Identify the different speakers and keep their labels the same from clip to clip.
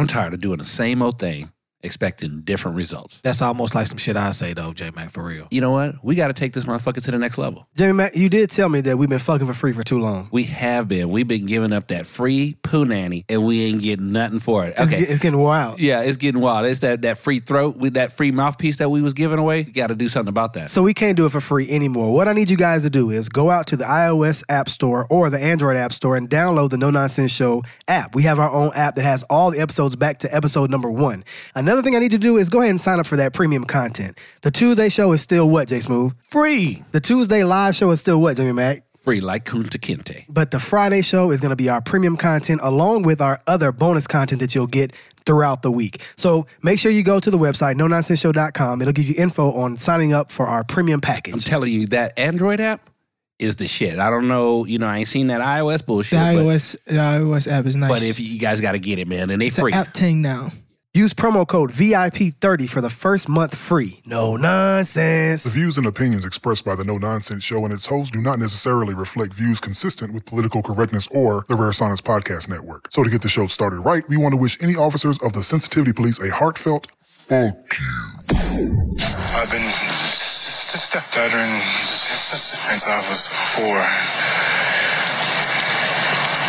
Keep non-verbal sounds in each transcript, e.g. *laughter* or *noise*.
Speaker 1: I'm tired of doing the same old thing, expecting different results.
Speaker 2: That's almost like some shit I say though, J Mac, for real.
Speaker 1: You know what? We got to take this motherfucker to the next level.
Speaker 3: Jamie Mack, you did tell me that we've been fucking for free for too long.
Speaker 1: We have been. We've been giving up that free poo nanny, and we ain't getting nothing for it. Okay.
Speaker 3: get- it's getting wild.
Speaker 1: Yeah, it's getting wild. It's that, that free throat with that free mouthpiece that we was giving away. You got to do something about that.
Speaker 3: So we can't do it for free anymore. What I need you guys to do is go out to the iOS App Store or the Android App Store and download the No Nonsense Show app. We have our own app that has all the episodes back to episode number one. Another thing I need to do is go ahead and sign up for that premium content. The Tuesday show is still what, Jay Smooth?
Speaker 2: Free.
Speaker 3: The Tuesday live show is still what, Jimmy Mac?
Speaker 1: Free like Kunta Kinte.
Speaker 3: But the Friday show is going to be our premium content along with our other bonus content that you'll get throughout the week. So make sure you go to the website, no nonsenseshow.com. It'll give you info on signing up for our premium package.
Speaker 1: I'm telling you, that Android app is the shit. I don't know, you know, I ain't seen that iOS
Speaker 4: The
Speaker 1: bullshit. but-
Speaker 4: iOS the iOS app is nice.
Speaker 1: But, if you, you guys got to get it, man, and they
Speaker 4: it's
Speaker 1: free.
Speaker 4: an app ting now.
Speaker 3: Use promo code VIP30 for the first month free. No nonsense.
Speaker 5: The views and opinions expressed by the No Nonsense Show and its hosts do not necessarily reflect views consistent with political correctness or the Rare Science Podcast Network. So to get the show started right, we want to wish any officers of the Sensitivity Police a heartfelt fuck you.
Speaker 6: I've been just a stuttering s- s- since I was four.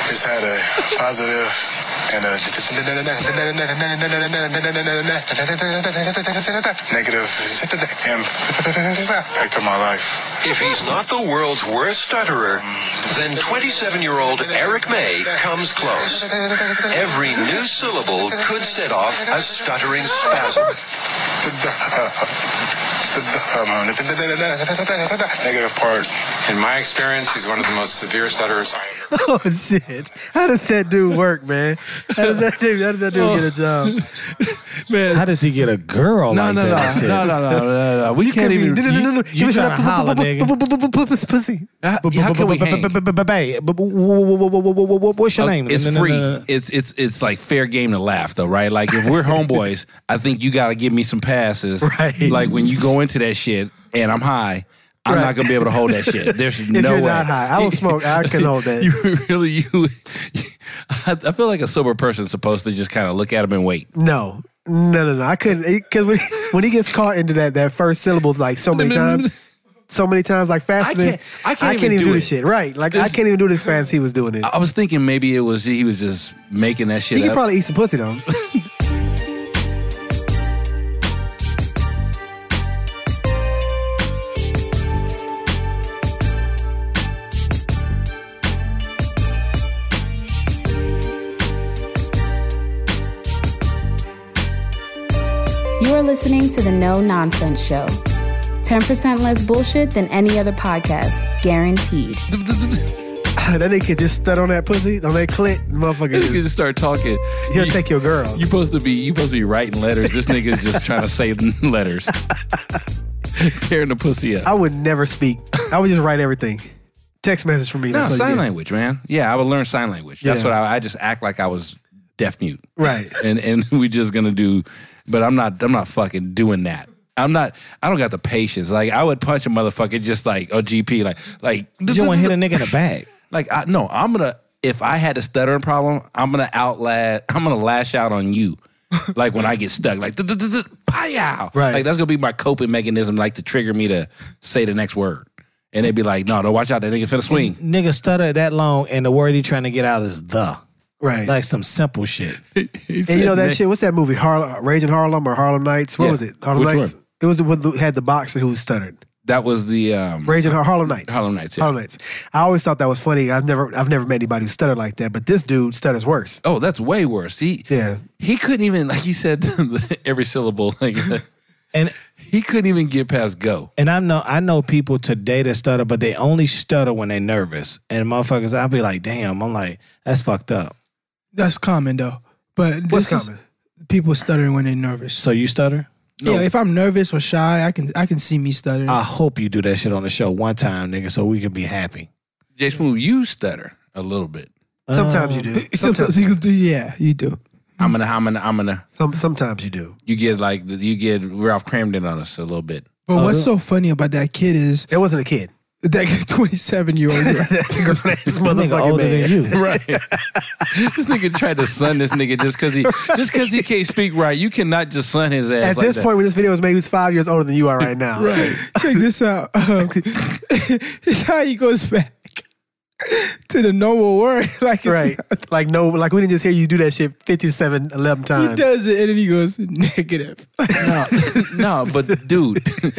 Speaker 6: It's had a positive and a negative impact on my life.
Speaker 7: If he's not the world's worst stutterer, then 27 year old Eric May comes close. Every new syllable could set off a stuttering spasm.
Speaker 6: Negative part.
Speaker 8: In my experience, he's one of the most severe stutterers I ever. *laughs*
Speaker 3: Oh shit! How does that dude work, man? How does that dude? How does that dude get a job?
Speaker 1: man,
Speaker 2: How does he get a girl
Speaker 1: no,
Speaker 2: like
Speaker 1: no,
Speaker 2: that?
Speaker 1: no,
Speaker 2: and shit?
Speaker 1: no, no, no, no, no. We
Speaker 3: You
Speaker 1: can't
Speaker 3: could be-
Speaker 1: even.
Speaker 3: no, no, no, no, no.
Speaker 2: you
Speaker 3: was
Speaker 2: tryna
Speaker 3: like,
Speaker 2: holler, nigga.
Speaker 3: Pussy.
Speaker 1: How, how can we hang?
Speaker 2: What's your
Speaker 1: Oh,
Speaker 2: name?
Speaker 1: It's
Speaker 2: No, no, no,
Speaker 1: free.
Speaker 2: no, no.
Speaker 1: It's it's it's like fair game to laugh though, right? Like if we're homeboys, I think you got to give me some passes.
Speaker 3: Right.
Speaker 1: Like when you go into that shit and I'm high, I'm
Speaker 3: Right.
Speaker 1: not gonna be able to hold that shit. There's *laughs*
Speaker 3: If
Speaker 1: no
Speaker 3: you're
Speaker 1: way.
Speaker 3: not high, I don't smoke. I can hold that. *laughs*
Speaker 1: You really you. *laughs* I, I feel like a sober person's supposed to just kind of look at him and wait.
Speaker 3: No, no, no, no. I couldn't because when, when he gets caught into that that first syllables like so many times, so many times like faster
Speaker 1: I
Speaker 3: than
Speaker 1: can't- I can't even
Speaker 3: even
Speaker 1: do
Speaker 3: do this shit. Right, like I can't even do this fast. He was doing it.
Speaker 1: I was thinking maybe it was he was just making that shit
Speaker 3: He could
Speaker 1: up.
Speaker 3: probably eat some pussy though.
Speaker 9: Listening to the No Nonsense Show. 10% less bullshit than any other podcast, guaranteed. *laughs*
Speaker 3: that nigga could just stud on that pussy on that clit, motherfucker.
Speaker 1: You
Speaker 3: Just,
Speaker 1: just start talking.
Speaker 3: he'll
Speaker 1: you,
Speaker 3: take your girl.
Speaker 1: You supposed to be you supposed to be writing letters. This nigga's just trying to say *laughs* *laughs* letters, tearing the pussy up.
Speaker 3: I would never speak. I would just write everything. Text message from me.
Speaker 1: No,
Speaker 3: that's all you
Speaker 1: sign language, man. Yeah, I would learn sign language. That's what I, I just act like I was deaf mute.
Speaker 3: Right.
Speaker 1: And and we just gonna do, but I'm not. I'm not fucking doing that. I'm not. I don't got the patience. Like I would punch a motherfucker just like oh, a GP. Like like
Speaker 2: You don't want to hit a nigga in the *laughs* back.
Speaker 1: Like I no. I'm gonna. If I had a stuttering problem, I'm gonna outlast. I'm gonna lash out on you. *laughs* like when I get stuck, like pow,
Speaker 3: Right.
Speaker 1: Like that's gonna be my coping mechanism, like to trigger me to say the next word. And they'd be like, "No, no, watch out, that nigga finna swing."
Speaker 2: Nigga stutter that long, and the word he trying to get out is the.
Speaker 3: Right.
Speaker 2: Like some simple shit. *laughs*
Speaker 3: And you know that
Speaker 1: ne-
Speaker 3: shit? What's that movie? Harlem, Raging Harlem or Harlem Nights? What
Speaker 1: Yeah.
Speaker 3: was it? Harlem
Speaker 1: Which
Speaker 3: Nights.
Speaker 1: one?
Speaker 3: It was the one that had the boxer who stuttered.
Speaker 1: That was the um,
Speaker 3: Raging Har- Harlem Nights.
Speaker 1: Harlem Nights. Yeah.
Speaker 3: Harlem Nights. I always thought that was funny. I've never, I've never met anybody who stuttered like that. But this dude stutters worse.
Speaker 1: Oh, that's way worse. He
Speaker 3: Yeah.
Speaker 1: he couldn't even like he said *laughs* every syllable. Like *laughs*
Speaker 2: And
Speaker 1: he couldn't even get past go.
Speaker 2: and I know I know people today that stutter, but they only stutter when they're nervous. And motherfuckers, I'll be like, damn, I'm like, that's fucked up.
Speaker 4: That's common though. But
Speaker 3: What's
Speaker 4: this is
Speaker 3: common?
Speaker 4: people stuttering when they're nervous.
Speaker 2: So you stutter?
Speaker 4: Yeah, if I'm nervous or shy, I can I can see me stuttering.
Speaker 2: I hope you do that shit on the show one time, nigga, so we can be happy.
Speaker 1: Jay Smooth, you stutter a little bit.
Speaker 3: Sometimes you do.
Speaker 4: Uh, *laughs* sometimes
Speaker 3: Sometimes,
Speaker 4: you do, yeah, you do.
Speaker 1: I'm gonna, I'm gonna, I'm gonna.
Speaker 3: some, sometimes you do.
Speaker 1: You get like you get Ralph Kramden on us a little bit.
Speaker 4: But oh, what's so funny about that kid is
Speaker 3: It wasn't a kid.
Speaker 4: That *laughs* 27 year old.
Speaker 3: That's *laughs* a grown ass
Speaker 2: That nigga *laughs* older
Speaker 3: man.
Speaker 2: than you.
Speaker 1: Right. this nigga tried to sun this nigga just because he just because he can't speak right. You cannot just sun his ass.
Speaker 3: At
Speaker 1: like
Speaker 3: this
Speaker 1: that.
Speaker 3: point, when this video was made, he was five years older than you are right now.
Speaker 1: right?
Speaker 4: Check this out. Um, it's how he goes back to the normal word. Like it's
Speaker 3: Right.
Speaker 4: not-
Speaker 3: Like, no, like we didn't just hear you do that shit 57, 11 times.
Speaker 4: he does it and then he goes negative.
Speaker 1: No, no, but dude, do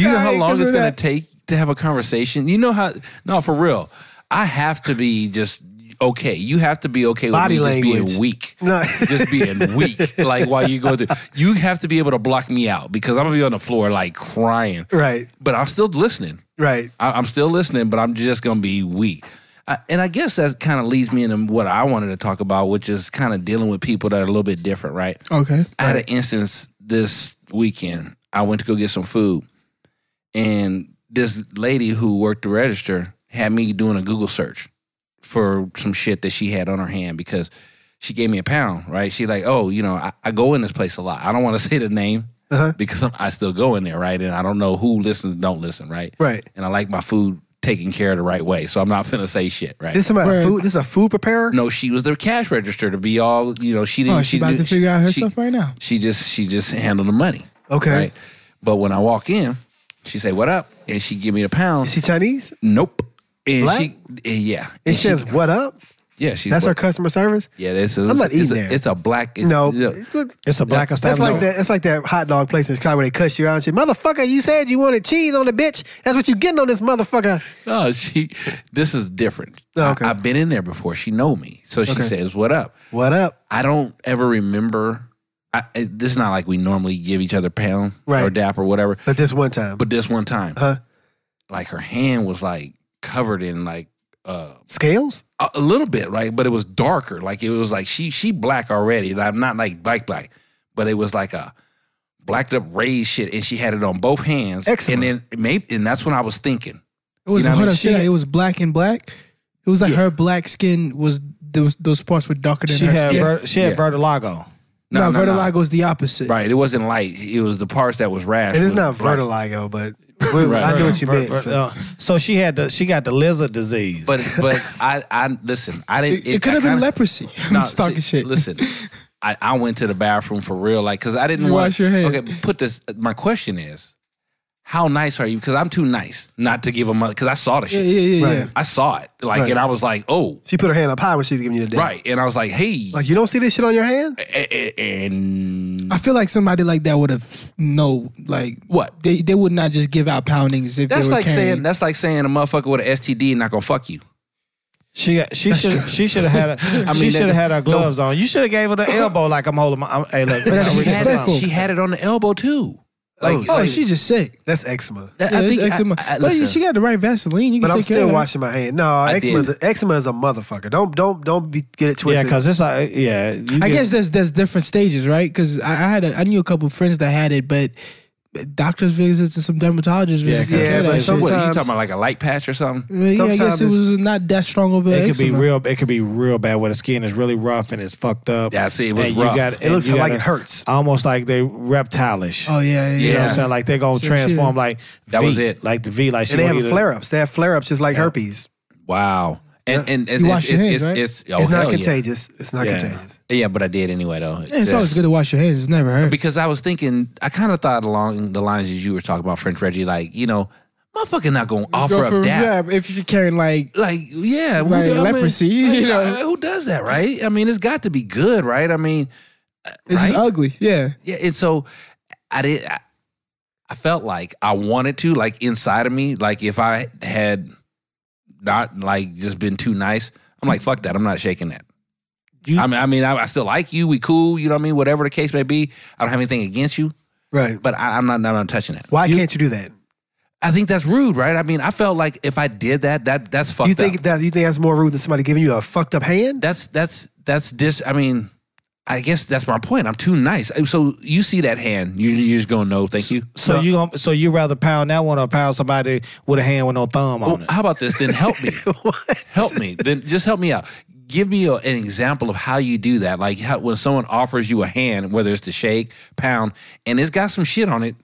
Speaker 1: you know how long it's gonna
Speaker 4: that.
Speaker 1: take to have a conversation? You know how? No, for real. I have to be just okay. You have to be okay with
Speaker 3: Body
Speaker 1: me just
Speaker 3: language.
Speaker 1: being weak.
Speaker 3: No. *laughs*
Speaker 1: just being weak. Like while you go through, you have to be able to block me out because I'm gonna be on the floor like crying.
Speaker 3: Right.
Speaker 1: But I'm still listening.
Speaker 3: Right.
Speaker 1: I, I'm still listening, but I'm just gonna be weak. I, and I guess that kind of leads me into what I wanted to talk about, which is kind of dealing with people that are a little bit different, right?
Speaker 4: Okay.
Speaker 1: I had an instance this weekend. I went to go get some food, and this lady who worked the register had me doing a Google search for some shit that she had on her hand because she gave me a pound, right? She like, oh, you know, I, I go in this place a lot. I don't want to *laughs* say the name
Speaker 3: Uh-huh.
Speaker 1: because I'm, I still go in there, right? And I don't know who listens, don't listen, right?
Speaker 3: Right.
Speaker 1: And I like my food taken care of the right way, so I'm not finna say shit, right?
Speaker 3: This is somebody
Speaker 4: Right.
Speaker 3: food. This is a food preparer.
Speaker 1: no, she was the cash register to be all, you know, she didn't.
Speaker 4: Oh, she about
Speaker 1: did-
Speaker 4: to figure out her
Speaker 1: she-
Speaker 4: stuff right now.
Speaker 1: she just she just handled the money.
Speaker 3: Okay.
Speaker 1: Right. But when I walk in, she say, "What up?" and she give me the pound.
Speaker 3: Is she Chinese?
Speaker 1: nope. And
Speaker 3: Black?
Speaker 1: she, eh, yeah.
Speaker 3: It
Speaker 1: And she-
Speaker 3: says what up?
Speaker 1: yeah. She.
Speaker 3: That's her customer service.
Speaker 1: Yeah, it's a,
Speaker 3: I'm not
Speaker 1: it's,
Speaker 3: eating
Speaker 1: a,
Speaker 3: there.
Speaker 1: it's a black. It's,
Speaker 3: No,
Speaker 1: yeah.
Speaker 2: It's a black
Speaker 3: That's
Speaker 2: establishment.
Speaker 3: like that. It's like that hot dog place in Chicago where they cuss you out and shit. Motherfucker, you said you wanted cheese on the bitch. That's what you getting on this motherfucker.
Speaker 1: No, she. This is different.
Speaker 3: Oh, okay.
Speaker 1: I, have been in there before. She know me, so she
Speaker 3: Okay.
Speaker 1: says, "What up?"
Speaker 3: What up?
Speaker 1: I don't ever remember. I, this is not like we normally give each other pound or dap or whatever.
Speaker 3: But this one time,
Speaker 1: But this one time,
Speaker 3: huh?
Speaker 1: like her hand was like covered in like uh
Speaker 3: Scales?
Speaker 1: a, a little bit, right? But it was darker. Like it was like she she black already. I'm like, not like black black, but it was like a blacked up raised shit, and she had it on both hands.
Speaker 3: Eczema.
Speaker 1: And then maybe, and that's when I was thinking.
Speaker 4: It was
Speaker 1: You know what I
Speaker 4: hold
Speaker 1: mean?
Speaker 4: on, say that
Speaker 1: She-
Speaker 4: it was black and black. It was like
Speaker 1: Yeah.
Speaker 4: her black skin was those those parts were darker than
Speaker 2: she
Speaker 4: her
Speaker 2: had
Speaker 4: skin.
Speaker 2: ver- she had
Speaker 1: Yeah.
Speaker 2: vertigo.
Speaker 4: No, vertigo is the opposite.
Speaker 1: Right, it wasn't light. It was the parts that was rash.
Speaker 3: It is
Speaker 1: was
Speaker 3: not
Speaker 1: black.
Speaker 3: vertigo, but *laughs* we-
Speaker 1: Right.
Speaker 3: I knew what you
Speaker 2: Ver-
Speaker 3: meant.
Speaker 2: ver-
Speaker 3: so.
Speaker 2: uh, so she had the she got the lizard disease.
Speaker 1: But but *laughs* I I listen. I didn't.
Speaker 4: It, it could have been
Speaker 1: kinda-
Speaker 4: leprosy. *laughs* I'm just talking
Speaker 1: see,
Speaker 4: shit.
Speaker 1: Listen, I, I went to the bathroom for real, like, cause I didn't
Speaker 4: You
Speaker 1: want.
Speaker 4: wash your hands.
Speaker 1: Okay, put this. My question is, how nice are you? Because I'm too nice not to give a mother. Because I saw the shit.
Speaker 4: yeah, yeah,
Speaker 3: Right.
Speaker 4: yeah.
Speaker 1: I saw it, like,
Speaker 3: Right.
Speaker 1: and I was like, oh,
Speaker 3: She put her hand up high when she was giving you the dick.
Speaker 1: right, and I was like, hey,
Speaker 3: Like you don't see this shit on your hand?
Speaker 1: a- a- and
Speaker 4: I feel like somebody like that would have no, like
Speaker 1: what?
Speaker 4: they they would not just give out poundings if
Speaker 1: That's
Speaker 4: they were
Speaker 1: like
Speaker 4: carrying.
Speaker 1: saying that's like saying a motherfucker with an STD not gonna fuck you.
Speaker 2: she got- she should she should have had a, *laughs*
Speaker 1: I
Speaker 2: she should have had her gloves on. You should have gave her the elbow like I'm holding my. I'm, hey, look,
Speaker 4: that's
Speaker 2: I'm
Speaker 1: She had, it, she had it on the elbow too. Like,
Speaker 3: Oh,
Speaker 4: oh,
Speaker 1: like,
Speaker 4: she's just sick.
Speaker 3: That's eczema.
Speaker 1: that-
Speaker 4: Yeah,
Speaker 1: I think
Speaker 4: eczema.
Speaker 1: I-
Speaker 4: but
Speaker 1: listen,
Speaker 4: she got the right Vaseline. You can
Speaker 3: But I'm
Speaker 4: take care
Speaker 3: still
Speaker 4: of
Speaker 3: washing my hand. No, eczema is, a, eczema is a motherfucker. Don't don't don't be, get it twisted.
Speaker 2: Yeah, because it's like yeah.
Speaker 4: I
Speaker 2: get-
Speaker 4: guess there's there's different stages, right? Because I, I had a, I knew a couple of friends that had it, but doctor's visits and some dermatologist visits.
Speaker 2: yeah,
Speaker 4: took care of
Speaker 3: but
Speaker 4: that
Speaker 3: some-
Speaker 4: shit.
Speaker 1: what, you talking about like a light patch or something?
Speaker 4: Yeah, I guess it was not that strong of a.
Speaker 2: it could be real. It could be real bad where the skin is really rough and it's fucked up.
Speaker 1: Yeah, see, it was
Speaker 2: and
Speaker 1: rough.
Speaker 2: You got,
Speaker 3: it looks
Speaker 2: you
Speaker 3: like
Speaker 2: gotta-
Speaker 3: it hurts.
Speaker 2: Almost like they reptilish.
Speaker 4: Oh yeah, yeah.
Speaker 2: You know what I'm saying? Like they're gonna
Speaker 4: Sure,
Speaker 2: transform
Speaker 4: sure.
Speaker 2: like
Speaker 1: That
Speaker 2: V,
Speaker 1: was it.
Speaker 2: Like the V, like she
Speaker 3: And they have
Speaker 2: either-
Speaker 3: flare ups. They have flare ups just like herpes.
Speaker 1: Wow. And and it's,
Speaker 4: You
Speaker 1: it's,
Speaker 4: wash your
Speaker 1: it's,
Speaker 4: hands, right?
Speaker 1: it's, oh,
Speaker 3: it's not
Speaker 1: hell yeah.
Speaker 3: contagious. It's not
Speaker 2: Yeah.
Speaker 3: contagious.
Speaker 1: Yeah, but I did anyway though.
Speaker 4: Yeah, it's always good to wash your hands. It's never hurt.
Speaker 1: because I was thinking. I kind of thought along the lines as you were talking about French Reggy, like you know, motherfucker not gonna offer
Speaker 4: Go
Speaker 1: up
Speaker 4: for-
Speaker 1: dap.
Speaker 4: yeah, if you're carrying like
Speaker 1: Like yeah, who-
Speaker 4: Like
Speaker 1: I mean,
Speaker 4: leprosy, you know.
Speaker 1: uh, who does that, right? I mean, it's got to be good, right? I mean, uh,
Speaker 4: it's just
Speaker 1: right?
Speaker 4: ugly. Yeah.
Speaker 1: Yeah, and so I did. I, I felt like I wanted to, like inside of me, like if I had not like just been too nice, I'm like, fuck that. I'm not shaking that.
Speaker 2: You-
Speaker 1: I mean, I mean, I, I still like you. We cool. You know what I mean? Whatever the case may be, I don't have anything against you,
Speaker 3: Right.
Speaker 1: but I, I'm not. I'm not touching that.
Speaker 3: Why can't you do that?
Speaker 1: I think that's rude, right? I mean, I felt like if I did that, that that's fucked
Speaker 3: You think
Speaker 1: up.
Speaker 3: that you think that's more rude than somebody giving you a fucked up hand?
Speaker 1: that's that's that's dis. I mean, I guess that's my point. I'm too nice. Uh, so you see that hand, you you just gonna know. Thank you.
Speaker 2: So you gonna, so you rather pound that one or pound somebody with a hand with no thumb on
Speaker 1: Well,
Speaker 2: it?
Speaker 1: how about this? Then help me. *laughs* help me. Then just help me out. Give me a, an example of how you do that. Like how, when someone offers you a hand, whether it's to shake, pound, and it's got some shit on it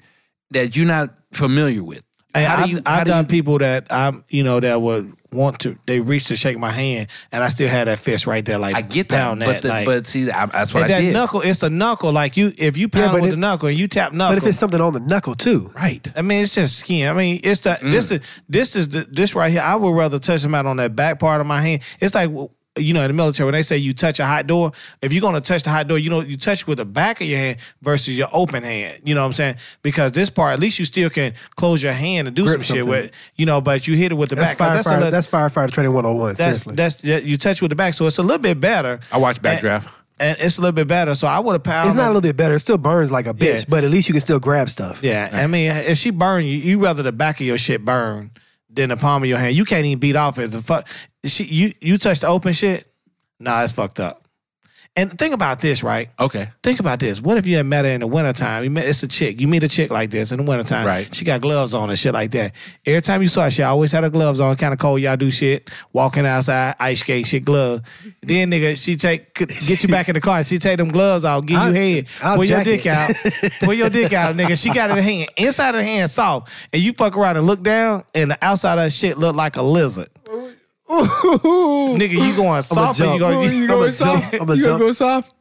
Speaker 1: that you're not familiar with.
Speaker 2: Hey,
Speaker 1: how do
Speaker 2: I've,
Speaker 1: how
Speaker 2: I've
Speaker 1: do
Speaker 2: done
Speaker 1: you-
Speaker 2: people that I'm, you know, that would want to. They reach to shake my hand, and I still had that fist right there, like
Speaker 1: I get that,
Speaker 2: pound
Speaker 1: but the,
Speaker 2: like,
Speaker 1: but see, I, that's what
Speaker 2: and
Speaker 1: I
Speaker 2: that
Speaker 1: did.
Speaker 2: knuckle, it's a knuckle. Like you, if you pound
Speaker 3: but
Speaker 2: with
Speaker 3: it-
Speaker 2: the knuckle and you tap knuckle,
Speaker 3: But if it's something on the knuckle too,
Speaker 1: right.
Speaker 2: I mean, it's just skin. I mean, it's the this
Speaker 1: Mm.
Speaker 2: is this is the this right here. I would rather touch them out on that back part of my hand. It's like you know in the military when they say you touch a hot door. If you're gonna touch the hot door, you know you touch with the back of your hand versus your open hand. You know what I'm saying? Because this part, at least you still can close your hand and do
Speaker 3: Grip
Speaker 2: some shit
Speaker 3: something.
Speaker 2: with. You know, but you hit it with the
Speaker 3: that's
Speaker 2: back. 'Cause
Speaker 3: firefighter.
Speaker 2: a
Speaker 3: That's,
Speaker 2: little-
Speaker 3: firefighter training 101.
Speaker 2: that's
Speaker 3: seriously.
Speaker 2: that's that you touch with the back, so it's a little bit better.
Speaker 1: I watch
Speaker 2: And-
Speaker 1: Backdraft.
Speaker 2: and it's a little bit better. So I would have pounded.
Speaker 3: it's not a little bit better. It still burns like a bitch,
Speaker 2: Yeah.
Speaker 3: but at least you can still grab stuff.
Speaker 2: Yeah, I mean, if she burn you, you rather the back of your shit burn than the palm of your hand. You can't even beat off it. The fuck, she you you touch the open shit. Nah, it's fucked up. And think about this, right?
Speaker 1: Okay.
Speaker 2: Think about this. What if you had met her in the wintertime? You met it's a chick. You meet a chick like this in the wintertime.
Speaker 1: Right.
Speaker 2: She got gloves on and shit like that. Every time you saw her, she always had her gloves on, kind of cold. Y'all do shit, walking outside, ice skate, shit, glove. Then nigga, she take get you back in the car. She take them gloves off, give you
Speaker 3: I'll-
Speaker 2: head,
Speaker 3: I'll
Speaker 2: pull your dick
Speaker 3: it.
Speaker 2: out, *laughs* pull your dick out, nigga. She got her hand inside of the hand soft, and you fuck around and look down, and the outside of that shit look like a lizard. Nigga, you going soft or you
Speaker 3: jump.
Speaker 2: going?
Speaker 3: You
Speaker 2: you
Speaker 3: gonna
Speaker 2: going
Speaker 3: jump.
Speaker 2: soft?
Speaker 3: I'm gonna
Speaker 4: you
Speaker 3: jump.
Speaker 4: gonna go soft?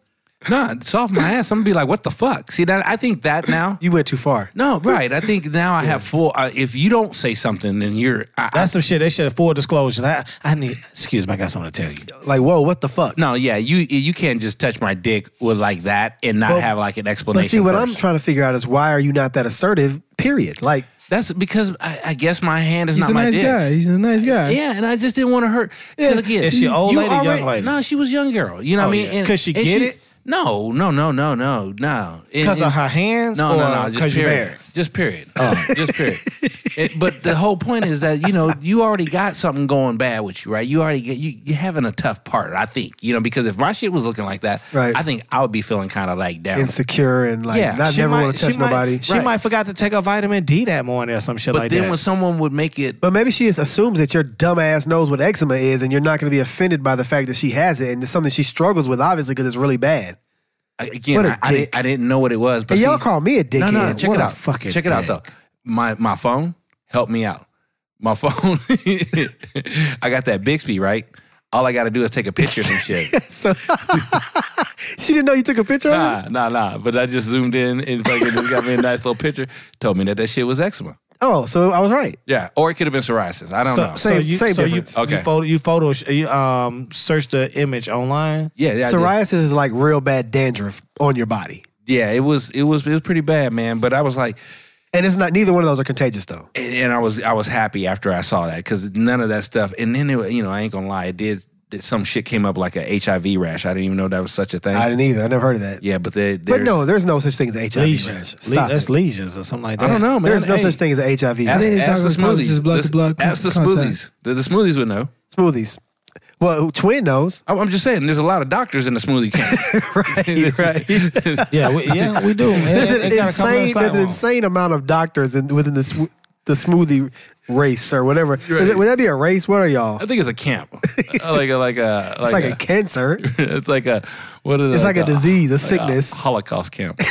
Speaker 1: Nah, soft my ass. I'm gonna be like, what the fuck? See that? I think that now.
Speaker 3: You went too far.
Speaker 1: No, right. I think now I have full. Uh, if you don't say something, then you're. I, I-
Speaker 2: That's some shit. They should have full disclosure. I, I need. Excuse me, I got something to tell you.
Speaker 3: Like, whoa, what the fuck?
Speaker 1: no, yeah. You you can't just touch my dick with like that and not
Speaker 3: But-
Speaker 1: have like an explanation.
Speaker 3: But see, what I'm trying to figure out is why are you not that assertive? Period. Like,
Speaker 1: That's because I, I guess my hand is
Speaker 4: He's
Speaker 1: not
Speaker 4: a
Speaker 1: my
Speaker 4: nice
Speaker 1: dick.
Speaker 4: guy. He's a nice guy.
Speaker 1: Yeah, and I just didn't want to hurt. Because again,
Speaker 2: Is she old
Speaker 1: you
Speaker 2: lady, young
Speaker 1: already-
Speaker 2: lady?
Speaker 1: No, she was young girl. You know what I
Speaker 2: Oh,
Speaker 1: mean?
Speaker 2: yeah. Could she get it?
Speaker 1: No, no, no, no, no, no. And-
Speaker 2: Because of
Speaker 1: and-
Speaker 2: her hands?
Speaker 1: No,
Speaker 2: or
Speaker 1: no, no. Just
Speaker 2: Because you're
Speaker 1: period.
Speaker 2: married?
Speaker 1: Just period. Um, just period. It- but the whole point is that you know you already got something going bad with you, right? You already get you you having a tough part. I think you know because if my shit was looking like that,
Speaker 3: Right.
Speaker 1: I think I would be feeling kind of like down.
Speaker 3: insecure and like
Speaker 1: Yeah,
Speaker 3: not
Speaker 2: She
Speaker 3: never
Speaker 2: might-
Speaker 3: want to touch
Speaker 2: she might-
Speaker 3: nobody.
Speaker 2: She
Speaker 1: Right.
Speaker 2: might forgot to take her vitamin D that morning or some shit
Speaker 1: but
Speaker 2: like that.
Speaker 1: But then when someone would make it,
Speaker 3: But maybe she just assumes that your dumb ass knows what eczema is, and you're not going to be offended by the fact that she has it, and it's something she struggles with, obviously, because it's really bad.
Speaker 1: Again,
Speaker 3: What a
Speaker 1: I, I,
Speaker 3: dick.
Speaker 1: didn't, I didn't know what it was. But
Speaker 3: But y'all call me a dickhead.
Speaker 1: No, no, check
Speaker 2: What
Speaker 1: it out.
Speaker 2: fucking
Speaker 1: check it out though. My my phone helped me out. My *laughs* phone, I got that Bixby right. All I got to do is take a picture of some shit. *laughs*
Speaker 3: So *laughs* she didn't know you took a picture of it.
Speaker 1: Nah, nah, nah. But I just zoomed in and fucking got me a nice little picture. Told me that that shit was eczema.
Speaker 3: Oh, so I was right.
Speaker 1: Yeah, or it could have been psoriasis. I don't
Speaker 2: so,
Speaker 1: know.
Speaker 2: so
Speaker 3: Same-
Speaker 2: you,
Speaker 3: same
Speaker 2: so you,
Speaker 3: difference.
Speaker 2: you
Speaker 1: Okay.
Speaker 2: photo, you photo, you um, search the image online.
Speaker 1: yeah, yeah,
Speaker 3: Psoriasis is like real bad dandruff on your body,
Speaker 1: yeah. It was, it was, it was pretty bad, man. But I was like,
Speaker 3: and it's not. Neither one of those are contagious, though.
Speaker 1: and and I was, I was happy after I saw that because none of that stuff. And then, it, you know, I ain't gonna lie, it did. That Some shit came up like a HIV rash. I didn't even know that was such a thing.
Speaker 3: I didn't either. I never heard of that.
Speaker 1: yeah, but they,
Speaker 3: but
Speaker 1: there's-
Speaker 3: no, there's no such thing as HIV.
Speaker 2: Lesions.
Speaker 3: rash.
Speaker 2: Le-
Speaker 3: Stop
Speaker 2: that's
Speaker 3: it.
Speaker 2: lesions or something like that.
Speaker 1: I don't know, man.
Speaker 3: There's no
Speaker 1: Hey,
Speaker 3: such thing as an HIV.
Speaker 1: Ask,
Speaker 3: rash.
Speaker 4: it's
Speaker 1: ask the
Speaker 4: direct
Speaker 1: smoothies.
Speaker 4: just blood to blood
Speaker 1: Ask the
Speaker 4: contact.
Speaker 1: smoothies. The, the smoothies would know.
Speaker 3: Smoothies. Well, twin knows.
Speaker 1: I'm I'm just saying, there's a lot of doctors in the smoothie camp. *laughs* *laughs*
Speaker 3: right, right. *laughs*
Speaker 2: Yeah, we, yeah, we do.
Speaker 3: There's
Speaker 2: It-
Speaker 3: an
Speaker 2: it gotta come to the
Speaker 3: insane, there's an insane amount of doctors in, within the sm- the smoothie race or whatever. Is it- would that be a race? What are y'all?
Speaker 1: I think it's a camp, *laughs* Uh, like a like a
Speaker 3: It's like a cancer. *laughs*
Speaker 1: it's like a what is it?
Speaker 3: It's like a disease, a
Speaker 1: like
Speaker 3: sickness.
Speaker 1: Holocaust camp. *laughs*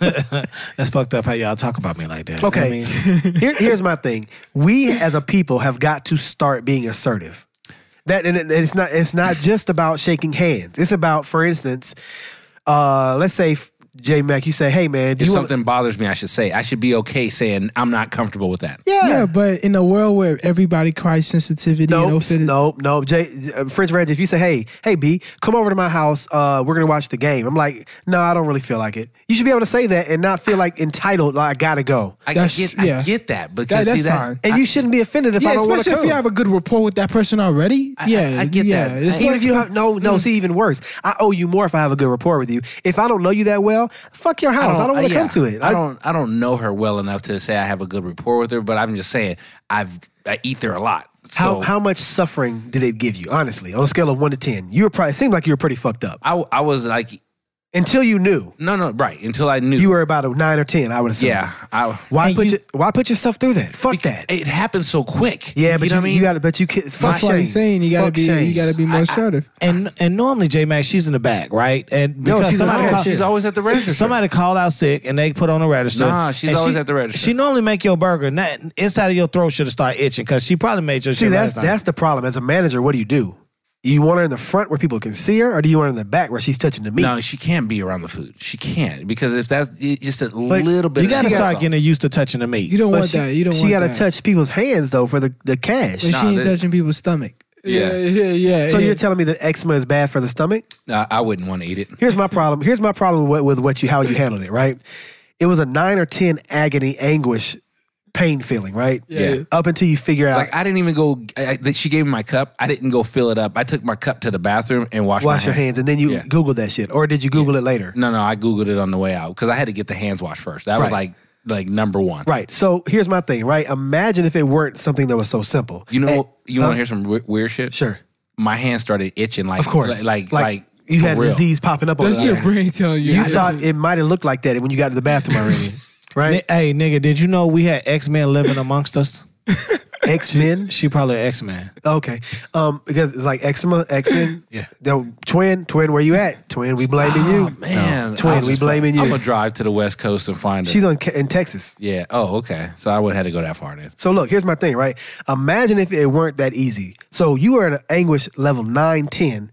Speaker 2: That's fucked up how y'all talk about me like that.
Speaker 3: Okay.
Speaker 2: I mean,
Speaker 3: Here, here's my thing. We as a people have got to start being assertive. That and it- it's not it's not just about shaking hands. It's about, for instance, uh, let's say J Mac, you say, "Hey man, do
Speaker 1: If
Speaker 3: you want?"
Speaker 1: something bothers me, I should say. I should be okay saying I'm not comfortable with that.
Speaker 3: Yeah.
Speaker 4: Yeah, but in a world where everybody cries sensitivity and
Speaker 3: Nope,
Speaker 4: offended,
Speaker 3: nope, nope. Jay, uh, French Reg, if you say, "Hey, hey, B, come over to my house. Uh, we're gonna watch the game," I'm like, "No, I don't really feel like it." You should be able to say that and not feel like entitled. Like I gotta go,
Speaker 1: I, I
Speaker 4: That's-
Speaker 1: get,
Speaker 4: yeah.
Speaker 1: I get that because
Speaker 4: That-
Speaker 1: see
Speaker 4: that's
Speaker 1: that.
Speaker 4: fine.
Speaker 3: and you shouldn't be offended if
Speaker 4: yeah,
Speaker 3: I don't want to
Speaker 4: especially if you have a good rapport with that person already.
Speaker 1: I-
Speaker 4: yeah,
Speaker 1: I get
Speaker 4: yeah,
Speaker 1: that.
Speaker 3: even
Speaker 4: like-
Speaker 3: if you have no, no. See, even worse. I owe you more if I have a good rapport with you. If I don't know you that well, fuck your house. I don't, want to
Speaker 1: yeah,
Speaker 3: come to it.
Speaker 1: I don't. I don't know her well enough to say I have a good rapport with her. But I'm just saying I've I eat there a lot.
Speaker 3: How
Speaker 1: So
Speaker 3: how much suffering did it give you? Honestly, on a scale of one to ten, you were probably. It seemed like you were pretty fucked up.
Speaker 1: I I was like
Speaker 3: Until you knew.
Speaker 1: No, no, right. Until I knew.
Speaker 3: You were about a nine or ten, I would assume.
Speaker 1: yeah. I,
Speaker 3: Why put
Speaker 2: you-
Speaker 3: your, Why put yourself through that? Fuck that.
Speaker 1: It happened so quick.
Speaker 3: Yeah, but
Speaker 1: you
Speaker 3: you,
Speaker 1: know what I mean.
Speaker 3: you got to. But you can. Fuck
Speaker 4: That's why
Speaker 3: shame.
Speaker 4: he's saying you gotta
Speaker 3: Fuck
Speaker 4: be
Speaker 3: shame.
Speaker 4: you gotta be more assertive.
Speaker 2: And and normally J Max, she's in the back, right? And
Speaker 3: No, she's
Speaker 2: somebody call-
Speaker 1: she's always at the register.
Speaker 2: Somebody call out sick and they put on the register.
Speaker 1: Nah, she's always
Speaker 2: she-
Speaker 1: at the register.
Speaker 2: She normally make your burger. Not, inside of your throat should have started itching because she probably made your
Speaker 3: See,
Speaker 2: shit
Speaker 3: that's
Speaker 2: last time.
Speaker 3: that's the problem. As a manager, what do you do? You want her in the front where people can see her, or do you want her in the back where she's touching the meat?
Speaker 1: No, she can't be around the food. She can't because if that's it- just a
Speaker 3: But
Speaker 1: little bit,
Speaker 2: you
Speaker 1: of
Speaker 2: got to
Speaker 1: she
Speaker 2: start
Speaker 1: some.
Speaker 2: getting used to touching the meat.
Speaker 4: You don't
Speaker 3: But
Speaker 4: want
Speaker 3: she,
Speaker 4: that. You don't
Speaker 3: She
Speaker 4: want
Speaker 3: gotta
Speaker 4: that.
Speaker 3: touch people's hands though for the the cash.
Speaker 4: But
Speaker 1: Nah,
Speaker 4: she ain't
Speaker 1: that-
Speaker 4: touching people's stomach.
Speaker 1: Yeah.
Speaker 4: yeah, yeah.
Speaker 3: So
Speaker 4: yeah.
Speaker 3: you're telling me that eczema is bad for the stomach?
Speaker 1: I, I wouldn't want to eat it.
Speaker 3: Here's my problem. Here's my problem with, with what you how you handled it. Right? It was a nine or ten agony, anguish, pain feeling. Right?
Speaker 1: Yeah.
Speaker 3: Up until you figure out.
Speaker 1: Like I didn't even go. I, I, she gave me my cup. I didn't go fill it up. I took my cup to the bathroom and washed
Speaker 3: Wash
Speaker 1: my
Speaker 3: your hands, and then you
Speaker 1: Yeah.
Speaker 3: Googled that shit, or did you Google it later?
Speaker 1: No, no, I googled it on the way out because I had to get the hands washed first. That was like like number one.
Speaker 3: Right. So here's my thing. Right. Imagine if it weren't something that was so simple.
Speaker 1: You know,
Speaker 3: Hey,
Speaker 1: you want
Speaker 3: huh?
Speaker 1: to hear some we- weird shit?
Speaker 3: Sure.
Speaker 1: My hands started itching. Like
Speaker 3: Of course.
Speaker 1: like like, like
Speaker 3: you had
Speaker 1: real.
Speaker 3: disease popping up on
Speaker 4: That's
Speaker 3: the
Speaker 4: your brain telling you.
Speaker 3: You thought it might have looked like that when you got to the bathroom already, *laughs* right?
Speaker 2: Ni- Hey, nigga, did you know we had X Men living amongst us? *laughs*
Speaker 3: X Men.
Speaker 2: She probably X Men.
Speaker 3: Okay. Um, because it's like eczema, X Men.
Speaker 2: Yeah.
Speaker 3: The twin, twin, where you at? Twin, we blaming you.
Speaker 1: Oh, man,
Speaker 3: Twin, we
Speaker 1: just-
Speaker 3: blaming you.
Speaker 1: I'm gonna drive to the West Coast and find her.
Speaker 3: She's on in Texas.
Speaker 1: yeah. Oh, okay. So I wouldn't have to go that far then.
Speaker 3: So look, here's my thing, right? Imagine if it weren't that easy. So you are at an anguish level 9, 10,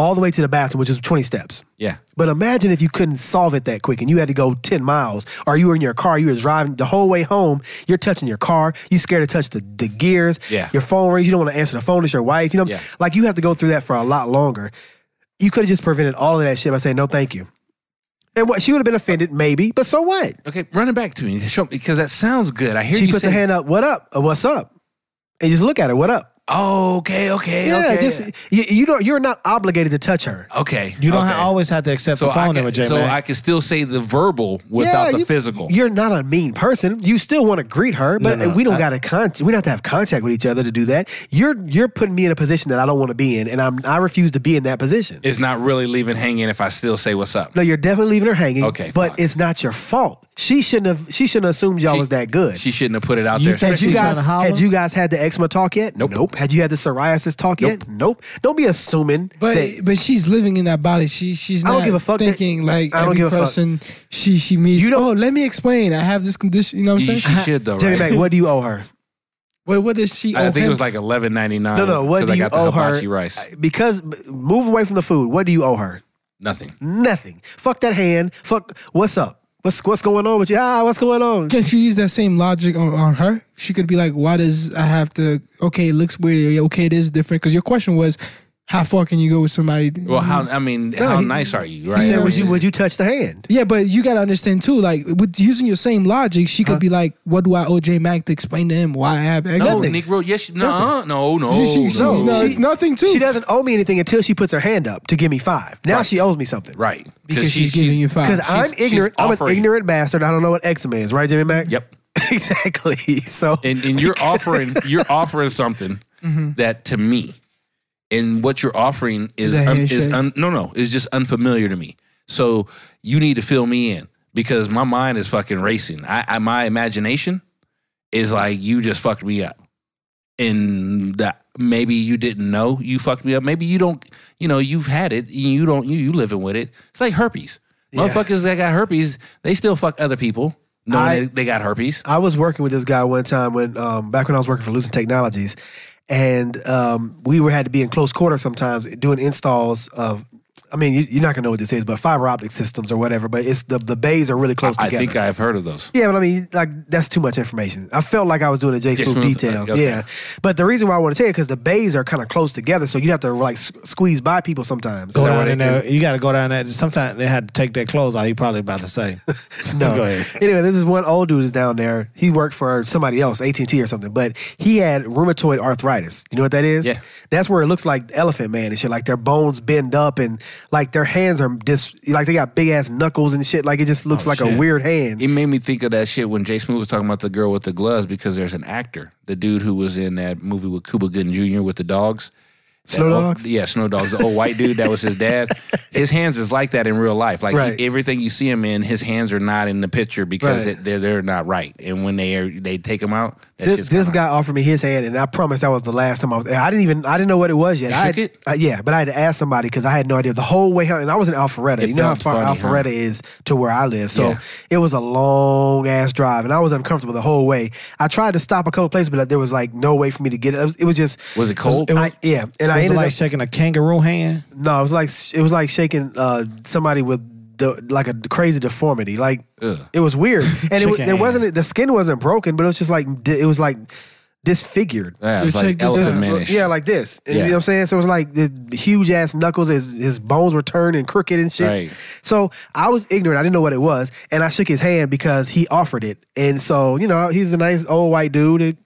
Speaker 3: all the way to the bathroom, which is 20 steps.
Speaker 1: Yeah.
Speaker 3: But imagine if you couldn't solve it that quick and you had to go 10 miles or you were in your car, you were driving the whole way home, you're touching your car, you scared to touch the, the gears,
Speaker 1: Yeah.
Speaker 3: your phone rings, you don't want to answer the phone, it's your wife, you know,
Speaker 1: Yeah.
Speaker 3: like you have to go through that for a lot longer. You could have just prevented all of that shit by saying, no, thank you. And what she would have been offended, maybe, but so what?
Speaker 1: Okay, run it back to me. Show because that sounds good. I hear
Speaker 3: She
Speaker 1: you
Speaker 3: puts
Speaker 1: say,
Speaker 3: her hand up, what up? What's up? And just look at her, what up?
Speaker 1: Oh, okay, okay,
Speaker 3: Yeah,
Speaker 1: okay.
Speaker 3: just you, you don't. You're not obligated to touch her.
Speaker 1: okay.
Speaker 2: You don't
Speaker 1: okay.
Speaker 2: ha- always have to accept
Speaker 1: so
Speaker 2: the phone
Speaker 1: I
Speaker 2: number,
Speaker 1: can,
Speaker 2: J
Speaker 1: so
Speaker 2: Man.
Speaker 1: I can still say the verbal without
Speaker 3: Yeah,
Speaker 1: the
Speaker 3: you-
Speaker 1: physical.
Speaker 3: You're not a mean person. You still want to greet her, but
Speaker 1: No, no,
Speaker 3: we don't got to con- We don't have to have contact with each other to do that. You're you're putting me in a position that I don't want to be in, and I'm I refuse to be in that position.
Speaker 1: It's not really leaving hanging if I still say what's up.
Speaker 3: no, you're definitely leaving her hanging.
Speaker 1: Okay,
Speaker 3: but
Speaker 1: fine.
Speaker 3: it's not your fault. She shouldn't have. She shouldn't have assumed y'all
Speaker 1: She-
Speaker 3: was that good.
Speaker 1: She shouldn't have put it out
Speaker 2: You
Speaker 1: there.
Speaker 2: think
Speaker 3: had you
Speaker 2: trying
Speaker 3: guys
Speaker 2: to holler?
Speaker 3: had you guys had the eczema talk yet?
Speaker 1: Nope.
Speaker 3: Nope. Had you had the psoriasis talk yet? Nope. Don't be assuming.
Speaker 4: But
Speaker 3: that,
Speaker 4: but she's living in that body. She she's
Speaker 3: I
Speaker 4: not
Speaker 3: don't give a fuck that-
Speaker 4: thinking like
Speaker 3: I don't
Speaker 4: every
Speaker 3: give a fuck.
Speaker 4: person she she meets.
Speaker 3: You don't-
Speaker 4: oh, let me explain. I have this condition. You know what I'm
Speaker 1: You-
Speaker 4: saying?
Speaker 1: she should though,
Speaker 3: Jamie
Speaker 1: right?
Speaker 3: Mack, what do you owe her?
Speaker 4: What what does she?
Speaker 1: I
Speaker 4: owe
Speaker 1: think it
Speaker 4: him?
Speaker 1: was like eleven ninety nine.
Speaker 3: No, no. What
Speaker 1: because
Speaker 3: do
Speaker 1: I
Speaker 3: you
Speaker 1: got the
Speaker 3: owe
Speaker 1: hibachi
Speaker 3: her?
Speaker 1: rice.
Speaker 3: Because move away from the food. What do you owe her?
Speaker 1: Nothing.
Speaker 3: Nothing. Fuck that hand. Fuck. What's up? What's what's going on with you? Ah, what's going on?
Speaker 4: Can't you use that same logic on, on her? She could be like, "Why does I have to? Okay, it looks weird. Okay, it is different." Because your question was, how far can you go with somebody?
Speaker 1: Well, how I mean,
Speaker 3: No,
Speaker 1: how
Speaker 3: he-
Speaker 1: nice are you,
Speaker 3: He
Speaker 1: right?
Speaker 3: said,
Speaker 1: I
Speaker 3: would you would you touch the hand?
Speaker 4: Yeah, but you gotta understand too. Like with using your same logic, she could be like, "What do I owe J Mac to explain to him why I have X?"
Speaker 1: no,
Speaker 3: Nothing.
Speaker 1: Negro. Yes, no, uh, no, no,
Speaker 4: She- she- she-
Speaker 1: no.
Speaker 4: no, it's nothing too.
Speaker 3: She doesn't owe me anything until she puts her hand up to give me five. Now
Speaker 1: Right.
Speaker 3: she owes me something.
Speaker 1: Right,
Speaker 4: because she's, giving you five.
Speaker 3: Because I'm ignorant. I'm an ignorant bastard. I don't know what eczema is, right, Jimmy Mac?
Speaker 1: Yep. *laughs*
Speaker 3: exactly. So
Speaker 1: and, and you're *laughs* offering you're offering something
Speaker 3: Mm-hmm.
Speaker 1: that to me and what you're offering is
Speaker 4: Is
Speaker 1: un, is un, no no is just unfamiliar to me. So you need to fill me in because my mind is fucking racing. I, I my imagination is like you just fucked me up. And that maybe you didn't know you fucked me up. Maybe you don't you know you've had it. You don't you you living with it. It's like herpes.
Speaker 3: Yeah.
Speaker 1: motherfuckers that got herpes they still fuck other people knowing
Speaker 3: I-
Speaker 1: they, they got herpes.
Speaker 3: I was working with this guy one time when um, back when I was working for Lucent Technologies, and um, we were had to be in close quarters sometimes doing installs of. I mean, you, you're not gonna know what this is, but fiber optic systems or whatever. But it's the the bays are really close
Speaker 1: I
Speaker 3: together.
Speaker 1: I think I've heard of those
Speaker 3: Yeah, but I mean, like that's too much information. I felt like I was doing a J
Speaker 1: J
Speaker 3: Smooth
Speaker 1: Smooth,
Speaker 3: detail.
Speaker 1: okay.
Speaker 3: Yeah, but the reason why I want to tell you because the bays are kind of close together, so you have to like s- squeeze by people sometimes.
Speaker 2: Go down in
Speaker 3: it
Speaker 2: there.
Speaker 3: is?
Speaker 2: You got to go down there. Sometimes they had to take their clothes out. He probably about to say. *laughs*
Speaker 3: No. *laughs*
Speaker 2: Go ahead.
Speaker 3: Anyway, this is one old dude is down there. He worked for somebody else, AT and T or something, but he had rheumatoid arthritis. You know what that is?
Speaker 1: Yeah.
Speaker 3: That's where it looks like Elephant Man and shit. Like their bones bend up and like their hands are just like they got big ass knuckles and shit. Like it just looks
Speaker 2: Oh,
Speaker 3: like a weird hand.
Speaker 1: It made me think of that shit when Jay Smooth was talking about the girl with the gloves because there's an actor, the dude who was in that movie with Cuba Gooding Jr. with the dogs.
Speaker 3: Snow
Speaker 1: old-
Speaker 3: Dogs?
Speaker 1: yeah, Snow Dogs. The old white dude that was his dad. *laughs* His hands is like that in real life. Like he- everything you see him in, his hands are not in the picture because
Speaker 3: Right.
Speaker 1: it, they're they're not right. And when they are, they take him out,
Speaker 3: This, this
Speaker 1: kinda-
Speaker 3: guy offered me his hand, and I promise that was the last time I was. I didn't even. I didn't know what it was yet.
Speaker 1: You
Speaker 3: I
Speaker 1: shook
Speaker 3: had,
Speaker 1: it?
Speaker 3: uh, yeah, but I had to ask somebody because I had no idea the whole way. home- And I was in Alpharetta.
Speaker 1: It
Speaker 3: you know how
Speaker 1: felt
Speaker 3: far
Speaker 1: funny, huh?
Speaker 3: Alpharetta is to where I live, so
Speaker 1: Yeah.
Speaker 3: it was a long ass drive, and I was uncomfortable the whole way. I tried to stop a couple places, but like, there was like no way for me to get it. It was, it was just.
Speaker 1: Was it cold?
Speaker 2: It was-
Speaker 3: I, yeah, and I
Speaker 2: was it
Speaker 3: ended
Speaker 2: like
Speaker 3: up.
Speaker 2: shaking a kangaroo hand?
Speaker 3: No, it was like it was like shaking uh, somebody with the, like a crazy deformity. Like
Speaker 1: Ugh.
Speaker 3: it was weird, *laughs* and it was,
Speaker 2: Chicken
Speaker 3: there
Speaker 2: hand.
Speaker 3: wasn't the skin wasn't broken, but it was just like it was like disfigured.
Speaker 1: yeah, it's like
Speaker 4: this
Speaker 1: elephant
Speaker 4: uh,
Speaker 1: manish.
Speaker 3: Yeah, like this. And You know what I'm saying? So it was like the huge ass knuckles. His his bones were turned and crooked and shit.
Speaker 1: Right.
Speaker 3: So I was ignorant. I didn't know what it was, and I shook his hand because he offered it. And so you know, he's a nice old white dude. It,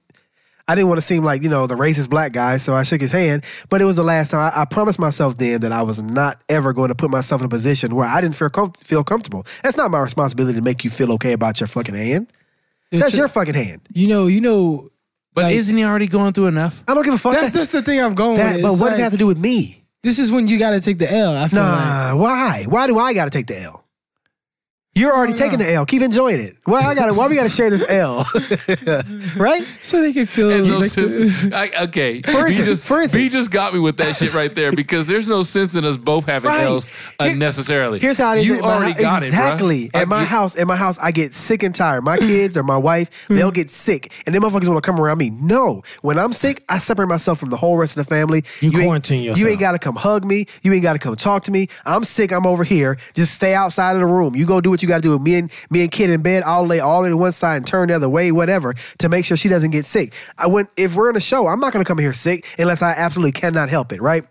Speaker 3: I didn't want to seem like you know the racist black guy, so I shook his hand. But it was the last time. I, I promised myself then that I was not ever going to put myself in a position where I didn't feel com- feel comfortable. That's not my responsibility to make you feel okay about your fucking hand. That's
Speaker 4: It's-
Speaker 3: your fucking hand.
Speaker 4: You know, you know.
Speaker 1: But
Speaker 4: like,
Speaker 1: isn't he already going through enough?
Speaker 3: I don't give a fuck.
Speaker 4: That's
Speaker 3: that,
Speaker 4: that's the thing I'm going
Speaker 3: that-
Speaker 4: with.
Speaker 3: but
Speaker 4: It's
Speaker 3: what does
Speaker 4: like,
Speaker 3: it have to do with me?
Speaker 4: This is when you got to take the L. I feel like.
Speaker 3: Nah, why? Why do I got to take the L? You're already
Speaker 4: Oh,
Speaker 3: taking
Speaker 4: no.
Speaker 3: the L. Keep enjoying it. Why I got to? Why we got to share this L? *laughs* right?
Speaker 4: So they can feel
Speaker 1: There's no
Speaker 4: like
Speaker 1: sense. I, okay,
Speaker 3: For
Speaker 1: B
Speaker 3: instance-
Speaker 1: just,
Speaker 3: for instance-
Speaker 1: B just got me with that shit right there *laughs* because there's no sense in us both having
Speaker 3: Right.
Speaker 1: L's unnecessarily.
Speaker 3: Here's how it is.
Speaker 1: You
Speaker 3: at my
Speaker 1: already
Speaker 3: hou-
Speaker 1: got
Speaker 3: exactly.
Speaker 1: it, bro.
Speaker 3: At my
Speaker 1: Like,
Speaker 3: house, at my house, I get sick and tired. My mm. kids or my wife, mm. they'll get sick, and them motherfuckers want to come around me. No, when I'm sick, I separate myself from the whole rest of the family.
Speaker 2: You
Speaker 3: ain't-
Speaker 2: quarantine
Speaker 3: You ain't got to come hug me. You ain't got to come talk to me. I'm sick. I'm over here. Just stay outside of the room. You go do what you got to do. Me and me and kid in bed. I'll lay all the way to one side and turn the other way, whatever, to make sure she doesn't get sick. I went if we're in a show, I'm not gonna come here sick unless I absolutely cannot help it, right?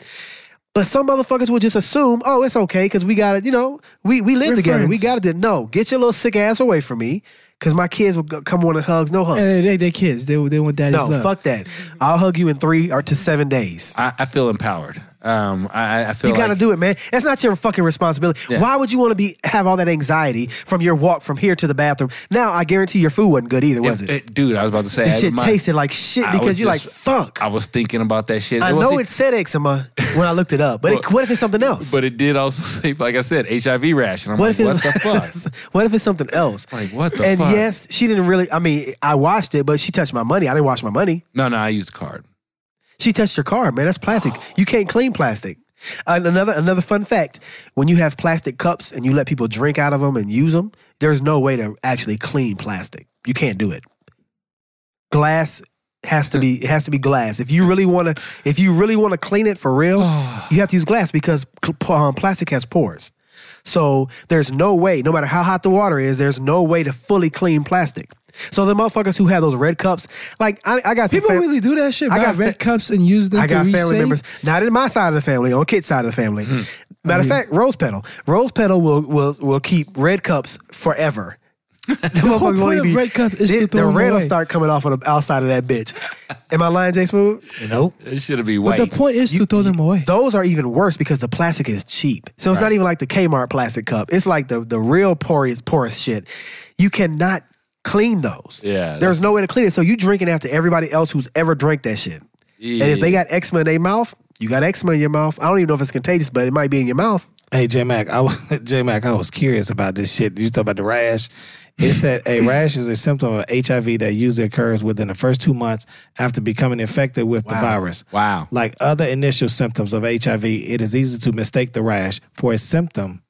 Speaker 3: But some motherfuckers will just assume, oh, it's okay because we got to, you know, we, we live
Speaker 4: We're
Speaker 3: together. We got to. No, get your little sick ass away from me because my kids will go- come wanting hugs, no hugs.
Speaker 4: Hey, they, they kids. They, they want daddy's
Speaker 3: no,
Speaker 4: love.
Speaker 3: fuck that. I'll hug you in three or to seven days.
Speaker 1: I, I feel empowered. Um, I, I feel
Speaker 3: You gotta
Speaker 1: like,
Speaker 3: do it, man. That's not your fucking responsibility.
Speaker 1: Yeah.
Speaker 3: Why would you want to be have all that anxiety from your walk from here to the bathroom? Now I guarantee your food wasn't good either, was
Speaker 1: If-
Speaker 3: it?
Speaker 1: it- dude, I was about to say
Speaker 3: This shit
Speaker 1: my-
Speaker 3: tasted like shit because you're like, fuck.
Speaker 1: I was thinking about that shit.
Speaker 3: I
Speaker 1: Well,
Speaker 3: know it said eczema when I looked it up, but it, *laughs* what if it's something else?
Speaker 1: but it did also say, like I said, HIV rash, and I'm
Speaker 3: what
Speaker 1: like,
Speaker 3: if
Speaker 1: what the *laughs* fuck?
Speaker 3: what if it's something else?
Speaker 1: Like, what the
Speaker 3: and
Speaker 1: fuck?
Speaker 3: yes, she didn't really. I mean, I washed it, but she touched my money. I didn't wash my money.
Speaker 1: No, no, I used a card.
Speaker 3: She touched your car, man. That's plastic. *sighs* You can't clean plastic. And another another fun fact: when you have plastic cups and you let people drink out of them and use them, there's no way to actually clean plastic. You can't do it. Glass has to be it has to be glass. If you really want to if you really want to clean it for real, *sighs* you have to use glass because um, plastic has pores. So there's no way, no matter how hot the water is, there's no way to fully clean plastic. So the motherfuckers who have those red cups, like I, I got some
Speaker 4: People
Speaker 3: fam-
Speaker 4: really do that shit.
Speaker 3: I got
Speaker 4: red
Speaker 3: fa-
Speaker 4: cups and use them
Speaker 3: I
Speaker 4: to
Speaker 3: got family
Speaker 4: resave?
Speaker 3: members, not in my side of the family, on Kit's side of the family.
Speaker 1: Hmm.
Speaker 3: Matter of fact, Rose Petal, Rose Petal will will will keep red cups forever. *laughs* the
Speaker 4: whole point of
Speaker 3: be-
Speaker 4: red cup is
Speaker 3: the,
Speaker 4: to throw
Speaker 3: the
Speaker 4: them
Speaker 3: red will start coming off on the outside of that bitch. Am I lying, Jay Smooth?
Speaker 2: Nope.
Speaker 1: It should be
Speaker 4: But
Speaker 1: white.
Speaker 4: the point is to throw them away.
Speaker 3: Those are even worse because the plastic is cheap. So it's not even like the Kmart plastic cup. It's like the the real porous porous shit. You cannot clean those.
Speaker 1: Yeah,
Speaker 3: There's no way to clean it. So you drinking after everybody else who's ever drank that shit. Yeah. And if they got eczema in their mouth, you got eczema in your mouth. I don't even know if it's contagious, but it might be in your mouth.
Speaker 2: Hey J Mac, I was *laughs* J Mac, I was curious about this shit. You talk about the rash. It said a *laughs* rash is a symptom of HIV that usually occurs within the first two months after becoming infected with the virus.
Speaker 1: Wow.
Speaker 2: Like other initial symptoms of HIV, it is easy to mistake the rash for a symptom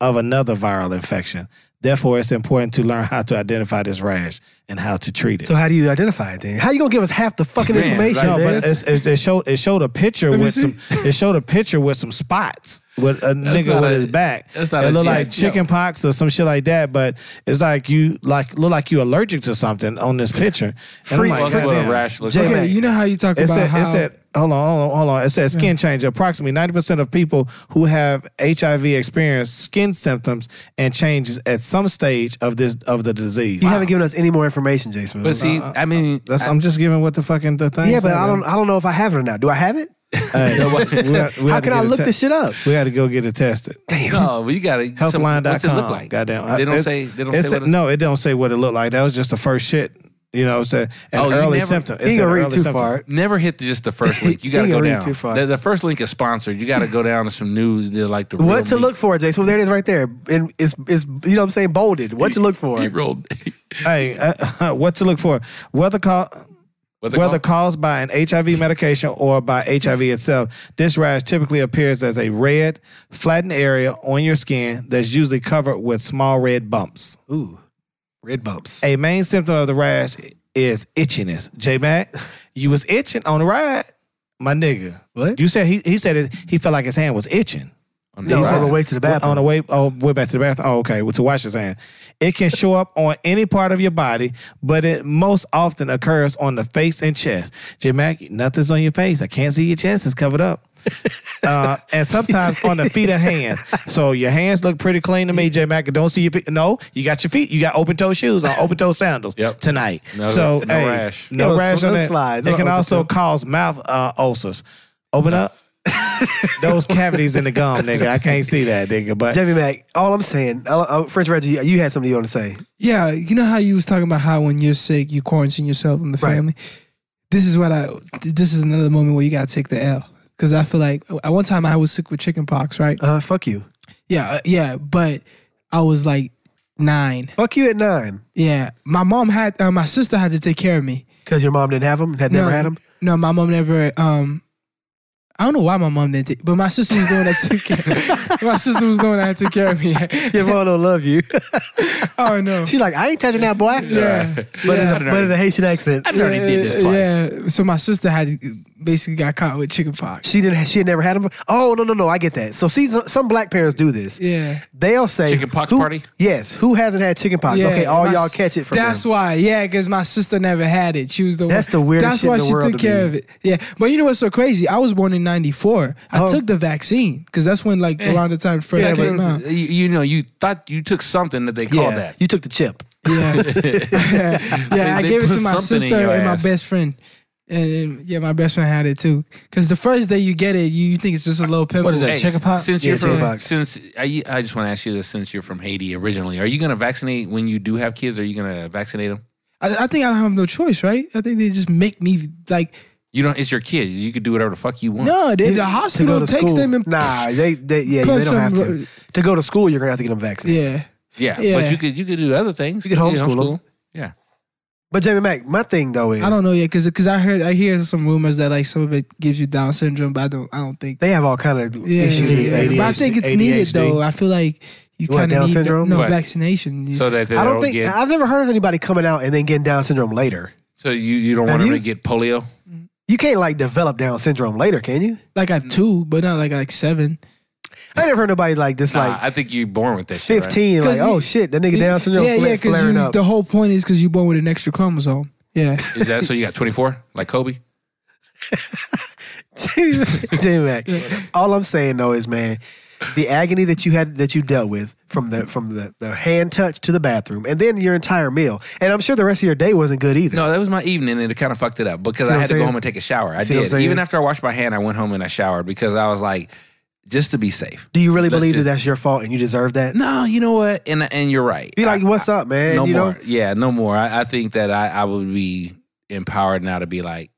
Speaker 2: of another viral infection. Therefore, it's important to learn how to identify this rash and how to treat it.
Speaker 3: So how do you identify it then? How you gonna give us half the fucking
Speaker 1: Man,
Speaker 3: information,
Speaker 2: no, but it's, it's, it showed it showed a picture
Speaker 4: me
Speaker 2: with
Speaker 4: see.
Speaker 2: some. It showed a picture with some spots with a nigga with
Speaker 1: a-
Speaker 2: his back.
Speaker 1: that's not
Speaker 2: It
Speaker 1: a
Speaker 2: looked like
Speaker 1: gist.
Speaker 2: chicken pox or some shit like that. But it's like you like look like you allergic to something on this picture. And
Speaker 3: Free-
Speaker 2: like,
Speaker 1: That's what a rash looks
Speaker 3: J-
Speaker 1: like.
Speaker 4: Okay, you know how you talk
Speaker 2: It
Speaker 4: about
Speaker 2: said,
Speaker 4: how
Speaker 2: it said, hold on, hold on, hold on. It says skin change. Approximately 90% of people who have HIV experience skin symptoms and changes at some stage of this of the disease.
Speaker 3: you haven't given us any more information, Jason.
Speaker 1: But see, uh, I mean, uh,
Speaker 2: That's,
Speaker 1: I-
Speaker 2: I'm just giving what the fucking the thing.
Speaker 3: yeah, but
Speaker 2: said,
Speaker 3: I don't. I don't know if I have it or not. Do I have it? *laughs*
Speaker 2: Hey, we got- we
Speaker 3: How
Speaker 2: had to
Speaker 3: can I
Speaker 2: get it
Speaker 3: look
Speaker 2: te-
Speaker 3: this shit up?
Speaker 2: We had to go get it tested.
Speaker 1: no, but you got to
Speaker 2: Healthline.com.
Speaker 1: What's it look like?
Speaker 2: Goddamn.
Speaker 1: They don't
Speaker 2: It-
Speaker 1: say. They don't say
Speaker 2: said-
Speaker 1: what. It,
Speaker 2: no, it don't say what it looked like. That was just the first shit. You know what I'm saying? an
Speaker 1: oh,
Speaker 2: early
Speaker 1: never-
Speaker 2: symptom. It's
Speaker 3: ain't
Speaker 2: an
Speaker 3: gonna read too
Speaker 2: symptom.
Speaker 3: far.
Speaker 1: Never hit just the first *laughs* link. You got to go
Speaker 3: ain't gonna read
Speaker 1: down.
Speaker 3: too far.
Speaker 1: The, the first link is sponsored. You got to go down to some new, the, like the
Speaker 3: What to
Speaker 1: meat.
Speaker 3: look for, Jason? Well, there it is right there. And it's, it's you know what I'm saying, bolded. What to look for. *laughs*
Speaker 1: He rolled.
Speaker 2: Hey, uh, *laughs* what to look for? Whether ca-
Speaker 1: What they
Speaker 2: whether caused by an HIV medication or by HIV itself, this rash typically appears as a red, flattened area on your skin that's usually covered with small red bumps.
Speaker 3: Ooh, red bumps.
Speaker 2: A main symptom of the rash is itchiness. J Mac, *laughs* you was itching on the ride, my nigga.
Speaker 3: What?
Speaker 2: You said he he said it, he felt like his hand was itching.
Speaker 1: On
Speaker 3: No,
Speaker 1: the
Speaker 3: it's on the way to the bathroom.
Speaker 2: On the way, oh, way back to the bathroom. Oh, okay. Well, to wash his hand. It can show up on any part of your body, but it most often occurs on the face and chest. J Mac, nothing's on your face. I can't see your chest. It's covered up. *laughs* uh, and sometimes on the feet and hands. So your hands look pretty clean to me, J Mac. Don't see your feet. No, you got your feet. You got open toe shoes on, open toe sandals
Speaker 1: Yep.
Speaker 2: tonight.
Speaker 1: No-
Speaker 2: so
Speaker 1: no
Speaker 2: hey,
Speaker 1: rash.
Speaker 2: No
Speaker 3: No
Speaker 2: rash on
Speaker 3: no
Speaker 2: that.
Speaker 3: slides,
Speaker 2: It can also
Speaker 3: toe.
Speaker 2: cause mouth uh, ulcers. Open up. *laughs* Those cavities in the gum, nigga. I can't see that, nigga. But
Speaker 3: Jamie Mack, all I'm saying, uh, uh, French Reggy, you had something you want to say.
Speaker 4: Yeah, you know how you was talking about how when you're sick, you quarantine yourself and the
Speaker 3: Right.
Speaker 4: family. This is what I. This is another moment where you gotta take the L because I feel like at one time I was sick with chicken pox, right?
Speaker 3: Uh, fuck you.
Speaker 4: Yeah, uh, yeah, but I was like nine.
Speaker 3: Fuck you at nine.
Speaker 4: Yeah, my mom had uh, my sister had to take care of me.
Speaker 3: Because your mom didn't have them? Had never had them?
Speaker 4: No, my mom never. Um, I don't know why my mom didn't, take, but my sister was doing that. Took care, *laughs* my sister was doing that. Took care of me.
Speaker 3: Your mom don't love you. *laughs*
Speaker 4: oh no.
Speaker 3: She's like, I ain't touching that boy.
Speaker 4: Yeah,
Speaker 3: But,
Speaker 4: yeah.
Speaker 3: in a, but in a Haitian accent.
Speaker 1: I already did this twice.
Speaker 4: Yeah, so my sister had basically got caught with chicken pox.
Speaker 3: She didn't. She had never had them. Oh no no no! I get that. So see, some black parents do this.
Speaker 4: Yeah.
Speaker 3: They'll say
Speaker 1: Chicken pox
Speaker 3: who-
Speaker 1: party?
Speaker 3: Yes. Who hasn't had chicken pox?
Speaker 4: Yeah,
Speaker 3: okay, all
Speaker 4: my
Speaker 3: y'all catch it from
Speaker 4: That's
Speaker 3: them.
Speaker 4: why, yeah, because my sister never had it. She was the
Speaker 3: That's
Speaker 4: one.
Speaker 3: the weirdest
Speaker 4: That's
Speaker 3: shit
Speaker 4: why
Speaker 3: in the
Speaker 4: she
Speaker 3: world
Speaker 4: took care
Speaker 3: me.
Speaker 4: of it. Yeah, but you know what's so crazy? I was born in '94. I
Speaker 3: Oh.
Speaker 4: took the vaccine because that's when like around the time first
Speaker 1: Yeah,
Speaker 4: came out.
Speaker 1: you, you know, you thought you took something that they called
Speaker 3: Yeah,
Speaker 1: that.
Speaker 3: you took the chip.
Speaker 4: Yeah, *laughs* yeah. I gave it to my sister
Speaker 1: your
Speaker 4: and my best friend. And um, yeah, my best friend had it too. Because the first day you get it, you, you think it's just a little pimple.
Speaker 2: What is that? chicken pox?
Speaker 1: Since
Speaker 3: Yeah,
Speaker 1: you're from,
Speaker 3: pox.
Speaker 1: since I, I just want to ask you this: since you're from Haiti originally, are you going to vaccinate when you do have kids? Are you going to vaccinate them?
Speaker 4: I, I think I don't have no choice, right? I think they just make me like
Speaker 1: You don't. It's your kid. You could do whatever the fuck you want.
Speaker 4: no. They, the hospital
Speaker 3: to
Speaker 4: takes
Speaker 3: school.
Speaker 4: them and
Speaker 3: Nah, they, they yeah, they don't have
Speaker 4: them.
Speaker 3: to. To go to school, you're gonna have to get them vaccinated.
Speaker 4: Yeah,
Speaker 1: Yeah,
Speaker 4: Yeah.
Speaker 1: but you could you could do other things.
Speaker 3: You could homeschool 'em.
Speaker 1: Yeah.
Speaker 3: But Jamie Mack, my thing though is
Speaker 4: I don't know yet because because I heard I hear some rumors that like some of it gives you Down syndrome, but I don't I don't think.
Speaker 3: they have all kind of
Speaker 4: Yeah,
Speaker 3: issues.
Speaker 4: yeah, yeah.
Speaker 3: ADHD.
Speaker 4: but I think it's
Speaker 2: ADHD.
Speaker 4: needed though. I feel like you
Speaker 3: What,
Speaker 4: kind of need
Speaker 3: syndrome?
Speaker 4: no
Speaker 1: What?
Speaker 4: vaccination. You
Speaker 1: So that they
Speaker 3: I
Speaker 1: don't,
Speaker 3: don't think
Speaker 1: get.
Speaker 3: I've never heard of anybody coming out and then getting Down syndrome later.
Speaker 1: so you you don't
Speaker 3: Have
Speaker 1: want them to get polio. Mm-hmm.
Speaker 3: You can't like develop Down syndrome later, can you?
Speaker 4: like at two, but not like like seven.
Speaker 3: I never heard nobody like this,
Speaker 1: Nah,
Speaker 3: like
Speaker 1: I think you're born with that. shit, right?
Speaker 3: fifteen, like
Speaker 4: 'Cause
Speaker 3: oh shit, that nigga Down syndrome
Speaker 4: yeah,
Speaker 3: fla-
Speaker 4: yeah, because the whole point is because you're born with an extra chromosome. Yeah,
Speaker 1: Is that so? You got 24 like Kobe? *laughs*
Speaker 3: Jamie Mack. *laughs* All I'm saying though is, man, the agony that you had that you dealt with from the from the, the hand touch to the bathroom, and then your entire meal, and I'm sure the rest of your day wasn't good either.
Speaker 1: No, that was my evening, and it kind of fucked it up because
Speaker 3: See
Speaker 1: I had to go home and take a shower. I
Speaker 3: See
Speaker 1: did. Even after I washed my hand, I went home and I showered because I was like, just to be safe.
Speaker 3: Do you really
Speaker 1: Let's
Speaker 3: believe that that's your fault and you deserve that?
Speaker 1: No, you know what? And and you're right.
Speaker 3: Be like,
Speaker 1: I-
Speaker 3: what's up, man?
Speaker 1: no
Speaker 3: you
Speaker 1: more.
Speaker 3: know,
Speaker 1: Yeah, no more. I, I think that I, I would be empowered now to be like,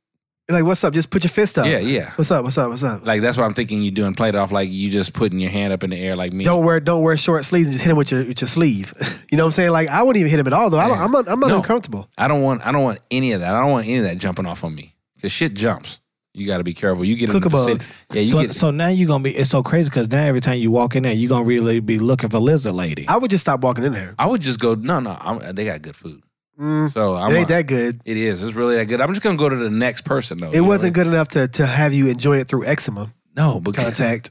Speaker 3: like what's up? Just put your fist up.
Speaker 1: yeah, yeah.
Speaker 3: What's up? What's up? What's up?
Speaker 1: Like that's what I'm thinking you doing. Play it off like you just putting your hand up in the air like me.
Speaker 3: Don't wear don't wear short sleeves and just hit him with your with your sleeve. *laughs* you know what I'm saying? Like I wouldn't even hit him at all though. I am not, I'm not
Speaker 1: No.
Speaker 3: uncomfortable.
Speaker 1: I don't want. I don't want any of that. I don't want any of that jumping off on me because shit jumps. You got to be careful. You get in the
Speaker 3: Cooker
Speaker 1: vicinity-
Speaker 3: bugs.
Speaker 1: Yeah, you
Speaker 2: so,
Speaker 1: get.
Speaker 2: so now you're gonna be. It's so crazy because now every time you walk in there, you're gonna really be looking for lizard lady.
Speaker 3: I would just stop walking in there.
Speaker 1: I would just go. No, no. I'm, they got good food.
Speaker 3: Mm,
Speaker 1: So I'm.
Speaker 3: it ain't
Speaker 1: a-
Speaker 3: that good.
Speaker 1: It is. It's really that good. I'm just gonna go to the next person though.
Speaker 3: It wasn't good enough to to have you enjoy it through eczema
Speaker 1: No, because *laughs*
Speaker 3: contact.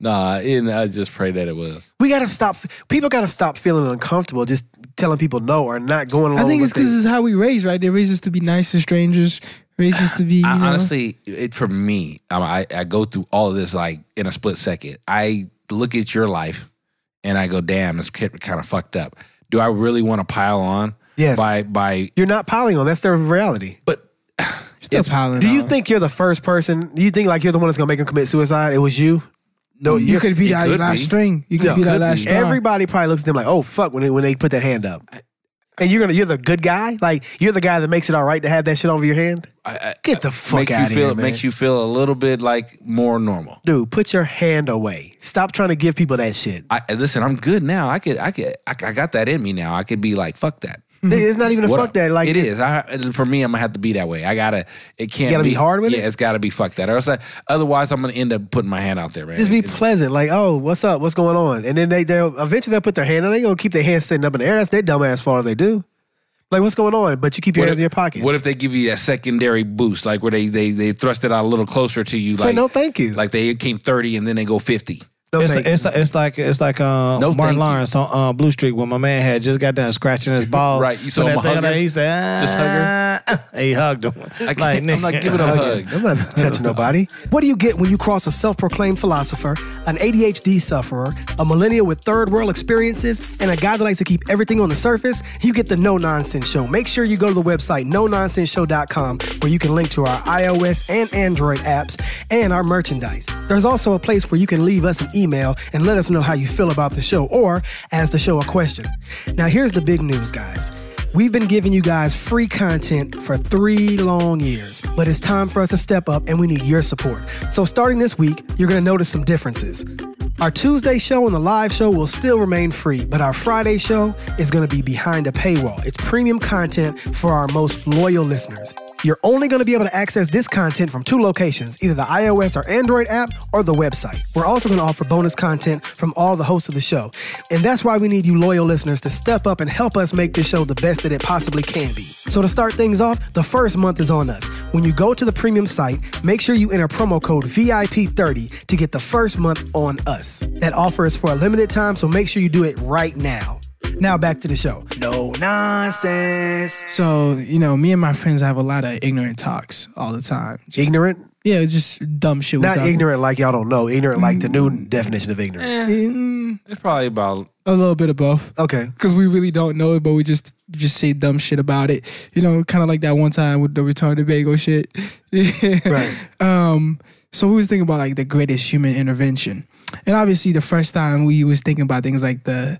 Speaker 1: nah. And I just pray that it was.
Speaker 3: we gotta stop. People gotta stop feeling uncomfortable just telling people no or not going along.
Speaker 4: I think it's because it's how we raise, right? They raise us to be nice to strangers, raise us to be. You
Speaker 1: I,
Speaker 4: know,
Speaker 1: honestly, it for me, I I go through all of this like in a split second. I look at your life, and I go, "Damn, it's kind of fucked up." Do I really want to pile on?
Speaker 3: Yes.
Speaker 1: By by,
Speaker 3: you're not piling on. That's their reality.
Speaker 1: but
Speaker 4: still
Speaker 1: it's-
Speaker 4: piling
Speaker 3: Do you
Speaker 4: on.
Speaker 3: think you're the first person? Do you think like you're the one that's gonna make him commit suicide? It was you. No, mm.
Speaker 4: you
Speaker 3: you're-
Speaker 4: could be that
Speaker 1: could
Speaker 4: last
Speaker 1: be.
Speaker 4: string? You could
Speaker 3: Yeah,
Speaker 4: be that
Speaker 1: could
Speaker 4: last
Speaker 1: be.
Speaker 4: straw.
Speaker 3: Everybody probably looks at them like, oh fuck, when they when they put that hand up. And you're gonna you're the good guy? Like you're the guy that makes it all right to have that shit over your hand?
Speaker 1: I, I,
Speaker 3: Get the fuck out of
Speaker 1: feel
Speaker 3: here, man.
Speaker 1: makes you feel a little bit like more normal.
Speaker 3: Dude, put your hand away. Stop trying to give people that shit.
Speaker 1: I listen. I'm good now. I could. I could. I, I got that in me now. I could be like, fuck that.
Speaker 3: It's not even a
Speaker 1: What
Speaker 3: fuck that. Like
Speaker 1: it is. I for me, I'm gonna have to be that way. I gotta. It can't.
Speaker 3: gotta be hard with
Speaker 1: yeah,
Speaker 3: it?
Speaker 1: it's gotta be fuck that. Or else, I, otherwise, I'm gonna end up putting my hand out there, man.
Speaker 3: Just be
Speaker 1: It-
Speaker 3: pleasant, like, oh, what's up? What's going on? And then they they'll eventually they'll put their hand on. They gonna keep their hand sitting up in the air. That's their dumbass fault if they do. Like, what's going on? But you keep your
Speaker 1: What
Speaker 3: hands
Speaker 1: if,
Speaker 3: in your pocket.
Speaker 1: what if they give you a secondary boost, like where they they they thrust it out a little closer to you,
Speaker 3: Say
Speaker 1: like
Speaker 3: no, thank you.
Speaker 1: like they came 30 and then they go 50.
Speaker 3: No,
Speaker 2: It's,
Speaker 3: thank
Speaker 2: it's, it's like it's like uh,
Speaker 1: No, thank
Speaker 2: Martin
Speaker 1: you.
Speaker 2: Lawrence on uh, Blue Streak when my man had just got done scratching his *laughs* balls.
Speaker 1: Right, you saw him
Speaker 2: that thing
Speaker 1: hug
Speaker 2: on
Speaker 1: her?
Speaker 2: He said,
Speaker 1: Just hug her?
Speaker 2: "Ah." *laughs* He hugged him.
Speaker 1: I can't, I'm not giving them
Speaker 3: I'm not touching nobody. *laughs* What do you get when you cross a self-proclaimed philosopher, an ADHD sufferer, a millennial with third world experiences, and a guy that likes to keep everything on the surface? You get the No Nonsense Show. Make sure you go to the website nononsenseshow.com where you can link to our iOS and Android apps and our merchandise. There's also a place where you can leave us an email and let us know how you feel about the show or ask the show a question. Now here's the big news, guys. We've been giving you guys free content for three long years, but it's time for us to step up and we need your support. So, starting this week, you're gonna notice some differences. Our Tuesday show and the live show will still remain free, but our Friday show is gonna be behind a paywall. It's premium content for our most loyal listeners. You're only gonna be able to access this content from two locations either the iOS or Android app or the website. We're also gonna offer bonus content from all the hosts of the show. And that's why we need you loyal listeners to step up and help us make this show the best that it possibly can be. So to start things off, the first month is on us. When you go to the premium site, make sure you enter promo code VIP30 to get the first month on us. That offer is for a limited time, so make sure you do it right now. Now back to the show. No nonsense.
Speaker 4: So, you know, me and my friends have a lot of ignorant talks all the time. Just,
Speaker 3: Ignorant?
Speaker 4: yeah, just dumb shit. we
Speaker 3: Not
Speaker 4: talk-
Speaker 3: ignorant like y'all don't know. Ignorant like the new definition of ignorant.
Speaker 4: Mm,
Speaker 1: It's probably about
Speaker 4: a little bit of both.
Speaker 3: Okay.
Speaker 4: Because we really don't know it, but we just just say dumb shit about it. You know, kind of like that one time with the retarded bagel shit. *laughs*
Speaker 3: Right.
Speaker 4: Um, so we was thinking about like the greatest human intervention, and obviously the first time we was thinking about things like the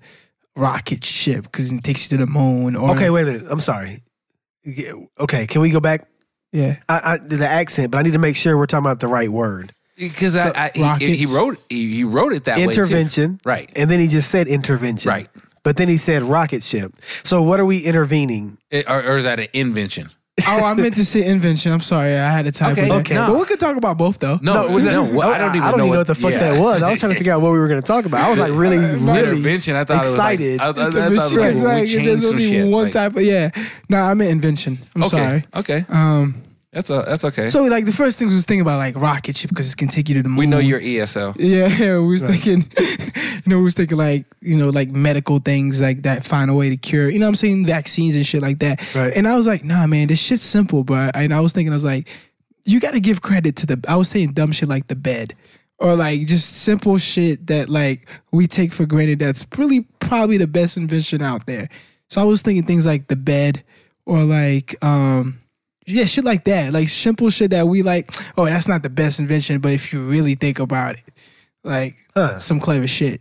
Speaker 4: rocket ship because it takes you to the moon. Or
Speaker 3: Okay, wait a minute. I'm sorry. Okay, can we go back?
Speaker 4: yeah,
Speaker 3: I, I the accent, but I need to make sure we're talking about the right word.
Speaker 1: because I, I, he, he wrote he, he wrote it that way
Speaker 3: intervention.
Speaker 1: too. right?
Speaker 3: And then he just said intervention.
Speaker 1: Right.
Speaker 3: But then he said rocket ship. So what are we intervening?
Speaker 1: It- or, or is that an invention?
Speaker 4: Oh, I meant to say invention. I'm sorry, I had a typo.
Speaker 1: Okay,
Speaker 4: there.
Speaker 3: okay.
Speaker 4: But we could talk about both though.
Speaker 1: No, no,
Speaker 3: no,
Speaker 1: well, I don't even
Speaker 3: I don't
Speaker 1: know,
Speaker 3: even know what the fuck
Speaker 1: yeah.
Speaker 3: that was. I was trying to figure out what we were going to talk about. I was like really, really
Speaker 1: intervention. I thought
Speaker 3: excited.
Speaker 1: it was like, I, I, I thought it was
Speaker 4: Intervention
Speaker 1: like
Speaker 4: is
Speaker 1: we
Speaker 4: like,
Speaker 1: changed
Speaker 4: there's
Speaker 1: some
Speaker 4: only
Speaker 1: shit.
Speaker 4: one
Speaker 1: like-
Speaker 4: type of yeah. No, I meant invention. I'm
Speaker 1: okay,
Speaker 4: sorry.
Speaker 1: okay,
Speaker 4: Um,
Speaker 1: that's a, that's okay.
Speaker 4: so like the first thing was thinking about like rocket ship because it can take you to the moon.
Speaker 1: we know you're E ESL.
Speaker 4: Yeah, yeah, *laughs* we was thinking, *laughs* you know, we was thinking like, you know, like medical things like that, find a way to cure, you know what I'm saying, vaccines and shit like that.
Speaker 3: Right.
Speaker 4: And I was like, nah, man, this shit's simple, bro. And I was thinking, I was like, you got to give credit to the. I was saying dumb shit like the bed, or like just simple shit that like we take for granted. That's really probably the best invention out there. So I was thinking things like the bed, or like um yeah, shit like that. Like simple shit that we like, oh, that's not the best invention, but if you really think about it, like
Speaker 3: Huh.
Speaker 4: some clever shit.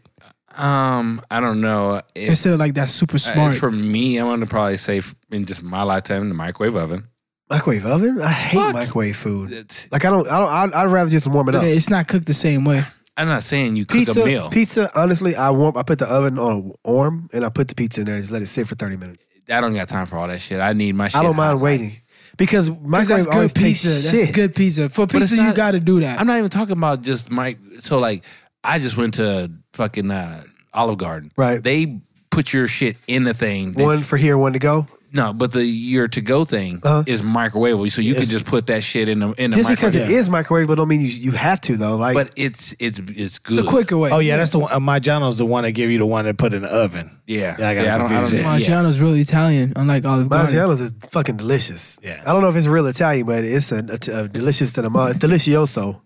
Speaker 1: Um, I don't know. If,
Speaker 4: Instead of like that super
Speaker 1: uh,
Speaker 4: smart.
Speaker 1: for me, I'm gonna probably say in just my lifetime, the microwave oven.
Speaker 3: Microwave oven? I hate
Speaker 1: Fuck.
Speaker 3: microwave food.
Speaker 1: It's,
Speaker 3: Like I don't, I don't. I'd, I'd rather just warm it up.
Speaker 4: Yeah, it's not cooked the same way.
Speaker 1: I'm not saying you cook
Speaker 3: Pizza,
Speaker 1: a meal.
Speaker 3: pizza. Honestly, I warm. I put the oven on warm, and I put the pizza in there. and Just let it sit for thirty minutes.
Speaker 1: I don't got time for all that shit. I need my shit.
Speaker 3: I don't
Speaker 1: hot.
Speaker 3: mind waiting because
Speaker 4: 'Cause
Speaker 3: microwave
Speaker 4: that's
Speaker 3: always
Speaker 4: good pizza.
Speaker 3: tastes
Speaker 4: That's
Speaker 3: shit.
Speaker 4: good pizza. For
Speaker 1: But it's
Speaker 4: pizza, you got to do that.
Speaker 1: I'm not even talking about just my. So like, I just went to fucking uh, Olive Garden.
Speaker 3: Right.
Speaker 1: They put your shit in the thing.
Speaker 3: One for here, one to go.
Speaker 1: No, but the your to go thing
Speaker 3: Uh-huh.
Speaker 1: is microwavable, so you can just put that shit in the in the
Speaker 3: Just because
Speaker 1: microwave.
Speaker 3: it is microwave, don't mean you you have to though. Like,
Speaker 1: But it's it's it's good.
Speaker 4: it's a quicker way.
Speaker 2: Oh yeah, that's the one. Uh, Maggiano's the one that give you the one that put in the oven.
Speaker 1: Yeah.
Speaker 2: Yeah, I got
Speaker 1: See, I don't. I don't
Speaker 2: confused.
Speaker 1: yeah.
Speaker 4: Maggiano's really Italian, unlike Olive Garden.
Speaker 3: Maggiano's is fucking delicious.
Speaker 2: Yeah.
Speaker 3: I don't know if it's real Italian, but it's a, a, a delicious to the mouth. It's delicioso.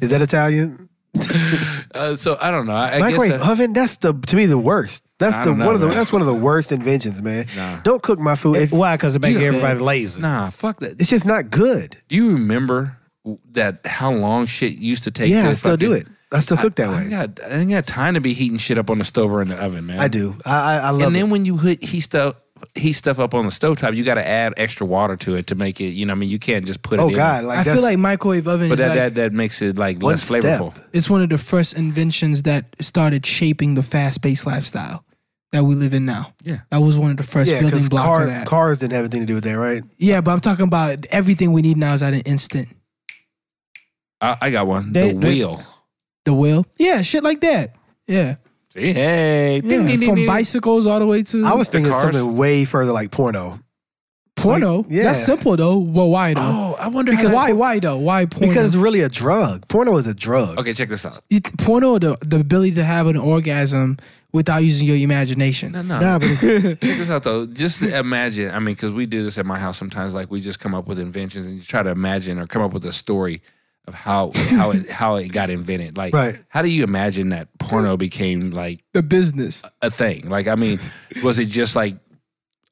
Speaker 3: is that Italian? *laughs*
Speaker 1: Uh, so I don't know. I, I
Speaker 3: microwave
Speaker 1: guess. uh,
Speaker 3: oven. That's the to me the worst. That's
Speaker 1: I
Speaker 3: the
Speaker 1: don't know,
Speaker 3: one of the
Speaker 1: man.
Speaker 3: that's one of the worst inventions, man.
Speaker 1: Nah.
Speaker 3: Don't cook my food. If,
Speaker 2: Why? Because it make
Speaker 1: You-
Speaker 2: everybody lazy.
Speaker 1: nah, fuck that.
Speaker 3: it's just not good.
Speaker 1: Do you remember that how long shit used to take?
Speaker 3: yeah,
Speaker 1: to
Speaker 3: I still do it. I still cook that
Speaker 1: I,
Speaker 3: way.
Speaker 1: I, got, I ain't got time to be heating shit up on the stove or in the oven, man.
Speaker 3: I do. I I, I love it.
Speaker 1: and then
Speaker 3: it.
Speaker 1: when you hit heat stuff heat stuff up on the stovetop, you got to add extra water to it to make it. You know, what I mean, you can't just put it.
Speaker 3: Oh
Speaker 1: in.
Speaker 3: God, like
Speaker 4: I
Speaker 3: that's
Speaker 4: feel like microwave oven
Speaker 1: But
Speaker 4: is
Speaker 1: that,
Speaker 4: like,
Speaker 1: that that makes it like
Speaker 3: One
Speaker 1: less
Speaker 3: step.
Speaker 1: flavorful.
Speaker 4: it's one of the first inventions that started shaping the fast-paced lifestyle that we live in now.
Speaker 1: Yeah.
Speaker 4: That was one of the first
Speaker 3: yeah,
Speaker 4: building
Speaker 3: because
Speaker 4: blocks of
Speaker 3: cars
Speaker 4: that.
Speaker 3: cars didn't have anything to do with that, right?
Speaker 4: yeah, but I'm talking about everything we need now is at an instant.
Speaker 1: I, I got one.
Speaker 2: They-
Speaker 1: the
Speaker 2: they-
Speaker 1: wheel.
Speaker 4: The wheel, yeah, shit like that. Yeah,
Speaker 1: See, hey,
Speaker 4: yeah.
Speaker 1: ding, ding, ding,
Speaker 4: from
Speaker 1: ding.
Speaker 4: bicycles all the way to
Speaker 3: I was thinking something way further like porno.
Speaker 4: porno.
Speaker 3: like, yeah.
Speaker 4: That's simple though. Well, why though?
Speaker 1: Oh, I wonder
Speaker 4: because
Speaker 1: how.
Speaker 4: why? Why though? Why porno?
Speaker 3: Because it's really a drug. Porno is a drug.
Speaker 1: Okay, check this out.
Speaker 4: It- porno, the the ability to have an orgasm without using your imagination.
Speaker 1: No, no.
Speaker 3: Nah, but *laughs*
Speaker 1: Check this out though. Just imagine. I mean, because we do this at my house sometimes. Like we just come up with inventions and you try to imagine or come up with a story of how how it *laughs* how it got invented. Like,
Speaker 3: Right.
Speaker 1: how do you imagine that porno became like
Speaker 4: The business.
Speaker 1: a thing? Like, I mean, was it just like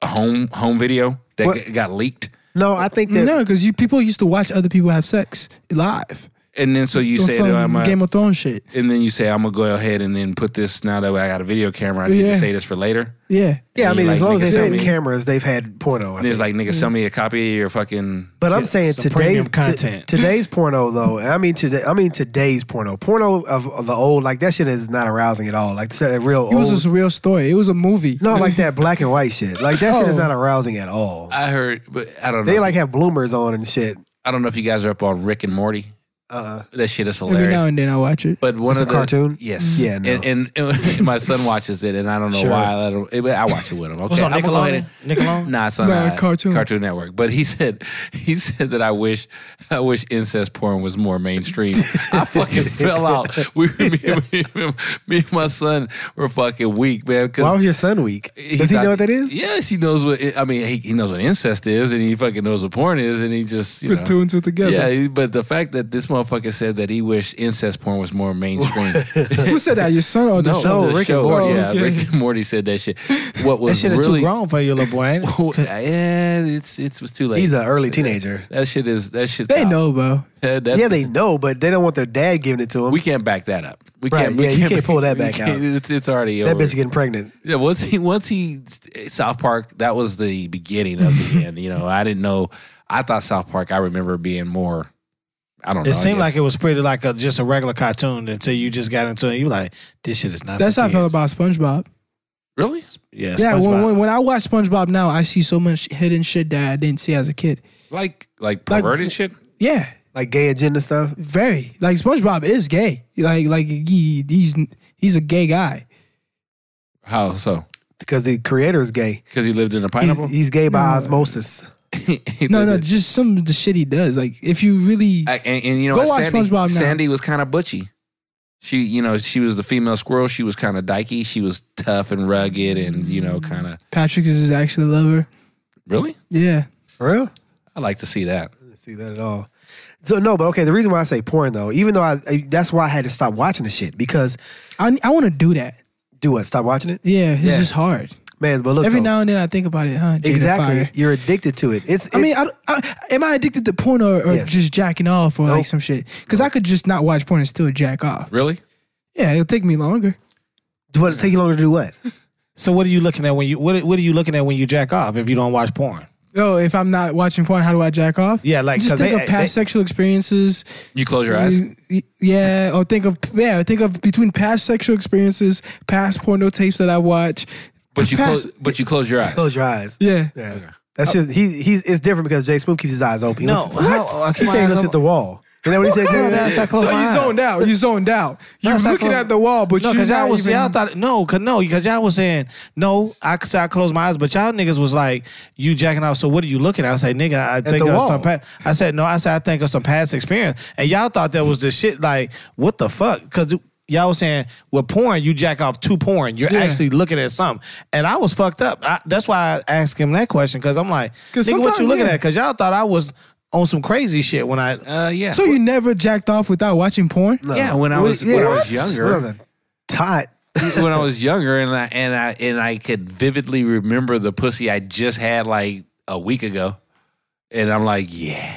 Speaker 1: a home home video that
Speaker 3: What-
Speaker 1: g- got leaked?
Speaker 3: no, I think that
Speaker 4: No, because you people used to watch other people have sex live.
Speaker 1: And then so you say, I'm a, uh,
Speaker 4: Game of Thrones shit.
Speaker 1: and then you say I'm gonna go ahead and then put this now that I got a video camera. I need
Speaker 4: Yeah.
Speaker 1: to say this for later.
Speaker 4: Yeah.
Speaker 3: yeah, I mean,
Speaker 1: you
Speaker 3: as long as they've
Speaker 1: sell
Speaker 3: had
Speaker 1: me-
Speaker 3: cameras, they've had porno. I
Speaker 1: And it's like, nigga, sell me a copy of your fucking.
Speaker 3: But I'm saying
Speaker 2: some
Speaker 3: today's
Speaker 2: premium
Speaker 3: t-
Speaker 2: content.
Speaker 3: today's porno though. I mean today. I mean today's porno. Porno of, of the old like that shit is not arousing at all. Like that real
Speaker 4: It was
Speaker 3: old.
Speaker 4: just a real story. It was a movie.
Speaker 3: no, like that black and white shit. Like that shit is
Speaker 4: Oh.
Speaker 3: not arousing at all.
Speaker 1: I heard, but I don't know.
Speaker 3: They like have bloomers on and shit.
Speaker 1: I don't know if you guys are up on Rick and Morty.
Speaker 3: Uh,
Speaker 1: That shit is hilarious.
Speaker 4: Every now
Speaker 1: hilarious.
Speaker 4: and then I watch it.
Speaker 1: But one
Speaker 3: It's
Speaker 1: of
Speaker 3: a
Speaker 1: the
Speaker 3: cartoon?
Speaker 1: yes,
Speaker 3: Yeah, no.
Speaker 1: and, and, and *laughs* my son watches it, and I don't know
Speaker 3: Sure.
Speaker 1: why. I, let him, I watch it with him. Okay,
Speaker 2: What's on
Speaker 1: I'm gonna go ahead
Speaker 2: Nickelodeon? Nickelodeon?
Speaker 1: nah, it's on
Speaker 4: No,
Speaker 1: uh,
Speaker 4: Cartoon.
Speaker 1: Cartoon Network. But he said he said that I wish I wish incest porn was more mainstream. I fucking *laughs* fell out. We me, me, me, me and my son were fucking weak, man.
Speaker 3: why was your son weak?
Speaker 1: he
Speaker 3: Does he
Speaker 1: thought-
Speaker 3: know what that is?
Speaker 1: Yes, he knows what. I mean, he, he knows what incest is, and he fucking knows what porn is, and he just you
Speaker 4: Put
Speaker 1: know.
Speaker 4: two and two together.
Speaker 1: Yeah, he- but the fact that this motherfucker said that he wished incest porn was more mainstream. *laughs*
Speaker 4: Who said that? Your son or the
Speaker 1: no,
Speaker 4: show?
Speaker 1: the
Speaker 3: Rick and. Morty.
Speaker 1: Yeah,
Speaker 4: Okay.
Speaker 1: Rick and Morty said that shit. *laughs* What
Speaker 2: That
Speaker 1: was
Speaker 2: shit is
Speaker 1: really
Speaker 2: too grown for your little boy. *laughs*
Speaker 1: Yeah, it's it was too late.
Speaker 3: He's an early teenager.
Speaker 1: that shit is that shit.
Speaker 4: They know, bro.
Speaker 1: That, that-
Speaker 3: Yeah, they know, but they don't want their dad giving it to them.
Speaker 1: We can't back that up. We
Speaker 3: Right,
Speaker 1: can't. we
Speaker 3: yeah, you can't pull that back
Speaker 1: can't-
Speaker 3: out.
Speaker 1: It's, it's already
Speaker 3: that
Speaker 1: over.
Speaker 3: bitch getting pregnant.
Speaker 1: Yeah, once he once he South Park, that was the beginning of the end. You know, I didn't know. I thought South Park. I remember being more. I don't know.
Speaker 2: It seemed like it was pretty like a just a regular cartoon until you just got into it. You like this shit is not.
Speaker 4: That's how I felt about SpongeBob.
Speaker 1: really.
Speaker 2: Yeah,
Speaker 4: Yeah, when, when when I watch SpongeBob now, I see so much hidden shit that I didn't see as a kid.
Speaker 1: Like like
Speaker 4: Like,
Speaker 1: perverted
Speaker 4: f-
Speaker 1: shit.
Speaker 4: Yeah,
Speaker 3: Like gay agenda stuff.
Speaker 4: very. Like SpongeBob is gay. Like like he, he's he's a gay guy.
Speaker 1: How so?
Speaker 3: Because the creator is gay.
Speaker 1: Because he lived in a
Speaker 3: He's,
Speaker 1: pineapple.
Speaker 3: he's gay by
Speaker 4: No.
Speaker 3: osmosis.
Speaker 1: He *laughs*
Speaker 4: No, no, just some of the shit he does. Like if you really
Speaker 1: I- and, and you know,
Speaker 4: Go watch
Speaker 1: Sandy,
Speaker 4: SpongeBob now.
Speaker 1: Sandy was kind of butchy. She, you know, she was the female squirrel. She was kind of dykey. She was tough and rugged, and you know, kind of
Speaker 4: Patrick is his actual lover.
Speaker 1: really.
Speaker 4: Yeah.
Speaker 3: For real?
Speaker 1: I like to see that.
Speaker 3: I didn't see that at all. So no, but okay. The reason why I say porn though, even though I, I that's why I had to stop watching the shit because
Speaker 4: I I want to do that.
Speaker 3: do what? Stop watching it,
Speaker 4: Yeah, it's
Speaker 3: Yeah.
Speaker 4: just hard.
Speaker 3: Man. But look,
Speaker 4: Every
Speaker 3: though,
Speaker 4: now and then I think about it, huh? Jada
Speaker 3: exactly,
Speaker 4: Fire.
Speaker 3: you're addicted to it. It's.
Speaker 4: I mean, I, I, am I addicted to porn or, or
Speaker 3: Yes.
Speaker 4: just jacking off or
Speaker 3: Nope.
Speaker 4: like some shit? Because I could just not watch porn and still jack off.
Speaker 1: Really?
Speaker 4: Yeah, it'll take me longer.
Speaker 3: it, what it take you longer to do what? *laughs*
Speaker 2: So what are you looking at when you what what are you looking at when you jack off if you don't watch porn?
Speaker 4: Yo, if I'm not watching porn, how do I jack off?
Speaker 2: Yeah, like
Speaker 4: just
Speaker 2: 'cause
Speaker 4: think
Speaker 2: they-
Speaker 4: of past
Speaker 2: they-
Speaker 4: sexual experiences.
Speaker 1: You close your eyes.
Speaker 4: Yeah, or think of yeah, think of between past sexual experiences, past porno tapes that I watch.
Speaker 1: But you
Speaker 4: past,
Speaker 1: close. But you close your eyes.
Speaker 3: Close your eyes.
Speaker 4: Yeah,
Speaker 3: Yeah, that's just he. He's it's different because Jay Smooth keeps his eyes open. He
Speaker 2: No,
Speaker 3: looks,
Speaker 2: how-
Speaker 3: what?
Speaker 2: I
Speaker 3: He
Speaker 2: my
Speaker 3: said he
Speaker 2: eyes
Speaker 3: looks
Speaker 2: open.
Speaker 3: at the wall. You know what he said?
Speaker 2: No, that's how I close
Speaker 4: So
Speaker 2: my
Speaker 4: you
Speaker 2: eyes.
Speaker 4: zoned out. You zoned out. You're
Speaker 2: That's how
Speaker 4: looking
Speaker 2: close-
Speaker 4: at the wall, but
Speaker 2: No,
Speaker 4: you're
Speaker 2: because y'all
Speaker 4: not
Speaker 2: was
Speaker 4: even.
Speaker 2: y'all thought no, cause no, because y'all was saying no. I could say I closed my eyes, but y'all niggas was like you jacking off. So what are you looking at? I say nigga, I think
Speaker 3: the
Speaker 2: of
Speaker 3: wall.
Speaker 2: some. Pa- I said no. I said I think of some past experience, and y'all thought that was the shit. Like what the fuck? Because y'all was saying with porn, you jack off to porn. You're
Speaker 4: Yeah.
Speaker 2: actually looking at something, and I was fucked up. I, that's why I asked him that question because I'm like,
Speaker 4: 'Cause
Speaker 2: nigga, what
Speaker 4: sometimes,
Speaker 2: you looking
Speaker 4: yeah.
Speaker 2: at? Because y'all thought I was on some crazy shit when I.
Speaker 1: Uh, yeah.
Speaker 4: so you never jacked off without watching porn?
Speaker 3: No.
Speaker 1: Yeah, when I was- when I was younger.
Speaker 3: When I was a tot.
Speaker 1: when I was younger, and I and I and I could vividly remember the pussy I just had like a week ago, and I'm like, yeah.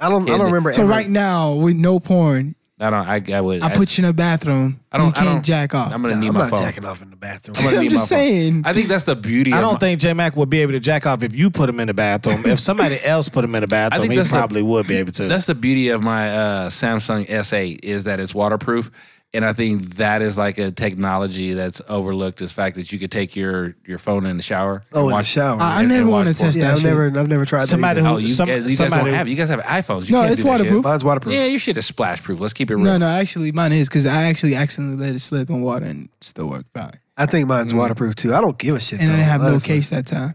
Speaker 3: I don't. I don't remember.
Speaker 4: So
Speaker 3: ever-
Speaker 4: right now, with no porn,
Speaker 1: I don't. I, I would.
Speaker 4: I put you in a bathroom.
Speaker 1: I don't-
Speaker 4: You can't
Speaker 1: don't-
Speaker 4: jack off.
Speaker 1: I'm gonna
Speaker 3: Nah,
Speaker 1: need
Speaker 3: I'm
Speaker 1: my
Speaker 3: not
Speaker 1: phone.
Speaker 3: jacking off in the bathroom.
Speaker 1: I'm gonna
Speaker 4: I'm
Speaker 1: need
Speaker 4: just
Speaker 1: my phone.
Speaker 4: saying.
Speaker 1: I think that's the beauty.
Speaker 2: I
Speaker 1: of
Speaker 2: don't
Speaker 1: my-
Speaker 2: think J Mac would be able to jack off if you put him in the bathroom. if somebody else put him in the *laughs* bathroom, he
Speaker 1: that's the-
Speaker 2: probably would be able to.
Speaker 1: That's the beauty of my uh, Samsung S8 is that it's waterproof, and I think that is like a technology that's overlooked. Is fact that you could take your your phone in the shower.
Speaker 3: Oh, in the
Speaker 1: watch-
Speaker 3: shower.
Speaker 4: I, I never want to
Speaker 1: watch porn.
Speaker 4: test
Speaker 3: yeah,
Speaker 4: that
Speaker 3: I've
Speaker 4: shit.
Speaker 3: never, I've never tried
Speaker 2: Somebody
Speaker 3: that.
Speaker 2: who-
Speaker 1: Oh, you,
Speaker 2: Some-
Speaker 1: guys, you guys
Speaker 2: somebody-
Speaker 1: don't have. You guys have iPhones. You
Speaker 4: No,
Speaker 1: can't
Speaker 4: it's
Speaker 1: do that shit.
Speaker 4: waterproof.
Speaker 3: Mine's waterproof.
Speaker 1: Yeah, your shit is splash proof. Let's keep it real.
Speaker 4: No, no, actually, mine is because I actually accidentally let it slip in water and still worked fine.
Speaker 3: I think mine's
Speaker 1: Mm.
Speaker 3: waterproof too. I don't give a shit.
Speaker 4: And I didn't have no case that time.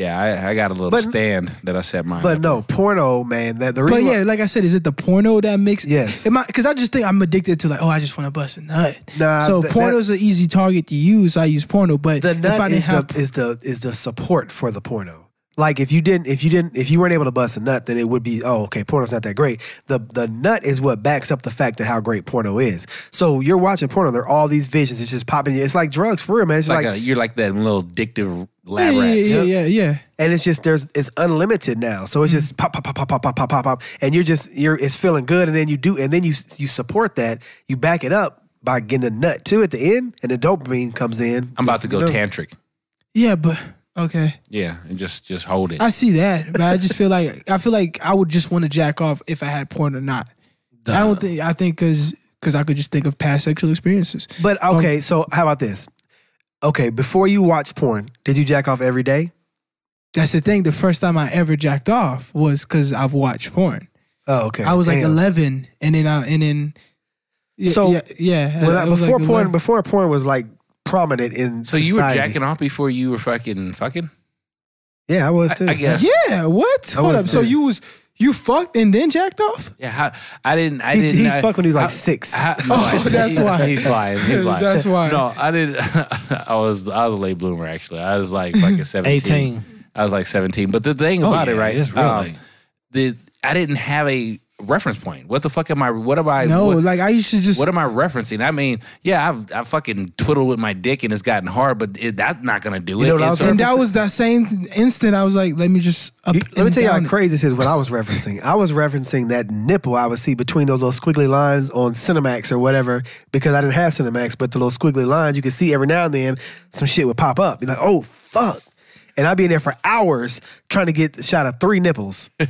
Speaker 1: Yeah, I, I got a little
Speaker 3: But-
Speaker 1: stand that I set mine.
Speaker 3: But
Speaker 1: up
Speaker 3: no,
Speaker 1: on.
Speaker 3: porno, man. That the
Speaker 4: But
Speaker 3: reason.
Speaker 4: yeah, like I said, is it the porno that makes?
Speaker 3: Yes.
Speaker 4: Because I just think I'm addicted to like, oh, I just want to bust a nut.
Speaker 3: Nah,
Speaker 4: so
Speaker 3: th-
Speaker 4: porno's an easy target to use. I use porno, but
Speaker 3: the
Speaker 4: if I
Speaker 3: is
Speaker 4: didn't have,
Speaker 3: the, is the is the support for the porno. Like if you didn't if you didn't if you weren't able to bust a nut, then it would be oh okay porno's not that great. The the nut is what backs up the fact that how great porno is. So you're watching porno, there are all these visions. It's just popping. It's like drugs for real, man. It's
Speaker 1: It's like,
Speaker 3: like
Speaker 1: a, you're like that little addictive lab
Speaker 4: yeah,
Speaker 1: rats.
Speaker 4: yeah, yeah, yeah.
Speaker 3: and it's just there's it's unlimited now. So it's just pop pop pop pop pop pop pop pop pop, and you're just you're it's feeling good, and then you do, and then you you support that, you back it up by getting a nut too at the end, and the dopamine comes in.
Speaker 1: I'm about to go
Speaker 3: You know?
Speaker 1: tantric.
Speaker 4: Yeah, but okay,
Speaker 1: Yeah, and just just hold it.
Speaker 4: I see that, but I just feel like I feel like I would just want to jack off if I had porn or not. I don't think I think because because I could just think of past sexual experiences.
Speaker 3: But um, okay, so how about this? Okay, before you watch porn, did you jack off every day?
Speaker 4: That's the thing. The first time I ever jacked off was because I've watched porn.
Speaker 3: Oh, okay.
Speaker 4: I was like 11, and then I and then yeah,
Speaker 3: So,
Speaker 4: yeah, yeah
Speaker 3: When I-
Speaker 4: I
Speaker 3: before
Speaker 4: like
Speaker 3: porn,
Speaker 4: 11.
Speaker 3: before porn was like prominent in.
Speaker 1: so you were jacking off before you were fucking fucking?
Speaker 3: Yeah, I was too.
Speaker 1: I, I guess.
Speaker 4: Yeah, what?
Speaker 3: I
Speaker 4: Hold
Speaker 3: was
Speaker 4: up. So you was you fucked and then jacked off?
Speaker 1: Yeah, how, I didn't. I
Speaker 3: He,
Speaker 1: didn't.
Speaker 3: he
Speaker 1: I,
Speaker 3: fucked when he was like
Speaker 1: how-
Speaker 3: six.
Speaker 1: how- *laughs* no,
Speaker 4: Oh,
Speaker 1: I-
Speaker 4: that's *laughs*
Speaker 1: he-
Speaker 4: why.
Speaker 1: He's lying. He's *laughs* lying.
Speaker 4: That's why.
Speaker 1: No, I didn't. I was. I was a late bloomer. Actually, I was like fucking seventeen.
Speaker 2: 18.
Speaker 1: I was like seventeen. But the thing
Speaker 2: Oh,
Speaker 1: about it, right?
Speaker 2: it's really-
Speaker 1: um, the I didn't have a reference point. What the fuck am I? What am I?
Speaker 4: No,
Speaker 1: what,
Speaker 4: like I used to just
Speaker 1: what am I referencing? I mean, yeah, I've I fucking twiddled with my dick and it's gotten hard, but it, that's not gonna do
Speaker 3: You
Speaker 1: it.
Speaker 3: know what I
Speaker 1: And
Speaker 3: was
Speaker 4: and that was that same instant. I was like, let me just up.
Speaker 3: You- let me tell you how crazy this is. What I was referencing, I was referencing that nipple I would see between those little squiggly lines on Cinemax or whatever, because I didn't have Cinemax, but the little squiggly lines you could see every now and then some shit would pop up. You're like, oh fuck, and I'd be in there for hours trying to get a shot of three nipples. *laughs*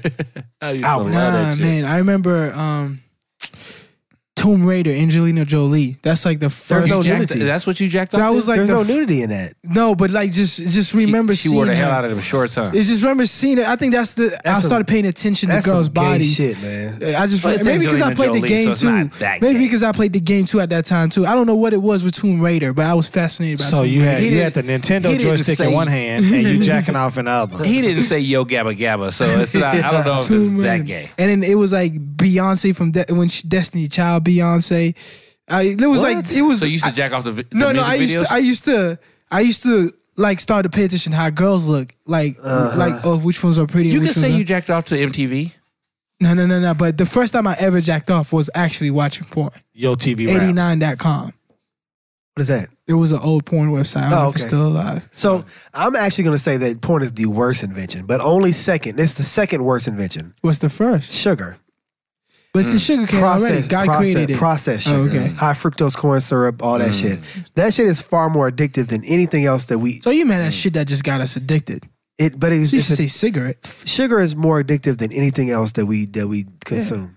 Speaker 1: I used to
Speaker 3: Ow.
Speaker 1: love that
Speaker 4: Nah,
Speaker 1: shit.
Speaker 4: man, I remember um, Tomb Raider, Angelina Jolie. That's like the
Speaker 3: There's
Speaker 4: first.
Speaker 3: no
Speaker 1: jacked-
Speaker 3: nudity.
Speaker 1: that's what you jacked off.
Speaker 4: That
Speaker 1: to?
Speaker 4: was like
Speaker 3: There's
Speaker 4: the
Speaker 3: no
Speaker 4: f-
Speaker 3: nudity in that.
Speaker 4: no, but like just just remember
Speaker 1: she, she
Speaker 4: seeing
Speaker 1: wore the hell
Speaker 4: her.
Speaker 1: out of them shorts, huh?
Speaker 4: It's just remember seeing it. I think that's the. I
Speaker 3: That's some-
Speaker 4: started paying attention to
Speaker 3: That's
Speaker 4: girls'
Speaker 3: some gay
Speaker 4: bodies.
Speaker 3: shit, man.
Speaker 4: I just
Speaker 1: But
Speaker 4: maybe because I
Speaker 1: Angelina
Speaker 4: played the game
Speaker 1: so
Speaker 4: too. Maybe because I played the game too at that time too. I don't know what it was with Tomb Raider, but I was fascinated by.
Speaker 2: So
Speaker 4: Tomb
Speaker 2: you had
Speaker 1: He
Speaker 2: you had the Nintendo
Speaker 1: he didn't
Speaker 2: joystick in one hand and you jacking off in the other. *laughs*
Speaker 1: He didn't say yo gabba gabba, so it's not. I don't *laughs* know if it's that
Speaker 4: Raider.
Speaker 1: gay.
Speaker 4: And then it was like Beyonce from when Destiny Child Beyonce. I, it was
Speaker 3: What?
Speaker 4: like it was.
Speaker 1: So you used to jack off the, vi- the
Speaker 4: no, no.
Speaker 1: music
Speaker 4: I used
Speaker 1: videos.
Speaker 4: to. I used to. I used to like start to pay attention to how girls look. Like uh-huh. like oh, which ones are pretty. and
Speaker 1: you
Speaker 4: which
Speaker 1: can say
Speaker 4: ones
Speaker 1: you jacked off to MTV.
Speaker 4: No, no, no, no. But the first time I ever jacked off was actually watching porn.
Speaker 2: Yo TV raps.
Speaker 4: 89.com.
Speaker 3: What is that?
Speaker 4: It was an old porn website. I don't
Speaker 3: Oh,
Speaker 4: know if it's
Speaker 3: okay.
Speaker 4: still alive.
Speaker 3: So I'm actually going to say that porn is the worst invention, but only second. It's the second worst invention.
Speaker 4: What's the first?
Speaker 3: Sugar.
Speaker 4: But it's a mm. sugar cane already. God
Speaker 3: process,
Speaker 4: created it.
Speaker 3: Processed
Speaker 4: Oh,
Speaker 3: sugar.
Speaker 4: okay.
Speaker 3: High fructose corn syrup, all that mm. shit. That shit is far more addictive than anything else that we.
Speaker 4: So you mean that mm. shit that just got us addicted.
Speaker 3: It, but it's,
Speaker 4: You
Speaker 3: it's
Speaker 4: should
Speaker 3: a-
Speaker 4: say cigarette.
Speaker 3: sugar is more addictive than anything else that we that we consume.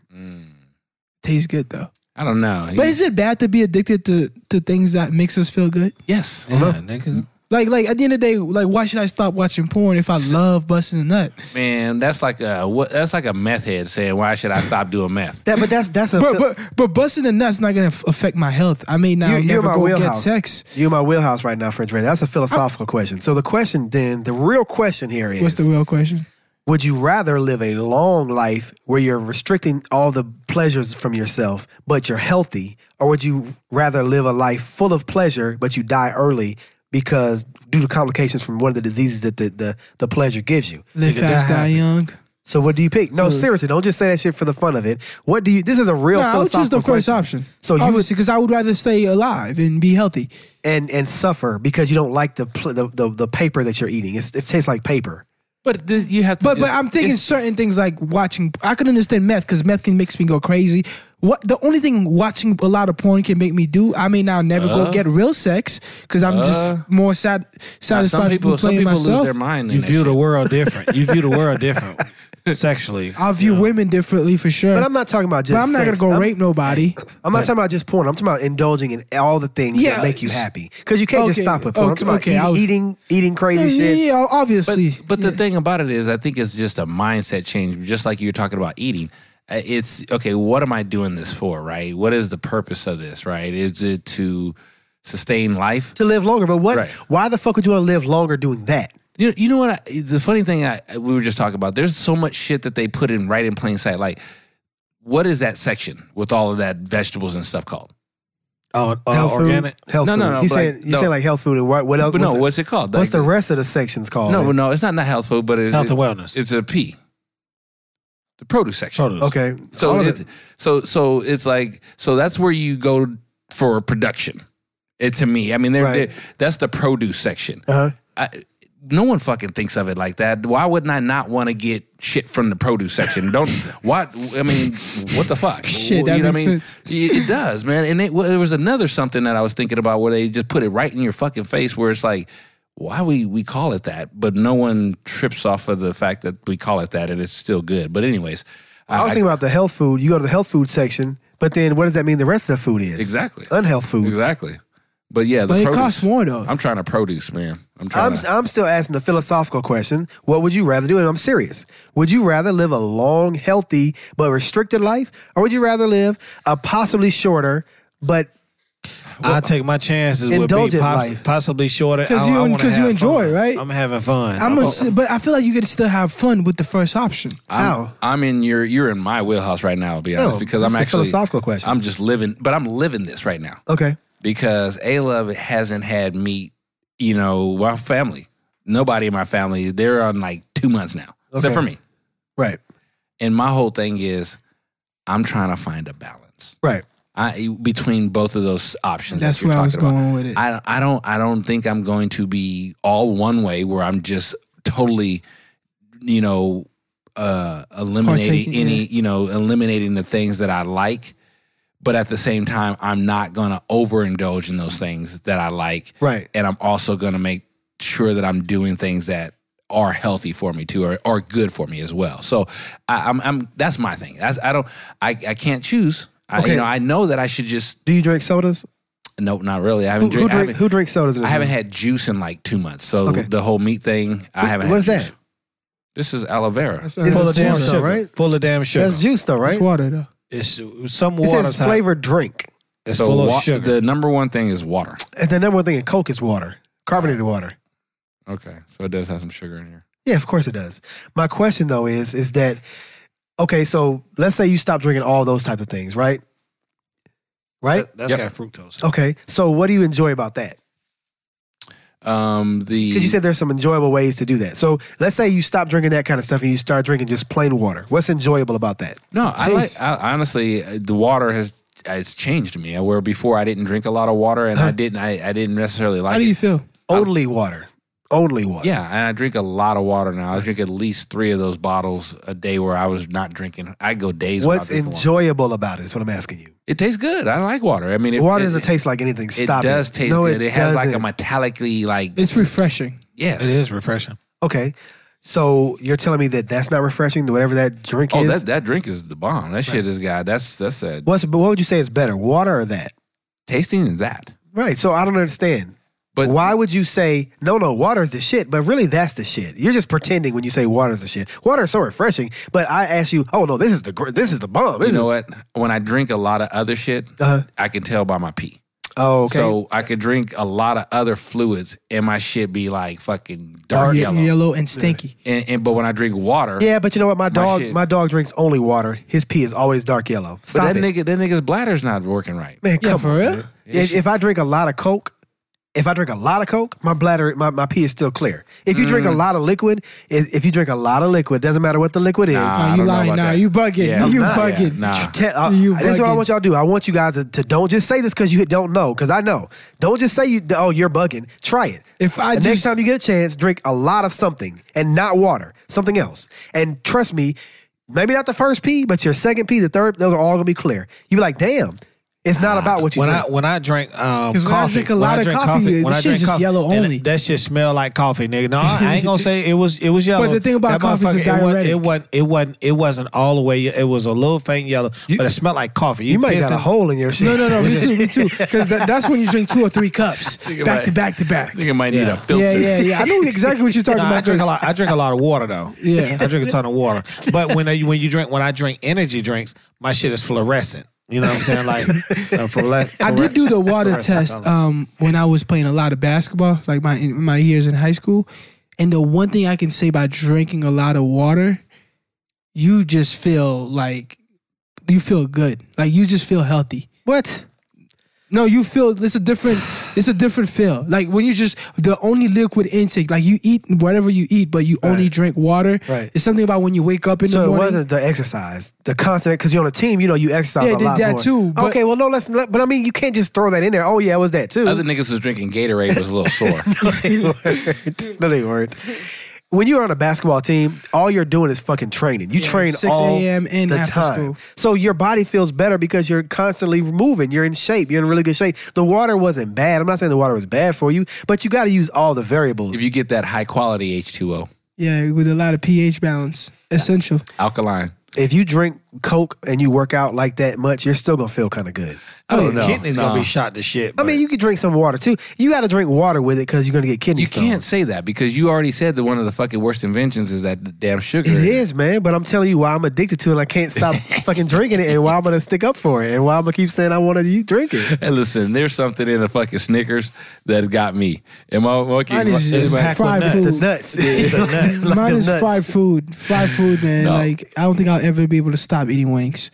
Speaker 4: Tastes good though.
Speaker 1: I don't know.
Speaker 4: But is it bad to be addicted to to things that makes us feel good?
Speaker 1: yes. Uh-huh.
Speaker 2: Yeah, nigga.
Speaker 4: Like like at the end of the day, like why should I stop watching porn if I love busting a nut?
Speaker 1: Man, that's like a what? That's like a meth head saying, "Why should I stop doing meth?"
Speaker 3: That, but that's that's a.
Speaker 4: But but but busting a nut's not gonna f- affect my health. I may now
Speaker 3: you're, you're
Speaker 4: never
Speaker 3: my
Speaker 4: go get
Speaker 3: wheelhouse.
Speaker 4: sex.
Speaker 3: You're my wheelhouse right now, French Ray. That's a philosophical question. So the question then, the real question here is:
Speaker 4: What's the real question?
Speaker 3: Would you rather live a long life where you're restricting all the pleasures from yourself, but you're healthy, or would you rather live a life full of pleasure, but you die early because due to complications from one of the diseases that the the, the pleasure gives you?
Speaker 4: Live fast, die young.
Speaker 3: So what do you pick? No,
Speaker 4: So-
Speaker 3: seriously, don't just say that shit for the fun of it. What do you? This is a real
Speaker 4: No, I would choose the first
Speaker 3: question.
Speaker 4: option.
Speaker 3: So you would
Speaker 4: obviously because I would rather stay alive and be healthy.
Speaker 3: and and suffer because you don't like the the, the, the paper that you're eating. It's, it tastes like paper.
Speaker 1: But this, you have to.
Speaker 4: But but I'm thinking certain things like watching. I can understand meth because meth can makes me go crazy. What the only thing watching a lot of porn can make me do? I may now never go
Speaker 1: Uh.
Speaker 4: get real sex because I'm
Speaker 1: Uh.
Speaker 4: just more sad, satisfied
Speaker 1: some people,
Speaker 4: with
Speaker 1: some people
Speaker 4: myself.
Speaker 1: lose their mind.
Speaker 2: You
Speaker 1: that
Speaker 2: view the world different. You view the world different *laughs* sexually.
Speaker 4: I view women differently for sure.
Speaker 3: But I'm not talking about just.
Speaker 4: But I'm not
Speaker 3: sex.
Speaker 4: gonna go
Speaker 3: I'm-
Speaker 4: rape nobody.
Speaker 3: I'm not talking about just porn. I'm talking about indulging in all the things
Speaker 4: Yeah.
Speaker 3: that make you happy. Because you can't just stop with porn. I'm
Speaker 4: okay,
Speaker 3: talking about
Speaker 4: okay,
Speaker 3: eating,
Speaker 4: was-
Speaker 3: eating, eating crazy
Speaker 4: yeah,
Speaker 3: shit.
Speaker 4: yeah, obviously.
Speaker 1: But, but
Speaker 4: yeah.
Speaker 1: the thing about it is, I think it's just a mindset change. Just like you're talking about eating, Uh, it's okay. What am I doing this for? Right? What is the purpose of this? Right? Is it to sustain life?
Speaker 3: To live longer, but what?
Speaker 1: Right.
Speaker 3: Why the fuck would you want to live longer doing that?
Speaker 1: You, you know what? I, the funny thing I, we were just talking about. There's so much shit that they put in right in plain sight. Like, what is that section with all of that vegetables and stuff called?
Speaker 2: Oh, uh,
Speaker 3: health
Speaker 2: organic.
Speaker 3: food. Health
Speaker 1: No,
Speaker 3: food.
Speaker 1: no, no,
Speaker 3: He's
Speaker 1: but
Speaker 3: saying
Speaker 1: like,
Speaker 3: he's
Speaker 1: no.
Speaker 3: saying like health food and what? What else?
Speaker 1: But no,
Speaker 3: what's,
Speaker 1: what's it called?
Speaker 3: the, what's the rest of the sections called?
Speaker 1: No, no, it's not not health food, but it's
Speaker 2: Health and wellness.
Speaker 1: It's a P. The produce section.
Speaker 2: Produce.
Speaker 3: Okay.
Speaker 1: So it's
Speaker 3: it.
Speaker 1: so so it's like so that's where you go for production. It to me, I mean, they're,
Speaker 3: Right.
Speaker 1: they're- that's the produce section.
Speaker 3: Uh-huh.
Speaker 1: I, no one fucking thinks of it like that. Why wouldn't I not want to get shit from the produce section? Don't *laughs* what? I mean, what the fuck? *laughs*
Speaker 4: Shit, that
Speaker 1: You know
Speaker 4: makes
Speaker 1: what I mean?
Speaker 4: sense.
Speaker 1: It, it does, man. And it, well, there was another something that I was thinking about where they just put it right in your fucking face, where it's like, why we we call it that, but no one trips off of the fact that we call it that, and it's still good. But anyways,
Speaker 3: I was thinking about the health food. You go to the health food section, but then what does that mean? The rest of the food is
Speaker 1: Exactly.
Speaker 3: unhealth food.
Speaker 1: Exactly. But yeah, the
Speaker 4: but it
Speaker 1: produce,
Speaker 4: costs more though.
Speaker 1: I'm trying to produce, man. I'm trying
Speaker 3: I'm,
Speaker 1: to.
Speaker 3: I'm still asking the philosophical question. What would you rather do? And I'm serious. Would you rather live a long, healthy, but restricted life? Or would you rather live a possibly shorter, but
Speaker 2: I take my chances with being
Speaker 3: Indulgent
Speaker 2: poss-
Speaker 3: life.
Speaker 2: possibly shorter because
Speaker 4: you-
Speaker 2: I wanna
Speaker 4: 'cause you enjoy,
Speaker 2: fun.
Speaker 4: right?
Speaker 2: I'm having fun.
Speaker 4: I'm
Speaker 2: I'm-
Speaker 4: a, but I feel like you could still have fun with the first option.
Speaker 3: how?
Speaker 1: I'm, I'm in your. You're in my wheelhouse right now. To be honest,
Speaker 3: No,
Speaker 1: because I'm
Speaker 3: a
Speaker 1: actually
Speaker 3: philosophical question.
Speaker 1: I'm just living, but I'm living this right now
Speaker 3: Okay.
Speaker 1: Because A Love hasn't had meat. You know, my family. Nobody in my family. They're on like two months now, except for me.
Speaker 3: Right.
Speaker 1: And my whole thing is, I'm trying to find a balance.
Speaker 3: Right.
Speaker 1: I, between both of those options. that
Speaker 4: That's
Speaker 1: you're
Speaker 4: where I was
Speaker 1: talking about.
Speaker 4: going with it.
Speaker 1: I I don't I don't think I'm going to be all one way where I'm just totally, you know, uh, eliminating
Speaker 4: Partaking,
Speaker 1: any
Speaker 4: yeah.
Speaker 1: you know eliminating the things that I like, but at the same time I'm not gonna overindulge in those things that I like,
Speaker 3: Right.
Speaker 1: and I'm also gonna make sure that I'm doing things that are healthy for me too, or are good for me as well. So I, I'm I'm that's my thing. That's I don't I I can't choose. I,
Speaker 3: Okay.
Speaker 1: you know I know that I should just
Speaker 3: Do you drink sodas?
Speaker 1: nope not really. I haven't
Speaker 3: who,
Speaker 1: drink, I
Speaker 3: drink,
Speaker 1: haven't-
Speaker 3: who drinks sodas? In
Speaker 1: I haven't had juice in like two months. So
Speaker 3: Okay.
Speaker 1: the whole meat thing, I haven't.
Speaker 3: What
Speaker 1: had
Speaker 3: is that?
Speaker 1: This is aloe vera.
Speaker 4: That's,
Speaker 3: It's
Speaker 2: full of damn
Speaker 3: juice, though,
Speaker 2: sugar,
Speaker 3: right?
Speaker 2: Full of damn sugar.
Speaker 3: That's juice, though, right?
Speaker 4: It's water though.
Speaker 2: It's some water.
Speaker 3: It
Speaker 2: water.
Speaker 3: says
Speaker 2: type.
Speaker 3: flavored drink.
Speaker 2: It's
Speaker 1: So
Speaker 2: full of
Speaker 1: wa-
Speaker 2: sugar.
Speaker 1: the number one thing is water.
Speaker 3: And the number one thing in Coke is water, carbonated water.
Speaker 1: Okay, so it does have some sugar in here.
Speaker 3: Yeah, of course it does. My question though is, is that okay? So let's say you stop drinking all those types of things, right? Right.
Speaker 2: That- That's
Speaker 1: Yep.
Speaker 2: got fructose.
Speaker 3: Okay. So what do you enjoy about that?
Speaker 1: Um, the
Speaker 3: Because you said there's some enjoyable ways to do that. So let's say you stop drinking that kind of stuff and you start drinking just plain water. What's enjoyable about that?
Speaker 1: no, I like. I, honestly, uh, the water has has changed me. Where before I didn't drink a lot of water, and I didn't. I, I didn't necessarily like
Speaker 4: How do
Speaker 1: it.
Speaker 4: you feel?
Speaker 3: Only water. Only water.
Speaker 1: Yeah, and I drink a lot of water now. I drink at least three of those bottles a day. Where I was not drinking, I go days.
Speaker 3: What's
Speaker 1: without drinking water.
Speaker 3: enjoyable about it? Is what I'm asking you.
Speaker 1: It tastes good. I like water. I mean, it,
Speaker 3: water doesn't taste like anything.
Speaker 1: It
Speaker 3: Stop it.
Speaker 1: does taste
Speaker 3: No,
Speaker 1: good. It, has like a
Speaker 3: doesn't.
Speaker 1: metallically like.
Speaker 4: It's refreshing.
Speaker 1: yes,
Speaker 2: It is refreshing.
Speaker 3: Okay. So you're telling me that that's not refreshing? Whatever that drink
Speaker 1: Oh,
Speaker 3: is.
Speaker 1: that that drink is the bomb. That shit is got. That's that's a
Speaker 3: What's but what would you say is better, water or that?
Speaker 1: tasting is that.
Speaker 3: Right. So I don't understand.
Speaker 1: But
Speaker 3: Why would you say no? No, water is the shit. But really, that's the shit. You're just pretending when you say water's the shit. Water is so refreshing. But I ask you, oh no, this is the gr- this is the bomb.
Speaker 1: You
Speaker 3: is-
Speaker 1: know what? When I drink a lot of other shit,
Speaker 3: Uh-huh.
Speaker 1: I can tell by my pee.
Speaker 3: Oh, okay.
Speaker 1: So I could drink a lot of other fluids, and my shit be like fucking dark
Speaker 4: Ye-
Speaker 1: yellow.
Speaker 4: yellow and stinky.
Speaker 1: And, and but when I drink water,
Speaker 3: yeah, but you know what? My dog,
Speaker 1: shit.
Speaker 3: my, dog drinks only water. His pee is always dark yellow. Stop
Speaker 1: but that
Speaker 3: it,
Speaker 1: nigga, that nigga's bladder's not working right.
Speaker 3: man.
Speaker 4: Yeah,
Speaker 3: Come
Speaker 4: for
Speaker 3: on,
Speaker 4: real?
Speaker 3: man. If, if I drink a lot of Coke, if I drink a lot of Coke, my bladder, my, my pee is still clear. If you drink a lot of liquid, if, if you drink a lot of liquid, doesn't matter what the liquid is.
Speaker 1: Nah, I
Speaker 4: you
Speaker 1: don't know
Speaker 4: lying
Speaker 1: about
Speaker 4: now?
Speaker 1: that.
Speaker 4: You bugging?
Speaker 1: Yeah,
Speaker 4: you
Speaker 1: I'm not.
Speaker 4: bugging?
Speaker 1: Nah.
Speaker 3: Te- uh,
Speaker 4: You
Speaker 3: this is what I
Speaker 4: bugging.
Speaker 3: want y'all to do. I want you guys to, to don't just say this because you don't know, because I know. Don't just say you. Oh, you're bugging. Try it.
Speaker 4: If I
Speaker 3: the
Speaker 4: just-
Speaker 3: next time you get a chance, drink a lot of something and not water, something else. And trust me, maybe not the first pee, but your second pee, the third, those are all gonna be clear. You be like, damn, it's not about what you
Speaker 2: when
Speaker 3: drink.
Speaker 2: I when I drink um,
Speaker 4: 'Cause when I
Speaker 2: coffee,
Speaker 4: drink a
Speaker 2: when
Speaker 4: lot
Speaker 2: I
Speaker 4: of
Speaker 2: drink
Speaker 4: coffee, the
Speaker 2: when I
Speaker 4: shit's
Speaker 2: drink
Speaker 4: just
Speaker 2: coffee,
Speaker 4: yellow
Speaker 2: and
Speaker 4: only.
Speaker 2: That shit smell like coffee, nigga. No, I ain't gonna say it was it was yellow.
Speaker 4: But the thing about
Speaker 2: That
Speaker 4: coffee is a
Speaker 2: motherfucker, it wasn't-
Speaker 4: diuretic.
Speaker 2: It wasn't it wasn't it wasn't all the way. It was a little faint yellow, but it smelled like coffee.
Speaker 3: you might got a
Speaker 2: pissing-
Speaker 3: hole in your shit.
Speaker 4: No, no, no. Me *laughs* too. Me too. Because that, that's when you drink two or three cups *laughs*
Speaker 1: Think
Speaker 4: back
Speaker 1: about-
Speaker 4: to back to back.
Speaker 1: I think it might need
Speaker 2: Yeah.
Speaker 1: a filter.
Speaker 4: Yeah, yeah, yeah. I know exactly what you're *laughs* talking
Speaker 2: Nah, I
Speaker 4: about.
Speaker 2: drink a
Speaker 4: Chris.
Speaker 2: lot. I drink a lot of water though.
Speaker 4: Yeah.
Speaker 2: I drink a ton of water. But when I, when you drink when I drink energy drinks, my shit is fluorescent. You know what I'm saying? Like *laughs* uh, fluore-
Speaker 4: I did do the water test um, when I was playing a lot of basketball, like my in my years in high school. And the one thing I can say about drinking a lot of water, you just feel like you feel good. Like you just feel healthy.
Speaker 3: What?
Speaker 4: No, you feel it's a different it's a different feel. Like when you just the only liquid intake, like you eat whatever you eat, but you only drink water.
Speaker 3: Right.
Speaker 4: It's something about when you wake up in
Speaker 3: So
Speaker 4: the
Speaker 3: it
Speaker 4: morning.
Speaker 3: wasn't the exercise, the constant, because you're on a team. You know, you exercise
Speaker 4: Yeah,
Speaker 3: a
Speaker 4: did
Speaker 3: lot
Speaker 4: that
Speaker 3: more.
Speaker 4: too, but-
Speaker 3: okay, well, no, let's. Let, but I mean, you can't just throw that in there. Oh yeah, it was that too.
Speaker 1: Other niggas was drinking Gatorade it was a little *laughs* sore.
Speaker 3: no, they weren't. When you're on a basketball team, all you're doing is fucking training. You
Speaker 4: Yeah,
Speaker 3: train
Speaker 4: 6
Speaker 3: all
Speaker 4: a.m. and
Speaker 3: the
Speaker 4: after
Speaker 3: time.
Speaker 4: school.
Speaker 3: So your body feels better because you're constantly moving. You're in shape. You're in really good shape. The water wasn't bad. I'm not saying the water was bad for you, but you got to use all the variables.
Speaker 1: if you get that high quality H2O,
Speaker 4: yeah, with a lot of pH balance. Essential.
Speaker 1: alkaline.
Speaker 3: if you drink Coke and you work out like that much, you're still gonna feel kind of good.
Speaker 1: I don't oh, know.
Speaker 2: Kidneys gonna be shot to shit.
Speaker 3: I mean, you can drink some water too. You got to drink water with it because you're gonna get kidney
Speaker 1: You
Speaker 3: stones.
Speaker 1: can't say that because you already said that one of the fucking worst inventions is that damn sugar.
Speaker 3: It is, man. But I'm telling you why I'm addicted to it and I can't stop *laughs* fucking drinking it and why I'm gonna stick up for it and why I'm gonna keep saying I want to drink it.
Speaker 1: Hey, listen, there's something in the fucking Snickers that got me. And my monkey,
Speaker 4: Mine is just
Speaker 2: packed with
Speaker 4: fried
Speaker 2: nuts.
Speaker 3: The
Speaker 4: food.
Speaker 3: nuts.
Speaker 2: It's the *laughs* nuts.
Speaker 4: Mine
Speaker 3: the
Speaker 4: is
Speaker 3: nuts.
Speaker 4: fried food. Fried food, man.
Speaker 1: No.
Speaker 4: Like I don't think I'll ever be able to stop eating wings.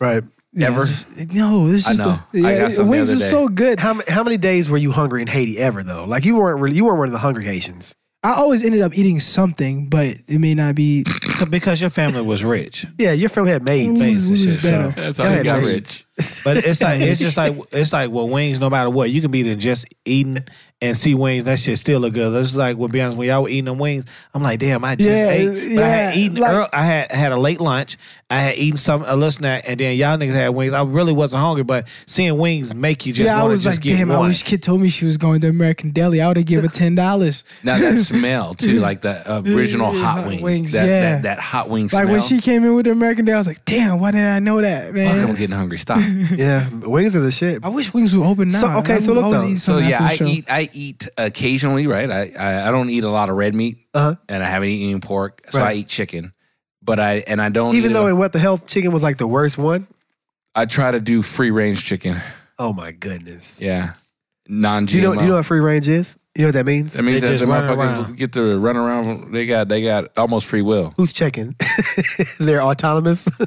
Speaker 3: Right.
Speaker 4: Yeah,
Speaker 1: Ever?
Speaker 4: just- no, this
Speaker 1: is
Speaker 4: just
Speaker 1: know.
Speaker 4: The,
Speaker 1: I
Speaker 4: yeah,
Speaker 1: got some the
Speaker 4: wings
Speaker 1: other
Speaker 4: are
Speaker 1: day.
Speaker 4: so good.
Speaker 3: How, how many days were you hungry in Haiti ever though? Like you weren't really you weren't one of the hungry Haitians.
Speaker 4: I always ended up eating something, but it may not be.
Speaker 2: because your family was rich.
Speaker 3: Yeah, your family had maids.
Speaker 2: Maids and
Speaker 4: Who's
Speaker 2: shit, so-
Speaker 4: better?
Speaker 1: That's how he
Speaker 3: ahead,
Speaker 1: got rich.
Speaker 2: But it's like it's just like *laughs* it's like with wings. No matter what, you can be there just eating and see wings. That shit still look good. It's like, well, be honest, when y'all were eating them wings, I'm like, damn, I just
Speaker 4: Yeah,
Speaker 2: ate. But I had eaten.
Speaker 4: like-
Speaker 2: earl- I had had a late lunch. I had eaten some a little snack, and then y'all niggas had wings. I really wasn't hungry, but seeing wings make you just
Speaker 4: yeah, I
Speaker 2: want
Speaker 4: was
Speaker 2: to just
Speaker 4: like,
Speaker 2: get
Speaker 4: damn. I
Speaker 2: one.
Speaker 4: wish kid told me she was going to American Deli. I would have given her ten dollars.
Speaker 1: Now that *laughs* smell too, like the original
Speaker 4: Yeah,
Speaker 1: hot
Speaker 4: hot
Speaker 1: wings.
Speaker 4: wings,
Speaker 1: that,
Speaker 4: yeah.
Speaker 1: that that hot wing
Speaker 4: Like
Speaker 1: smell.
Speaker 4: when she came in with the American Deli, I was like, damn. Why didn't I know that,
Speaker 1: Fuck,
Speaker 4: man?
Speaker 1: I'm getting hungry. Stop. *laughs*
Speaker 3: Yeah, wings are the shit.
Speaker 4: I wish wings were open now.
Speaker 3: So, okay, so look, though.
Speaker 1: So yeah, I
Speaker 4: show.
Speaker 1: eat I eat occasionally, right? I, I I don't eat a lot of red meat,
Speaker 3: Uh-huh.
Speaker 1: and I haven't eaten any pork, so
Speaker 3: Right.
Speaker 1: I eat chicken. But I and I don't
Speaker 3: Even
Speaker 1: eat
Speaker 3: though
Speaker 1: it,
Speaker 3: in what the health chicken was like the worst one.
Speaker 1: I try to do free range chicken.
Speaker 3: Oh my goodness.
Speaker 1: Yeah, non
Speaker 3: Do you know
Speaker 1: GMO.
Speaker 3: you know what free range is? You know what that means?
Speaker 1: that means
Speaker 2: They
Speaker 1: that
Speaker 2: just
Speaker 1: the
Speaker 2: run
Speaker 1: motherfuckers
Speaker 2: around.
Speaker 1: get to run around. They got they got almost free will.
Speaker 3: Who's checking? *laughs* They're autonomous. *laughs*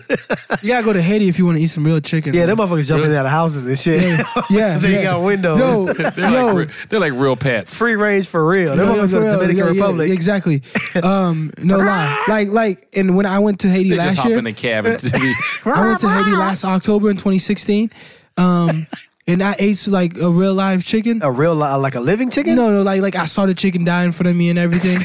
Speaker 4: You gotta go to Haiti if you want to eat some real chicken.
Speaker 3: yeah,
Speaker 4: man.
Speaker 3: them motherfuckers jumping out of houses and shit.
Speaker 4: Yeah, *laughs* yeah,
Speaker 3: they
Speaker 4: yeah.
Speaker 3: got windows.
Speaker 4: Yo,
Speaker 1: They're
Speaker 4: yo,
Speaker 1: like re- they're like real pets.
Speaker 3: Free range for real. Them
Speaker 4: No, no,
Speaker 3: motherfuckers
Speaker 4: for
Speaker 3: go to. Dominican
Speaker 4: Yeah, yeah,
Speaker 3: Republic.
Speaker 4: exactly. Um, no lie. Like, like, and when I went to Haiti
Speaker 1: They just
Speaker 4: last
Speaker 1: hop
Speaker 4: year,
Speaker 1: in the cab and
Speaker 4: I went to Haiti last October in 2016, um, and I ate like a real live chicken.
Speaker 3: A real li- like a living chicken?
Speaker 4: No, no, like, like I saw the chicken die in front of me and everything,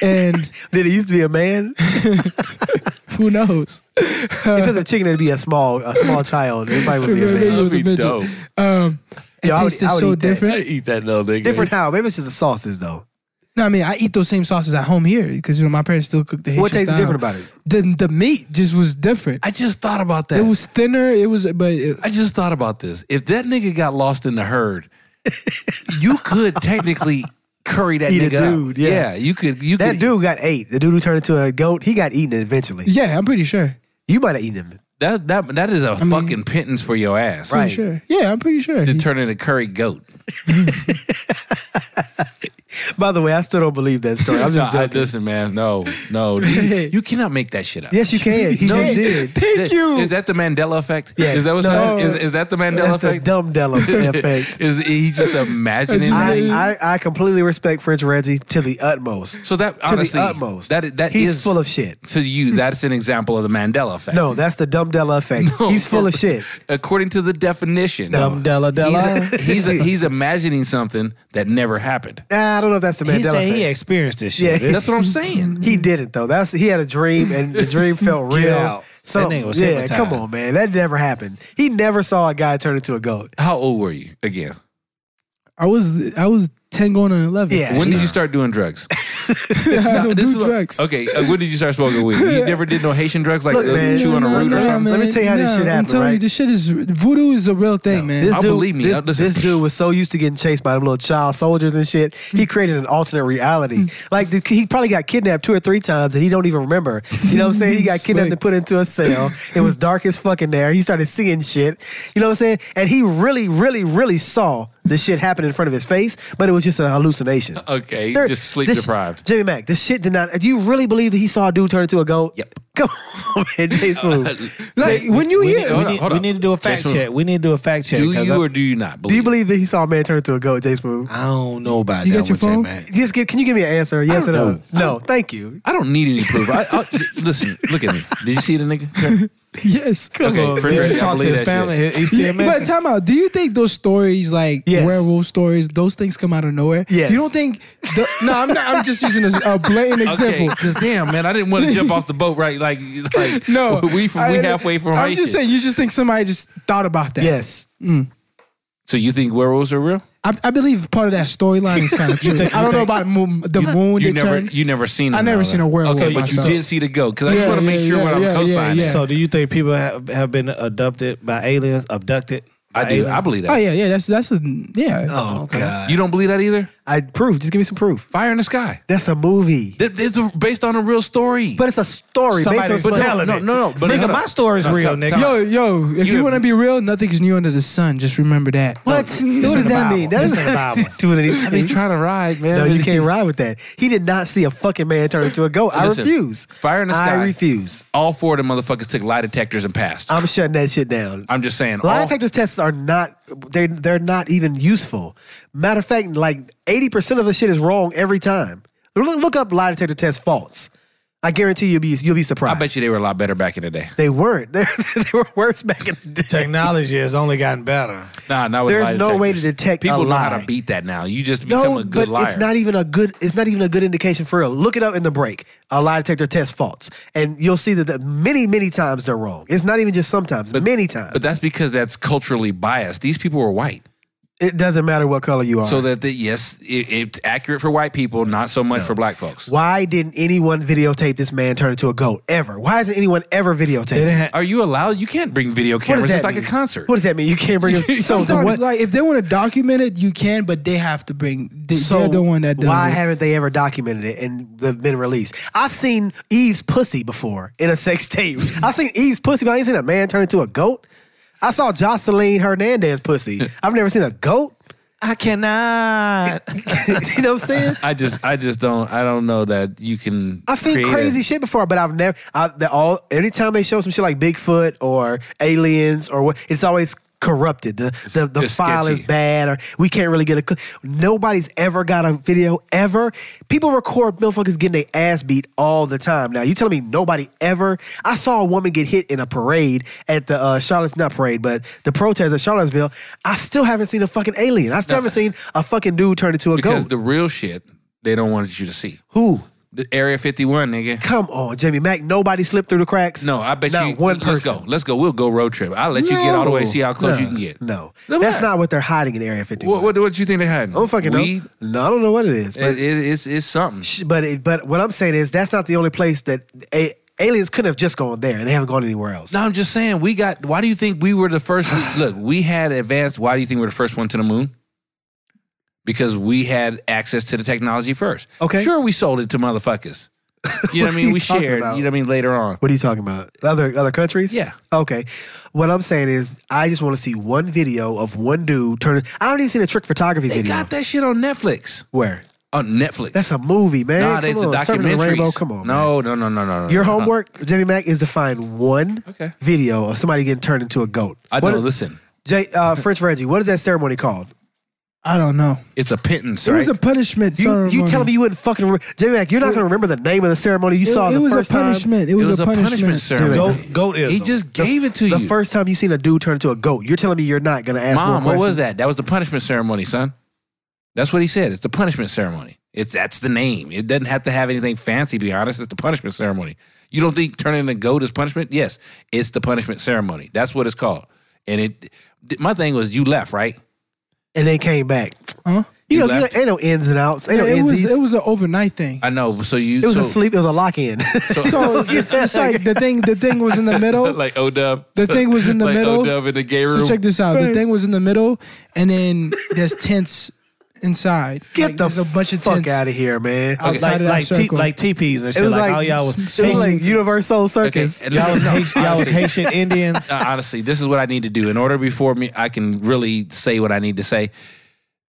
Speaker 4: *laughs* and
Speaker 3: Did it used to be a man? *laughs*
Speaker 4: who knows?
Speaker 3: if it's a chicken, it'd be a small a small child. It probably would be a *laughs*
Speaker 4: Maybe it was a
Speaker 1: be
Speaker 4: midget.
Speaker 1: dope.
Speaker 4: Um, it
Speaker 3: Yeah, I would-
Speaker 4: tasted
Speaker 3: I would
Speaker 4: so
Speaker 3: eat that.
Speaker 1: I eat that little nigga.
Speaker 3: Different how? Maybe it's just the sauces though.
Speaker 4: No, I mean I eat those same sauces at home here because you know my parents still cook the Haitian
Speaker 3: What tastes
Speaker 4: style.
Speaker 3: different about it?
Speaker 4: The the meat just was different.
Speaker 1: I just thought about that.
Speaker 4: It was thinner. It was, but it,
Speaker 1: I just thought about this. If that nigga got lost in the herd, you could technically curry that
Speaker 3: Eat a
Speaker 1: nigga up.
Speaker 3: dude, yeah.
Speaker 1: you could. You
Speaker 3: That
Speaker 1: could,
Speaker 3: dude got ate. The dude who turned into a goat, he got eaten eventually.
Speaker 4: yeah, I'm pretty sure.
Speaker 3: You might have eaten him.
Speaker 1: That that that is a
Speaker 4: mean-
Speaker 1: fucking pittance for your ass.
Speaker 3: Right.
Speaker 4: Pretty sure. Yeah, I'm pretty sure.
Speaker 1: To
Speaker 4: He-
Speaker 1: turn into curry goat. *laughs* *laughs*
Speaker 3: By the way, I still don't believe that story. I'm *laughs* just
Speaker 1: No, I-
Speaker 3: joking.
Speaker 1: listen, man. No, no. You, *laughs* you cannot make that shit up.
Speaker 3: yes, you can. He *laughs* just did.
Speaker 4: Thank
Speaker 1: Is-
Speaker 4: you.
Speaker 1: Is that the Mandela effect?
Speaker 3: Yes.
Speaker 1: Is that
Speaker 3: No.
Speaker 1: Is, is that the Mandela
Speaker 3: That's the
Speaker 1: effect?
Speaker 3: dumb Della effect.
Speaker 1: is he just imagining?
Speaker 3: I. I, I completely respect French Reggy to the utmost.
Speaker 1: so that
Speaker 3: to
Speaker 1: honestly,
Speaker 3: the utmost.
Speaker 1: that that
Speaker 3: He's
Speaker 1: is-
Speaker 3: full of shit.
Speaker 1: To you, that's an example of the Mandela effect.
Speaker 3: No, that's the dumb Della effect.
Speaker 1: No,
Speaker 3: He's full of shit.
Speaker 1: According to the definition,
Speaker 2: Dumb Della Della.
Speaker 1: he's he's, he's imagining something that never happened.
Speaker 3: Nah, I don't know if that's the
Speaker 2: He
Speaker 3: Mandela
Speaker 2: said he experienced this shit. This-
Speaker 1: That's what I'm *laughs* saying.
Speaker 3: He didn't though. That's he had a dream and the dream *laughs* felt
Speaker 2: Get
Speaker 3: real.
Speaker 2: out.
Speaker 3: So
Speaker 2: That nigga was
Speaker 3: yeah, come on, man. That never happened. He never saw a guy turn into a goat.
Speaker 1: How old were you again?
Speaker 4: I was I was ten going on eleven.
Speaker 3: Yeah.
Speaker 1: When did you start doing drugs? *laughs* *laughs*
Speaker 4: I don't do
Speaker 1: is-
Speaker 4: drugs.
Speaker 1: Okay, uh, when did you start smoking weed? You never did no Haitian drugs like
Speaker 3: Look,
Speaker 1: uh,
Speaker 3: man.
Speaker 1: chew on a
Speaker 4: Nah,
Speaker 1: root or
Speaker 4: nah,
Speaker 1: something?
Speaker 3: Let me tell you how this
Speaker 4: nah,
Speaker 3: shit
Speaker 4: I'm
Speaker 3: happened,
Speaker 4: telling you,
Speaker 3: right?
Speaker 4: this shit is voodoo is a real thing, man.
Speaker 3: This
Speaker 1: I'll
Speaker 3: dude,
Speaker 1: believe me.
Speaker 3: This,
Speaker 1: I'll listen.
Speaker 3: this dude was so used to getting chased by them little child soldiers and shit. He created an alternate reality. Like the, he probably got kidnapped two or three times and he don't even remember. You know what I'm saying? He got *laughs* kidnapped and put into a cell. It was dark as fuck in there. He started seeing shit. You know what I'm saying? And he really, really, really saw the shit happen in front of his face, but it was just a hallucination. *laughs*
Speaker 1: Okay,
Speaker 3: There-
Speaker 1: just sleep
Speaker 3: this-
Speaker 1: deprived.
Speaker 3: Jimmy Mack, this shit did not. Do you really believe that he saw a dude turn into a goat?
Speaker 1: Yep. *laughs*
Speaker 3: Come on, man, *laughs* Jay Smooth.
Speaker 4: like when you
Speaker 2: we,
Speaker 4: hear
Speaker 2: need, we,
Speaker 1: on,
Speaker 2: need, we need to do a fact
Speaker 1: Jason,
Speaker 2: check. We need to do a fact check.
Speaker 1: Do
Speaker 2: 'cause
Speaker 1: you
Speaker 2: I-
Speaker 1: or do you not
Speaker 3: Do you believe that he saw a man turn into a goat, Jay Smooth?
Speaker 2: I don't know about
Speaker 4: You
Speaker 2: that
Speaker 4: got your
Speaker 2: one,
Speaker 4: phone?
Speaker 2: Mac.
Speaker 3: Just give, can you give me an answer? Yes or no?
Speaker 2: know.
Speaker 3: No, thank you.
Speaker 1: I don't need any proof. I, I, listen, look at me. Did you see the nigga? *laughs*
Speaker 4: yes.
Speaker 1: Okay,
Speaker 3: on,
Speaker 1: French
Speaker 2: Did he
Speaker 1: I
Speaker 2: talk to
Speaker 1: believe
Speaker 2: his
Speaker 1: that
Speaker 2: family?
Speaker 1: shit.
Speaker 2: He- He's still
Speaker 4: But
Speaker 2: missing.
Speaker 4: time out. Do you think those stories, like
Speaker 3: Yes.
Speaker 4: werewolf stories, those things come out of nowhere?
Speaker 3: Yes.
Speaker 4: You don't think? The, no, I'm not. I'm just using a, a blatant
Speaker 1: Okay,
Speaker 4: example.
Speaker 1: because damn, man, I didn't want to jump off the boat right. Like, like *laughs*
Speaker 4: No,
Speaker 1: we from, we
Speaker 4: I-
Speaker 1: halfway from.
Speaker 4: I'm
Speaker 1: high
Speaker 4: just saying. You just think somebody just thought about that.
Speaker 3: Yes. Mm.
Speaker 1: So you think werewolves are real?
Speaker 4: I, I believe part of that storyline is kind of true. *laughs* I don't know about the moon. The moon
Speaker 1: You never,
Speaker 4: turned.
Speaker 1: you never seen.
Speaker 4: I never seen
Speaker 1: though.
Speaker 4: a werewolf
Speaker 1: Okay, but you did see the goat because I just want to make sure
Speaker 4: yeah,
Speaker 1: what I'm
Speaker 4: yeah,
Speaker 1: co-signing.
Speaker 4: yeah.
Speaker 2: So, do you think people have, have been abducted by aliens? Abducted?
Speaker 1: I do.
Speaker 2: aliens?
Speaker 1: I believe that.
Speaker 4: Oh yeah, yeah. That's that's a yeah.
Speaker 3: Oh, oh God.
Speaker 1: You don't believe that either?
Speaker 3: I proof. Just give me some proof.
Speaker 1: Fire in the sky.
Speaker 3: That's a movie.
Speaker 1: That- It's a- based on a real story.
Speaker 3: But it's a story
Speaker 2: Somebody
Speaker 3: based on
Speaker 2: was
Speaker 1: no,
Speaker 2: telling
Speaker 1: no,
Speaker 2: it.
Speaker 1: no, no. But
Speaker 2: Nigga,
Speaker 1: hold
Speaker 2: my
Speaker 1: on.
Speaker 2: story's real, nigga.
Speaker 1: time
Speaker 4: Yo, yo, if
Speaker 1: You
Speaker 4: you, want to be real, nothing's new under the sun. Just remember that.
Speaker 3: What?
Speaker 2: It's
Speaker 3: what does that mean? That
Speaker 2: It's
Speaker 3: doesn't
Speaker 2: the
Speaker 3: have
Speaker 2: Bible.
Speaker 3: to do with
Speaker 1: I be
Speaker 3: anything.
Speaker 1: trying to ride, man.
Speaker 3: No, you can't *laughs* ride with that. He did not see a fucking man turn into a goat. I
Speaker 1: Listen,
Speaker 3: refuse.
Speaker 1: Fire in the sky.
Speaker 3: I refuse.
Speaker 1: All four of them motherfuckers took lie detectors and passed.
Speaker 3: I'm shutting that shit down.
Speaker 1: I'm just saying.
Speaker 3: Lie
Speaker 1: all-
Speaker 3: detector tests are not they they're not even useful. Matter of fact, like 80% of the shit is wrong every time. Look, look up lie detector test faults. I guarantee you'll be you'll be surprised.
Speaker 1: I bet you they were a lot better back in the day.
Speaker 3: they weren't. They're, *laughs* they were worse back in the day.
Speaker 2: Technology has only gotten better.
Speaker 1: Nah, not with
Speaker 3: There's
Speaker 1: lie
Speaker 3: no way to
Speaker 1: detectors.
Speaker 3: detect a
Speaker 1: People know how to beat that now. You just become
Speaker 3: No,
Speaker 1: a good
Speaker 3: but
Speaker 1: liar.
Speaker 3: it's not even a good. It's not even a good indication for real. Look it up in the break. A lie detector test faults, and you'll see that the, many, many times they're wrong. It's not even just sometimes. But, many times.
Speaker 1: But that's because that's culturally biased. These people were white.
Speaker 3: It doesn't matter what color you are.
Speaker 1: So that, the, yes, it, it's accurate for white people, not so much for black folks.
Speaker 3: why didn't anyone videotape this man turn into a goat ever? Why hasn't anyone ever videotaped?
Speaker 2: They
Speaker 3: it?
Speaker 2: didn't have,
Speaker 1: Are you allowed? You can't bring video cameras.
Speaker 3: that
Speaker 1: It's like a concert.
Speaker 3: What does that mean? You can't bring *laughs* it. So the
Speaker 4: Sometimes,
Speaker 3: what?
Speaker 4: like if they want to document it, you can, but they have to bring. They,
Speaker 3: So
Speaker 4: they're the one that does
Speaker 3: why
Speaker 4: it.
Speaker 3: haven't they ever documented it and they've been released? I've seen Eve's pussy before in a sex tape. I've seen Eve's pussy, but I ain't seen a man turn into a goat. I saw Joseline Hernandez pussy. *laughs* I've never seen a goat.
Speaker 2: I cannot. *laughs*
Speaker 3: you know what I'm saying?
Speaker 1: I just, I just don't, I don't know that you can.
Speaker 3: I've seen
Speaker 1: create a-
Speaker 3: crazy shit before, but I've never. I, they all anytime they show some shit like Bigfoot or aliens or what, it's always corrupted. The the, the file is bad, or we can't really get a. cl- Nobody's ever got a video ever. People record motherfuckers getting their ass beat all the time. Now you telling me nobody ever? I saw a woman get hit in a parade at the uh, Charlotte, not parade, but the protest at Charlottesville. I still haven't seen a fucking alien. I still haven't seen a fucking dude turn into a
Speaker 1: because
Speaker 3: goat.
Speaker 1: the real shit they don't want you to see.
Speaker 3: Who?
Speaker 1: Area 51, nigga.
Speaker 3: Come on, Jamie Mack. Nobody slipped through the cracks.
Speaker 1: No, I bet
Speaker 3: Not
Speaker 1: you.
Speaker 3: one
Speaker 1: let's
Speaker 3: person.
Speaker 1: go. Let's go. We'll go road trip. I'll let you get all the way. See how close
Speaker 3: No,
Speaker 1: you can get.
Speaker 3: No,
Speaker 1: No,
Speaker 3: that's not what they're hiding in Area 51.
Speaker 1: What, what, what do you think they had?
Speaker 3: I don't fucking
Speaker 1: Weed?
Speaker 3: know. No, I don't know what it is. But,
Speaker 1: It, it, it's, it's something.
Speaker 3: sh- but, it, but what I'm saying is that's not the only place that a, aliens couldn't have just gone there. And they haven't gone anywhere else.
Speaker 1: No, I'm just saying. We got. Why do you think we were the first? look, we had advanced. Why do you think we're the first one to the moon? Because we had access to the technology first.
Speaker 3: Okay.
Speaker 1: Sure, we sold it to motherfuckers. You know what I *laughs* mean? We shared.
Speaker 3: about?
Speaker 1: You know what I mean? Later on.
Speaker 3: What are you talking about? Other other countries?
Speaker 1: Yeah.
Speaker 3: Okay. What I'm saying is, I just want to see one video of one dude turning. I haven't even seen a trick photography
Speaker 1: They
Speaker 3: video.
Speaker 1: got that shit on Netflix.
Speaker 3: Where?
Speaker 1: on Netflix.
Speaker 3: That's a movie, man.
Speaker 1: Nah,
Speaker 3: Come
Speaker 1: it's a
Speaker 3: on, the
Speaker 1: documentary.
Speaker 3: Come on, man.
Speaker 1: No, no, no, no, no. no,
Speaker 3: Your
Speaker 1: no, no.
Speaker 3: homework, Jimmy Mack, is to find one
Speaker 1: Okay.
Speaker 3: video of somebody getting turned into a goat.
Speaker 1: I
Speaker 3: What
Speaker 1: know.
Speaker 3: is-
Speaker 1: Listen,
Speaker 3: Jay, uh, French Reggy, what is that ceremony called?
Speaker 4: I don't know.
Speaker 1: it's a pittance,
Speaker 4: It
Speaker 1: right?
Speaker 4: was a punishment
Speaker 3: You,
Speaker 4: ceremony.
Speaker 3: you telling me you wouldn't fucking remember? Jimmy Mack, you're not going to remember the name of the ceremony you
Speaker 4: it,
Speaker 3: saw
Speaker 4: it
Speaker 3: the
Speaker 4: was a
Speaker 3: first time?
Speaker 4: punishment. It was, a punishment.
Speaker 1: ceremony.
Speaker 2: Goat, goatism.
Speaker 1: He just gave it to you.
Speaker 3: The first time you seen a dude turn into a goat, you're telling me you're not going to ask more
Speaker 1: Mom, what was that? That was the punishment ceremony, son. That's what he said. It's the punishment ceremony. It's that's the name. It doesn't have to have anything fancy. Be honest, it's the punishment ceremony. You don't think turning into a goat is punishment? Yes, it's the punishment ceremony. That's what it's called. And it, my thing was, you left, right?
Speaker 3: And they came back.
Speaker 4: Huh?
Speaker 3: You,
Speaker 1: You
Speaker 3: know, you know,
Speaker 1: left?
Speaker 3: ain't no ins and outs. Ain't
Speaker 4: Yeah,
Speaker 3: no
Speaker 4: it was it was an overnight thing.
Speaker 1: I know. So you,
Speaker 3: It was
Speaker 1: so,
Speaker 3: a sleep. It was a lock in.
Speaker 1: So,
Speaker 4: So *laughs* it's, it's like the thing. The thing was in the middle. *laughs*
Speaker 1: like O Dub.
Speaker 4: The thing was in the *laughs*
Speaker 1: like
Speaker 4: middle.
Speaker 1: O-Dub in the gay room.
Speaker 4: So check this out. The thing was in the middle, and then there's tents inside.
Speaker 3: Get
Speaker 4: Like,
Speaker 3: the
Speaker 4: there's a bunch of
Speaker 3: fuck out of here, man.
Speaker 4: outside
Speaker 2: like
Speaker 4: of that
Speaker 2: like, te-
Speaker 4: circle.
Speaker 2: like teepees and
Speaker 3: It
Speaker 2: shit.
Speaker 3: was
Speaker 2: Like,
Speaker 3: like,
Speaker 2: how y'all was
Speaker 3: it was like
Speaker 1: UniverSoul
Speaker 3: Circus.
Speaker 1: and
Speaker 2: y'all was
Speaker 1: no, *laughs*
Speaker 2: Haitian, y'all was Haitian Indians.
Speaker 1: uh, honestly, this is what I need to do in order before me I can really say what I need to say.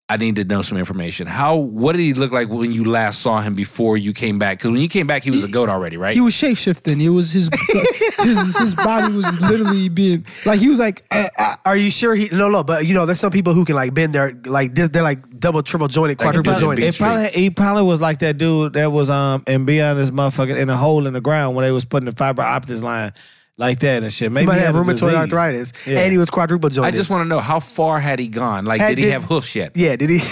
Speaker 1: I need to know some information. How? What did he look like when you last saw him before you came back? Because when you came back, he was a goat already, right?
Speaker 4: He was shape shifting. It was his *laughs* his his body was literally being like he was like uh, uh,
Speaker 3: Are you sure he? No, no. But you know, there's some people who can like bend their like this. They're like double, triple jointed,
Speaker 1: Like
Speaker 3: quadruple jointed.
Speaker 2: it probably he probably was like that dude that was um and beyond this motherfucker in a hole in the ground when they was putting the fiber optics line like that and shit.
Speaker 3: He
Speaker 2: Maybe
Speaker 3: might
Speaker 2: he
Speaker 3: have
Speaker 2: had
Speaker 3: rheumatoid
Speaker 2: disease.
Speaker 3: arthritis,
Speaker 2: Yeah.
Speaker 3: and he was quadruple jointed.
Speaker 1: I just want to know how far had he gone? Like,
Speaker 3: Had
Speaker 1: did he
Speaker 3: did-
Speaker 1: have hoofs yet?
Speaker 3: yeah, did he? *laughs*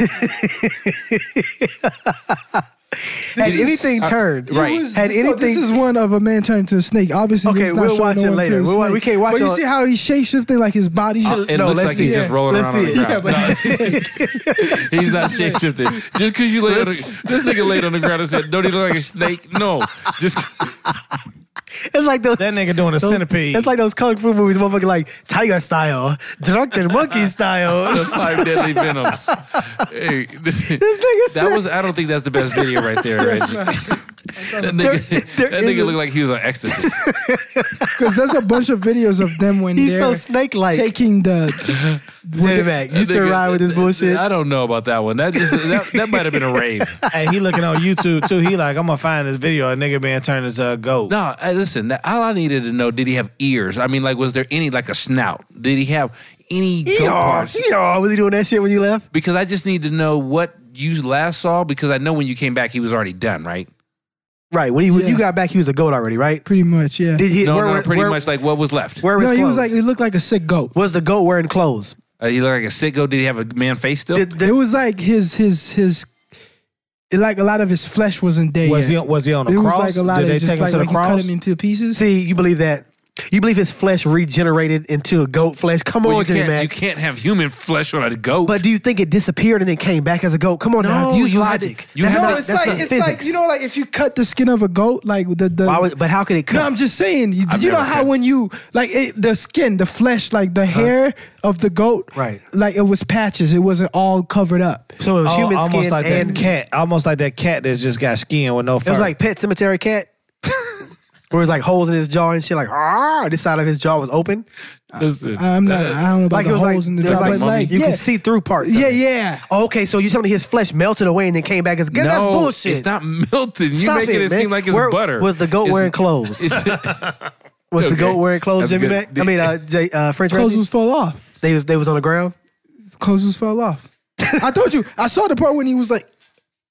Speaker 3: Had anything turned?
Speaker 1: right.
Speaker 4: Was-
Speaker 3: Had
Speaker 4: so
Speaker 3: anything?
Speaker 4: This is one of a man turning to a snake. Obviously,
Speaker 3: Okay,
Speaker 4: it's not
Speaker 3: we'll
Speaker 4: showing
Speaker 3: watch
Speaker 4: no
Speaker 3: it
Speaker 4: one
Speaker 3: later. We'll wa- we can't watch
Speaker 4: But you see how he's shape shifting, like his body.
Speaker 1: Uh, it
Speaker 3: No,
Speaker 1: looks
Speaker 3: let's
Speaker 1: like he's
Speaker 3: see
Speaker 1: just rolling
Speaker 3: Let's
Speaker 1: around on
Speaker 3: see
Speaker 1: the ground.
Speaker 3: Yeah,
Speaker 1: No, he's not shape shifting. Just because you lay on the, this nigga laid on the ground and said, "Don't he look like a snake?" No, just *laughs*
Speaker 3: it's like those.
Speaker 2: That nigga doing a
Speaker 3: those-
Speaker 2: centipede.
Speaker 3: It's like those kung fu movies, motherfucker, like tiger style, drunken monkey *laughs* *laughs*
Speaker 1: the
Speaker 3: style.
Speaker 1: five deadly venoms. Hey, this, that was. I don't think that's the best video right there, Reggie. *laughs* That nigga,
Speaker 3: there
Speaker 1: that nigga looked like he was on ecstasy. *laughs*
Speaker 4: Because there's a bunch of videos of them when
Speaker 3: He's
Speaker 4: they're
Speaker 3: so snake-like.
Speaker 4: taking the.
Speaker 3: Jimmy Mac, you
Speaker 1: That
Speaker 3: still ride with this bullshit?
Speaker 1: I don't know about that one. That just that, that might have been a rave. *laughs*
Speaker 2: hey, he looking on YouTube too. He like, I'm gonna find this video a nigga being turned into a goat.
Speaker 1: No, hey, listen. That, all I needed to know: Did he have ears? I mean, like, was there any like a snout? Did he have any goat
Speaker 3: Yeah,
Speaker 1: parts?
Speaker 3: yeah. Was he doing that shit when you left?
Speaker 1: Because I just need to know what you last saw. Because I know when you came back, he was already done, right?
Speaker 3: Right. When he when
Speaker 4: Yeah.
Speaker 3: you got back, he was a goat already, right?
Speaker 4: Pretty much, yeah.
Speaker 3: Did he?
Speaker 1: No,
Speaker 3: where,
Speaker 1: no,
Speaker 3: were-
Speaker 1: pretty
Speaker 3: where-
Speaker 1: much like what was left.
Speaker 3: Where was
Speaker 4: no, he was like he looked like a sick goat.
Speaker 3: Was the goat wearing clothes?
Speaker 1: Uh, he looked like a sick goat. Did he have a man face still?
Speaker 3: Did,
Speaker 4: It was like his his his. It, like a lot of his flesh wasn't there.
Speaker 2: Was he was he on a
Speaker 4: It was
Speaker 2: cross?
Speaker 4: like a lot
Speaker 2: Did
Speaker 4: of
Speaker 2: they
Speaker 4: just
Speaker 2: take him
Speaker 4: like,
Speaker 2: to the
Speaker 4: like you cut him into pieces.
Speaker 3: see, you believe that? You believe his flesh regenerated into a goat flesh? Come
Speaker 1: Well,
Speaker 3: on,
Speaker 1: you
Speaker 3: Jimmy
Speaker 1: can't, you can't have human flesh on a goat.
Speaker 3: But do you think it disappeared and then came back as a goat? Come on now,
Speaker 1: No,
Speaker 3: use
Speaker 1: you had
Speaker 3: logic.
Speaker 1: you
Speaker 3: That's
Speaker 1: had
Speaker 3: not-
Speaker 4: it's
Speaker 3: that's
Speaker 4: like
Speaker 3: not
Speaker 4: it's
Speaker 3: physics.
Speaker 4: like you know like if you cut the skin of a goat like the the
Speaker 3: Why would- but how could it cut?
Speaker 4: no I'm just saying you, you know how
Speaker 1: cut-
Speaker 4: when you like it, the skin the flesh like the hair of the goat
Speaker 3: Right.
Speaker 4: like it was patches it wasn't all covered up
Speaker 3: so it was
Speaker 2: Al-
Speaker 3: human
Speaker 2: almost
Speaker 3: skin
Speaker 2: like
Speaker 3: and
Speaker 2: that cat, almost like that cat that's just got skin with no fur.
Speaker 3: it was like Pet Sematary Cat. Where it was like holes in his jaw and shit, like ah, this side of his jaw was open.
Speaker 1: Listen,
Speaker 4: I'm not I don't know about
Speaker 3: Like it
Speaker 4: the
Speaker 3: was like,
Speaker 4: holes in the
Speaker 3: there was
Speaker 4: jaw
Speaker 3: like,
Speaker 4: but like
Speaker 3: you
Speaker 4: yeah
Speaker 3: can see through parts. of
Speaker 4: yeah
Speaker 3: it.
Speaker 4: yeah
Speaker 3: Okay, so you telling me his flesh melted away and then came back as good? That's bullshit.
Speaker 1: It's not melting. You
Speaker 3: Stop
Speaker 1: making it,
Speaker 3: man.
Speaker 1: seem like it's
Speaker 3: Where-
Speaker 1: butter.
Speaker 3: Was the goat
Speaker 1: It's-
Speaker 3: wearing clothes? *laughs*
Speaker 1: it's- *laughs*
Speaker 3: was the goat wearing clothes,
Speaker 1: That's
Speaker 3: Jimmy
Speaker 1: good.
Speaker 3: Mac? I mean, uh, Jay, uh, French
Speaker 4: clothes
Speaker 3: Reggie?
Speaker 4: was fell off
Speaker 3: They was they was on the ground.
Speaker 4: clothes was fell off *laughs* I told you I saw the part when he was like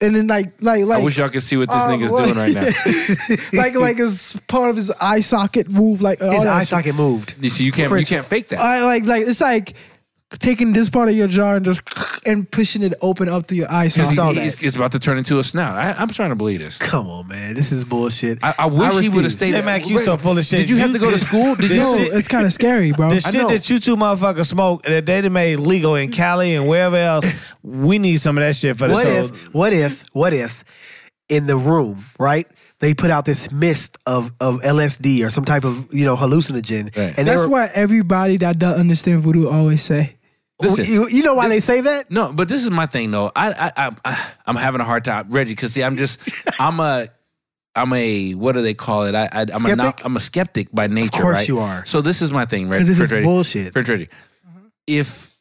Speaker 4: and then like like like
Speaker 1: I wish y'all could see what this
Speaker 4: uh,
Speaker 1: nigga's
Speaker 4: like-
Speaker 1: doing right now. *laughs*
Speaker 4: like like his part of his eye socket moved like all
Speaker 3: His eye
Speaker 4: shit.
Speaker 3: socket moved.
Speaker 1: You see, you can't, you can't fake that.
Speaker 4: I like like it's like taking this part of your jaw and just and pushing it open up to your eye
Speaker 1: Because
Speaker 4: socket.
Speaker 3: saw
Speaker 1: he-
Speaker 3: that.
Speaker 1: it's, it's about to turn into a snout. I, I'm trying to believe this.
Speaker 3: Come on, man, this is bullshit.
Speaker 1: I, I wish he would have
Speaker 3: refuse.
Speaker 1: stayed.
Speaker 2: Hey, Mack, you so full of shit.
Speaker 1: Did you have to go to school? Did you?
Speaker 4: No,
Speaker 2: shit-
Speaker 4: it's kind of scary, bro.
Speaker 2: The shit that you two motherfuckers smoke that they made legal in Cali and wherever else, we need some of that shit for the
Speaker 3: What
Speaker 2: show.
Speaker 3: if? What if? What if? In the room, right? They put out this mist of, of LSD or some type of you know hallucinogen,
Speaker 1: Right.
Speaker 3: and
Speaker 4: That's
Speaker 3: were,
Speaker 4: why everybody that doesn't understand voodoo always say.
Speaker 1: Listen,
Speaker 3: you, you know why they say that?
Speaker 1: No, but this is my thing though. I I, I, I'm having a hard time, Reggie, because see, I'm just *laughs* I'm a I'm a what do they call it? I, I I'm a not,
Speaker 3: Skeptic?
Speaker 1: I'm a skeptic by nature.
Speaker 3: Of course
Speaker 1: right?
Speaker 3: you are.
Speaker 1: So this is my thing, Reggie.
Speaker 3: 'Cause this is
Speaker 1: Reggie.
Speaker 3: bullshit.
Speaker 1: French Reggie. Mm-hmm. If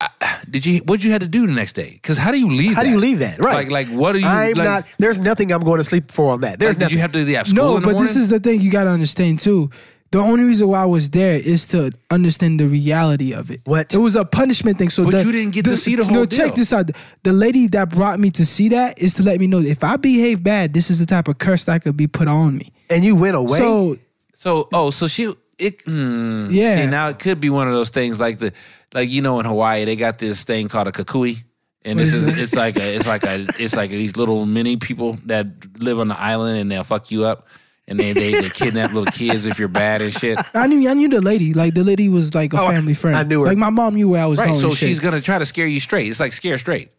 Speaker 1: I- did you what you had to do the next day? Because how do you leave?
Speaker 3: How do
Speaker 1: that?
Speaker 3: you leave that? Right.
Speaker 1: Like like what are you?
Speaker 3: I'm
Speaker 1: like,
Speaker 3: not. There's nothing I'm going to sleep for on that. There's
Speaker 1: like, did
Speaker 3: nothing.
Speaker 1: you have to have school
Speaker 4: No,
Speaker 1: in the
Speaker 4: but this is the thing you got to understand too. The only reason why I was there is to understand the reality of it.
Speaker 3: What?
Speaker 4: It was a punishment thing. So
Speaker 1: But
Speaker 4: the-
Speaker 1: you didn't get to see the
Speaker 4: No,
Speaker 1: whole
Speaker 4: check this out. The lady that brought me to see that is to let me know that if I behave bad, this is the type of curse that could be put on me.
Speaker 3: and you went away.
Speaker 4: So
Speaker 1: So oh, so she it hmm,
Speaker 4: Yeah.
Speaker 1: See, now it could be one of those things like the like you know in Hawaii they got this thing called a kukui. And this is it's like a it's like a it's like these little mini people that live on the island and they'll fuck you up and they they, they kidnap little kids if you're bad and shit. *laughs*
Speaker 4: I knew I knew the lady. Like the lady was like a
Speaker 3: Oh, I-
Speaker 4: family friend.
Speaker 3: I knew her.
Speaker 4: Like my mom knew where I was
Speaker 1: Right,
Speaker 4: going.
Speaker 1: so
Speaker 4: and shit.
Speaker 1: she's gonna try to scare you straight. It's like scare straight.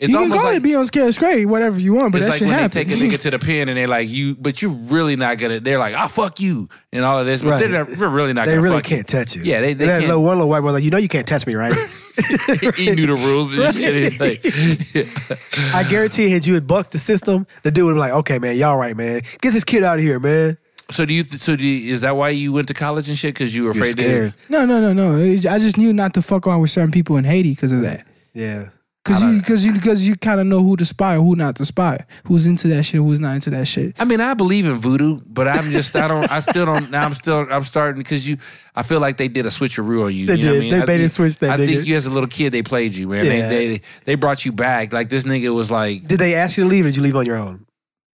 Speaker 1: It's
Speaker 4: you can call
Speaker 1: like
Speaker 4: it be on scared straight, whatever you want, but
Speaker 1: it's
Speaker 4: that
Speaker 1: like
Speaker 4: should
Speaker 1: when
Speaker 4: happen.
Speaker 1: they take a nigga to *laughs* the pen and they're like you, but you're really not gonna. They're like, "I fuck you" and all of this, but
Speaker 3: Right.
Speaker 1: they're, not, they're really not.
Speaker 3: they really can't touch you.
Speaker 1: Yeah, they- they
Speaker 3: And that little one little white boy like, you know, you can't touch me, right? *laughs*
Speaker 1: he knew the rules and shit. Like,
Speaker 3: I guarantee had you had bucked the system, the dude would be like, okay, man, y'all right, man. Get this kid out of here, man.
Speaker 1: so do you? So do you, is that why you went to college and shit? Because you were
Speaker 3: You're
Speaker 1: afraid
Speaker 3: scared.
Speaker 1: to.
Speaker 4: No, no, no, no. I just knew not to fuck around with certain people in Haiti because of that.
Speaker 3: Yeah.
Speaker 4: Cause you, cause you, because you kind of know who to spy or who not to spy, who's into that shit, who's not into that shit.
Speaker 1: I mean, I believe in voodoo, but I'm just, I don't, I still don't. Now I'm still, I'm starting because you. I feel like they did a switcheroo on you.
Speaker 3: They
Speaker 1: you know what I
Speaker 3: did.
Speaker 1: mean?
Speaker 3: They
Speaker 1: I
Speaker 3: bait
Speaker 1: think-
Speaker 3: that
Speaker 1: I think you as a little kid, they played you, man.
Speaker 3: Yeah.
Speaker 1: They, they, they brought you back. Like this nigga was like,
Speaker 3: Did they ask you to leave or did you leave on your own?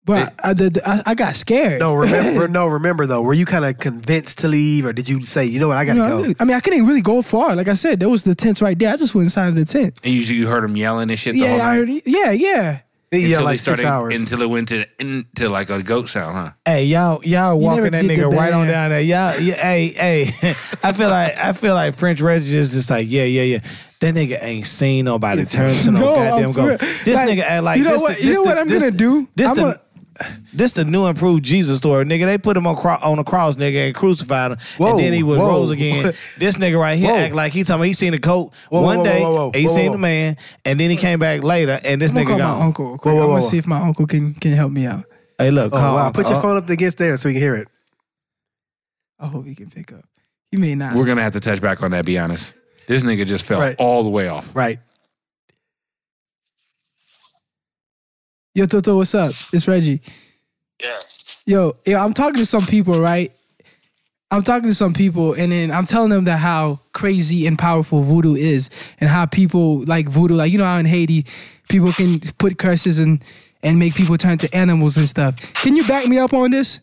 Speaker 4: But I, did, I, I got scared.
Speaker 3: No, remember, *laughs* no, remember though. Were you kind of convinced to leave or did you say, you know what, I gotta
Speaker 4: know,
Speaker 3: go?
Speaker 4: I mean, I couldn't really go far. Like I said, there was the tents right there. I just went inside of the tent.
Speaker 1: and you, you heard him yelling and shit. The
Speaker 4: Yeah,
Speaker 1: whole
Speaker 4: I heard. it. Yeah, yeah.
Speaker 3: Yeah,
Speaker 1: until
Speaker 3: like
Speaker 1: started,
Speaker 3: six hours.
Speaker 1: until it went to into like a goat sound, huh?
Speaker 2: Hey, y'all, y'all walking that nigga right on down there. Y'all, yeah, hey, hey. *laughs* I feel like I feel like French Reggie is just like, yeah, yeah, yeah. That nigga ain't seen nobody turn to *laughs* no,
Speaker 4: No,
Speaker 2: goddamn goat. This
Speaker 4: like,
Speaker 2: nigga act like
Speaker 4: you know
Speaker 2: this
Speaker 4: what-
Speaker 2: the-
Speaker 4: you know
Speaker 2: the-
Speaker 4: what I'm gonna
Speaker 2: the-
Speaker 4: do?
Speaker 2: This
Speaker 4: I'm
Speaker 2: the
Speaker 4: a-
Speaker 2: this the new improved Jesus story, nigga. They put him on cro- on the cross, nigga, and crucified him,
Speaker 3: Whoa,
Speaker 2: and then he was
Speaker 3: whoa.
Speaker 2: rose again. *laughs* this nigga right here
Speaker 3: Whoa.
Speaker 2: act like he talking. about He seen the coat
Speaker 3: Whoa, whoa,
Speaker 2: one
Speaker 3: whoa,
Speaker 2: day.
Speaker 3: whoa, whoa,
Speaker 2: he seen
Speaker 3: whoa.
Speaker 2: the man, and then he came back later, and this
Speaker 4: I'm gonna
Speaker 2: nigga
Speaker 4: call
Speaker 2: gone.
Speaker 4: my uncle. real.
Speaker 3: Whoa, whoa,
Speaker 4: I'm gonna see if my uncle can can help me out.
Speaker 2: Hey, look,
Speaker 3: Oh,
Speaker 2: call
Speaker 3: wow. Put your
Speaker 2: Oh.
Speaker 3: phone up against there so we can hear it.
Speaker 4: I hope he can pick up. He may not.
Speaker 1: We're gonna have to touch back on that. Be honest, this nigga just fell
Speaker 3: Right.
Speaker 1: all the way off.
Speaker 3: Right.
Speaker 4: Yo, Toto, what's up? It's Reggie.
Speaker 6: Yeah.
Speaker 4: Yo, yeah, I'm talking to some people, right? I'm talking to some people, and then I'm telling them that how crazy and powerful voodoo is, and how people like voodoo, like you know how in Haiti, people can put curses and and make people turn to animals and stuff. Can you back me up on this?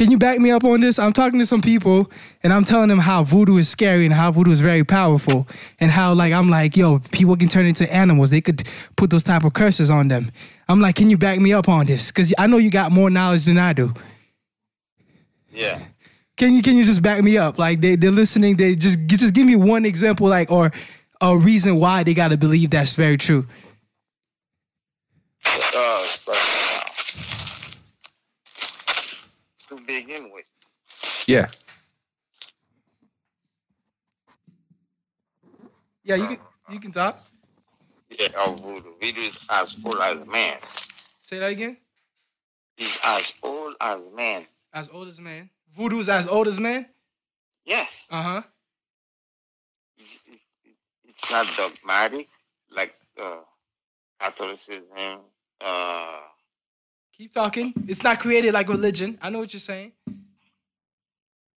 Speaker 4: Can you back me up on this? I'm talking to some people and I'm telling them how voodoo is scary and how voodoo is very powerful and how like I'm like, yo, people can turn into animals. They could put those type of curses on them. I'm like, can you back me up on this? Cause I know you got more knowledge than I do.
Speaker 6: Yeah.
Speaker 4: Can you can you just back me up? Like they they're listening. They just just give me one example, like or a reason why they gotta believe that's very true.
Speaker 6: Uh, begin with,
Speaker 1: Yeah,
Speaker 4: Yeah, you can you can talk.
Speaker 6: yeah, of voodoo. Voodoo is as old as man.
Speaker 4: Say that again.
Speaker 6: Is as old as man.
Speaker 4: As old as man. Voodoo's as old as man.
Speaker 6: Yes.
Speaker 4: Uh huh.
Speaker 6: It- it- It's not dogmatic like uh, Catholicism. Uh,
Speaker 4: Keep talking. It's not created like religion. I know what you're saying.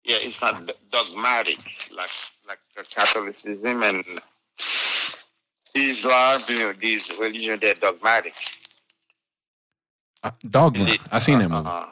Speaker 6: yeah, it's not dogmatic like like the Catholicism and Islam. You know, these religions they're dogmatic.
Speaker 1: Uh, Dogma. I seen that movie.
Speaker 6: Uh,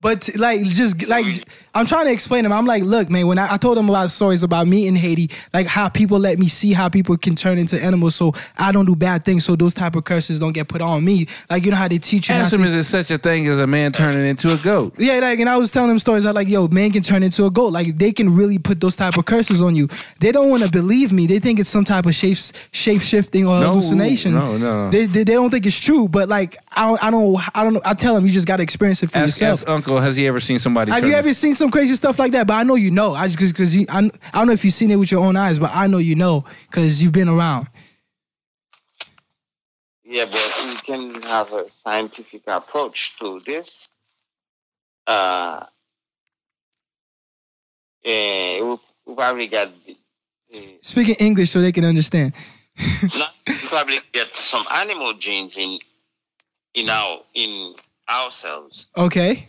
Speaker 4: But like, just like I'm trying to explain him. I'm like, look, man. When I, I told them about stories about me in Haiti, like how people let me see how people can turn into animals, so I don't do bad things, so those type of curses don't get put on me. Like you know how they teach you.
Speaker 1: Ask him, is there such a thing as a man turning into a goat?
Speaker 4: Yeah, like, and I was telling him stories. I like, yo, man can turn into a goat. Like, they can really put those type of curses on you. They don't want to believe me. They think it's some type of shape shape shifting or
Speaker 1: No,
Speaker 4: hallucination.
Speaker 1: no, no.
Speaker 4: They, they they don't think it's true. But like, I don't I don't I don't know. I tell them you just got to experience it for
Speaker 1: Ask,
Speaker 4: yourself.
Speaker 1: ask Uncle, has he ever seen somebody?
Speaker 4: Have you ever seen some crazy stuff like that? But I know you know. I just because I, I don't know if you've seen it with your own eyes, but I know you know because you've been around.
Speaker 6: Yeah, but we can have a scientific approach to this. Uh, uh, we, we probably got uh,
Speaker 4: Speaking English so they can understand. *laughs*
Speaker 6: not, probably get some animal genes in in our in ourselves
Speaker 4: Okay.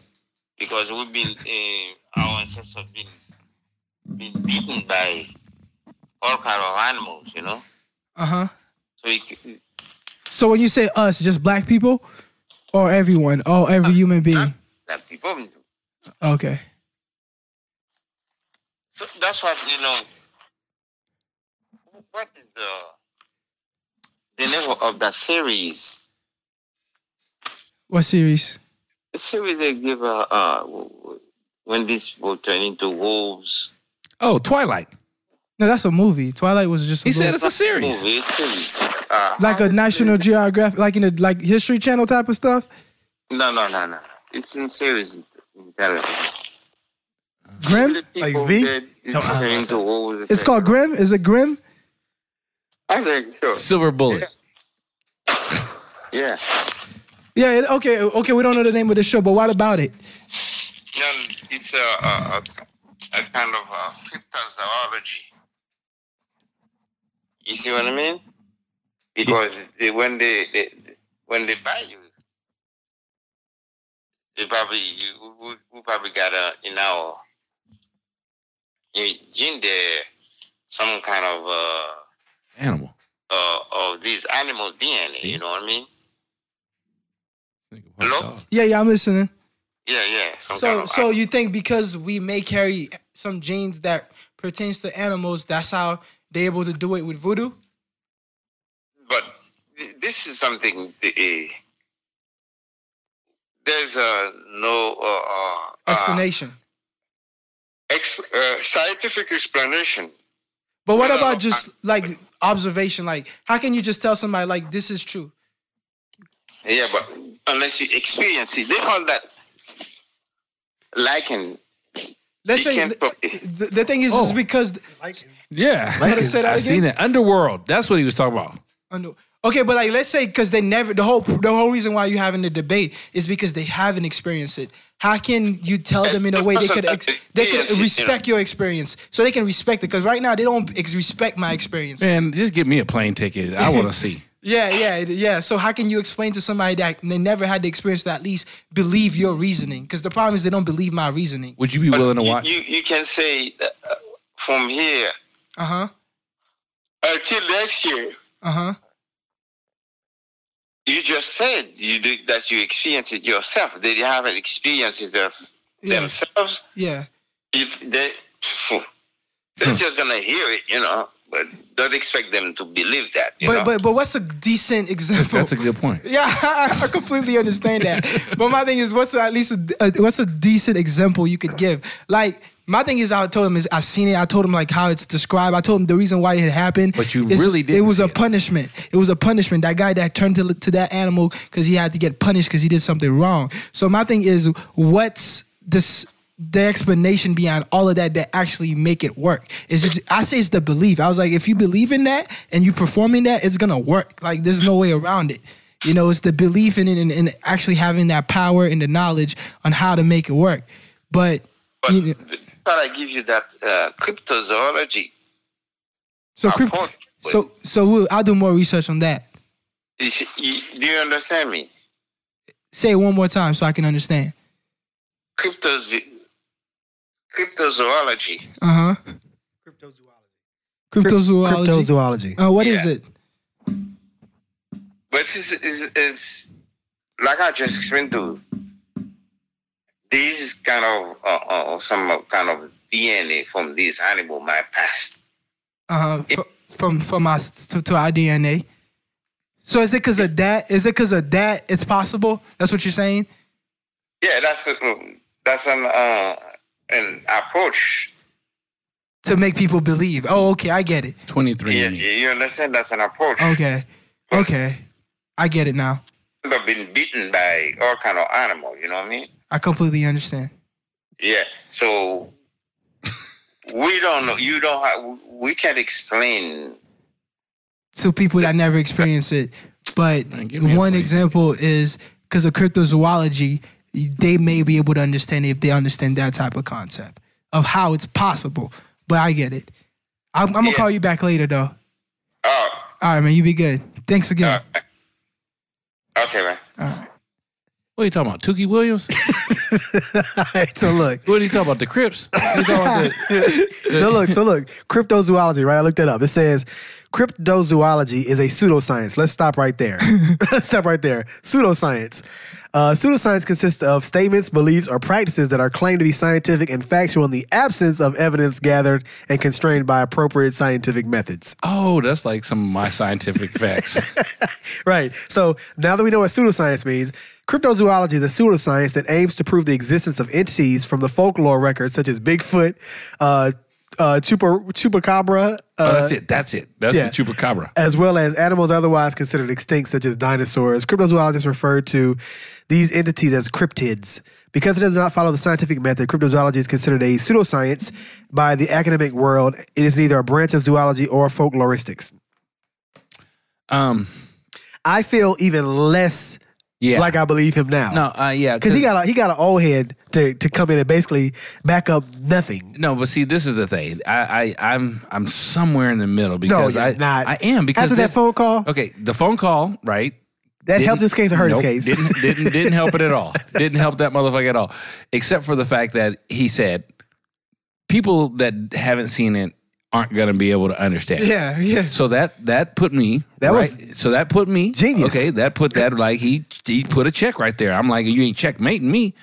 Speaker 6: Because we've been uh, our ancestors have been been beaten by all kind of animals, you know.
Speaker 4: Uh huh.
Speaker 6: So
Speaker 4: So when you say us, just black people, or everyone, or every human being.
Speaker 6: that people
Speaker 4: Okay.
Speaker 6: So that's what you know. What is the the name of that series?
Speaker 4: What series?
Speaker 6: The series they give uh, uh w- w- when this will turn into wolves.
Speaker 1: Oh, Twilight.
Speaker 4: No, that's a movie. Twilight was just a
Speaker 1: He said it's a series.
Speaker 6: Movie, it's series. Uh,
Speaker 4: like a National Geographic, like in a like History Channel type of stuff.
Speaker 6: no, no, no, no. It's in series in television. Grimm.
Speaker 3: Like V?
Speaker 6: that it's wolves.
Speaker 4: It's called Grimm. Is it Grimm?
Speaker 6: I think so.
Speaker 1: Silver Bullet.
Speaker 6: Yeah.
Speaker 4: Yeah. It, okay. Okay. We don't know the name of the show, but what about it?
Speaker 6: No, it's a, a, a, kind of a cryptozoology. You see what I mean? Because they, when they, they when they buy you, they probably you we, we probably got a in our gene there some kind of uh
Speaker 1: Animal.
Speaker 6: uh of these animal DNA. You know what I mean? Hello?
Speaker 4: Yeah. Yeah. I'm listening.
Speaker 6: Yeah, yeah. Some kind
Speaker 4: So,
Speaker 6: of
Speaker 4: so you think because we may carry some genes that pertains to animals, that's how they're able to do it with voodoo?
Speaker 6: but this is something uh, there's uh, no uh, uh,
Speaker 4: Explanation.
Speaker 6: ex- uh, scientific explanation
Speaker 4: But what about just like observation? Like, how can you just tell somebody like this is true?
Speaker 6: yeah but unless you experience it they call that liking
Speaker 4: Let's say the, the, the thing is, is
Speaker 1: Oh.
Speaker 4: because
Speaker 1: Yeah.
Speaker 4: Like it. Say that
Speaker 1: I
Speaker 4: again?
Speaker 1: seen it. Underworld. That's what he was talking about.
Speaker 4: I know. Okay, but like let's say because they never the whole the whole reason why you're having the debate is because they haven't experienced it. How can you tell them in a way they could ex- *laughs* they could
Speaker 6: Yes, you know.
Speaker 4: respect your experience so they can respect it? Because right now they don't ex- respect my experience.
Speaker 1: Man, just give me a plane ticket. I want to *laughs* see.
Speaker 4: Yeah, yeah, yeah. So how can you explain to somebody that they never had the experience to at least believe your reasoning? Because the problem is they don't believe my reasoning.
Speaker 1: Would you be willing to
Speaker 6: you,
Speaker 1: watch?
Speaker 6: you, you can say that, uh, from here
Speaker 4: Uh huh.
Speaker 6: until next year
Speaker 4: Uh huh.
Speaker 6: you just said you did, that you experience it yourself they haven't experienced it of
Speaker 4: Yeah.
Speaker 6: themselves
Speaker 4: Yeah.
Speaker 6: if they they're just gonna hear it you know but don't expect them to believe that you
Speaker 4: But
Speaker 6: know?
Speaker 4: but but what's a decent example?
Speaker 1: That's a good point. *laughs*
Speaker 4: Yeah, I, I completely understand that. but my thing is, what's at least a, a- what's a decent example you could give? Like my thing is, I told him is I seen it. I told him like how it's described. I told him the reason why it happened.
Speaker 1: But you
Speaker 4: is
Speaker 1: really
Speaker 4: did.
Speaker 1: It
Speaker 4: was
Speaker 1: see
Speaker 4: a
Speaker 1: it.
Speaker 4: punishment. It was a punishment. That guy that turned to to that animal because he had to get punished because he did something wrong. So my thing is, what's this? The explanation behind all of that that actually make it work is it, I say it's the belief. I was like, if you believe in that and you performing that, it's gonna work. Like there's no way around it. You know, it's the belief in it and, and actually having that power and the knowledge on how to make it work. But,
Speaker 6: but
Speaker 4: you know,
Speaker 6: but I give you that uh, cryptozoology
Speaker 4: so crypt-
Speaker 6: approach.
Speaker 4: so so we'll, I'll do more research on that.
Speaker 6: You- do you understand me
Speaker 4: Say it one more time so I can understand.
Speaker 6: Cryptozo- cryptozoology
Speaker 4: Uh huh. Cryptozoology.
Speaker 3: Cryptozoology.
Speaker 4: Uh, what is
Speaker 6: Yeah.
Speaker 4: it?
Speaker 6: But it's, it's, it's like I just explained to you, these kind of uh, uh, some kind of DNA from this animal might pass.
Speaker 4: Uh huh. From from us to, to our DNA. So is it because of that? Is it because of that? It's possible. That's what you're saying.
Speaker 6: Yeah, that's a, that's an uh, an approach.
Speaker 4: To make people believe. Oh, okay, I get it.
Speaker 1: 23
Speaker 6: Yeah,
Speaker 1: and me.
Speaker 6: you understand? That's an approach.
Speaker 4: Okay, okay, I get it now.
Speaker 6: I've been beaten by all kind of animal. You know what I mean?
Speaker 4: I completely understand.
Speaker 6: Yeah. So we don't know. You don't. Have, we can't explain.
Speaker 4: to people that never experience it. But
Speaker 1: Man, give me a
Speaker 4: one example is because of cryptozoology, they may be able to understand it if they understand that type of concept of how it's possible. But I get it. I'm, I'm gonna
Speaker 6: Yeah.
Speaker 4: call you back later though.
Speaker 6: Oh,
Speaker 4: All right, man. You be good. Thanks again.
Speaker 6: okay, man.
Speaker 4: All right.
Speaker 1: What are you talking about? Tukey Williams? *laughs*
Speaker 3: so look,
Speaker 1: What are you talking about? The Crips? *laughs* You about the,
Speaker 3: no, look, so look, cryptozoology, right? I looked that up. It says cryptozoology is a pseudoscience. Let's stop right there. *laughs* Let's stop right there. Pseudoscience. Uh, pseudoscience consists of statements, beliefs, or practices that are claimed to be scientific and factual in the absence of evidence gathered and constrained by appropriate scientific methods.
Speaker 1: oh, that's like some of my scientific *laughs* facts.
Speaker 3: Right. So now that we know what pseudoscience means, cryptozoology is a pseudoscience that aims to prove the existence of entities from the folklore records such as Bigfoot, uh, uh, chupa, chupacabra, uh,
Speaker 1: Oh, that's it. That's it. That's
Speaker 3: yeah.
Speaker 1: the chupacabra.
Speaker 3: as well as animals otherwise considered extinct, such as dinosaurs. Cryptozoologists refer to these entities as cryptids. Because it does not follow the scientific method, cryptozoology is considered a pseudoscience by the academic world. It is neither a branch of zoology or folkloristics.
Speaker 1: Um,
Speaker 3: I feel even less
Speaker 1: yeah.
Speaker 3: like I believe him now.
Speaker 1: no, uh, yeah,
Speaker 3: Because he got a, he got an old head to, to come in and basically back up nothing.
Speaker 1: No, but see, this is the thing. I, I I'm I'm somewhere in the middle because
Speaker 3: you're
Speaker 1: I
Speaker 3: not.
Speaker 1: I am because
Speaker 3: After that
Speaker 1: this-
Speaker 3: phone call,
Speaker 1: Okay, the phone call, right?
Speaker 3: that helped his case or hurt
Speaker 1: Nope,
Speaker 3: his case.
Speaker 1: Didn't didn't didn't help it at all. *laughs* Didn't help that motherfucker at all. Except for the fact that he said people that haven't seen it aren't gonna be able to understand.
Speaker 4: Yeah, yeah.
Speaker 1: So that that put me
Speaker 3: That
Speaker 1: right,
Speaker 3: was
Speaker 1: so that put me
Speaker 3: genius.
Speaker 1: Okay, that put that like he he put a check right there. I'm like, you ain't checkmating me.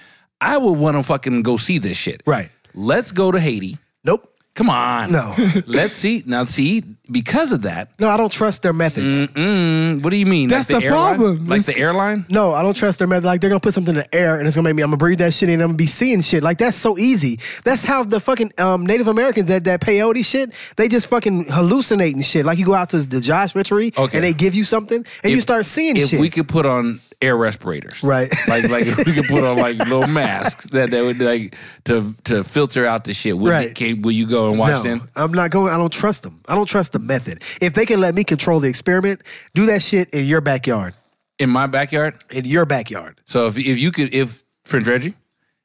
Speaker 1: I would want to fucking go see this shit.
Speaker 3: Right.
Speaker 1: Let's go to Haiti.
Speaker 3: Nope.
Speaker 1: Come on.
Speaker 3: No. *laughs*
Speaker 1: Let's see. Now, see, because of that,
Speaker 3: No, I don't trust their methods.
Speaker 1: mm, what do you mean?
Speaker 4: That's
Speaker 1: like
Speaker 4: the
Speaker 1: airline?
Speaker 4: problem.
Speaker 1: Like
Speaker 4: It's-
Speaker 1: the airline?
Speaker 3: No, I don't trust their method. Like they're gonna put something in the air and it's gonna make me. I'm gonna breathe that shit in. and I'm gonna be seeing shit. Like that's so easy. That's how the fucking um, Native Americans that that peyote shit. They just fucking hallucinate and shit. Like you go out to the Joshua tree
Speaker 1: Okay.
Speaker 3: and they give you something and you start seeing
Speaker 1: If
Speaker 3: shit.
Speaker 1: we could put on air respirators,
Speaker 3: Right. *laughs*
Speaker 1: Like, like if we could put on like little masks that that would like to to filter out the shit. Would
Speaker 3: Right.
Speaker 1: can, will you go and watch
Speaker 3: no,
Speaker 1: them?
Speaker 3: I'm not going. I don't trust them. I don't trust the method. If they can let me control the experiment, do that shit in your backyard.
Speaker 1: in my backyard?
Speaker 3: In your backyard.
Speaker 1: So if if you could, if French Reggie,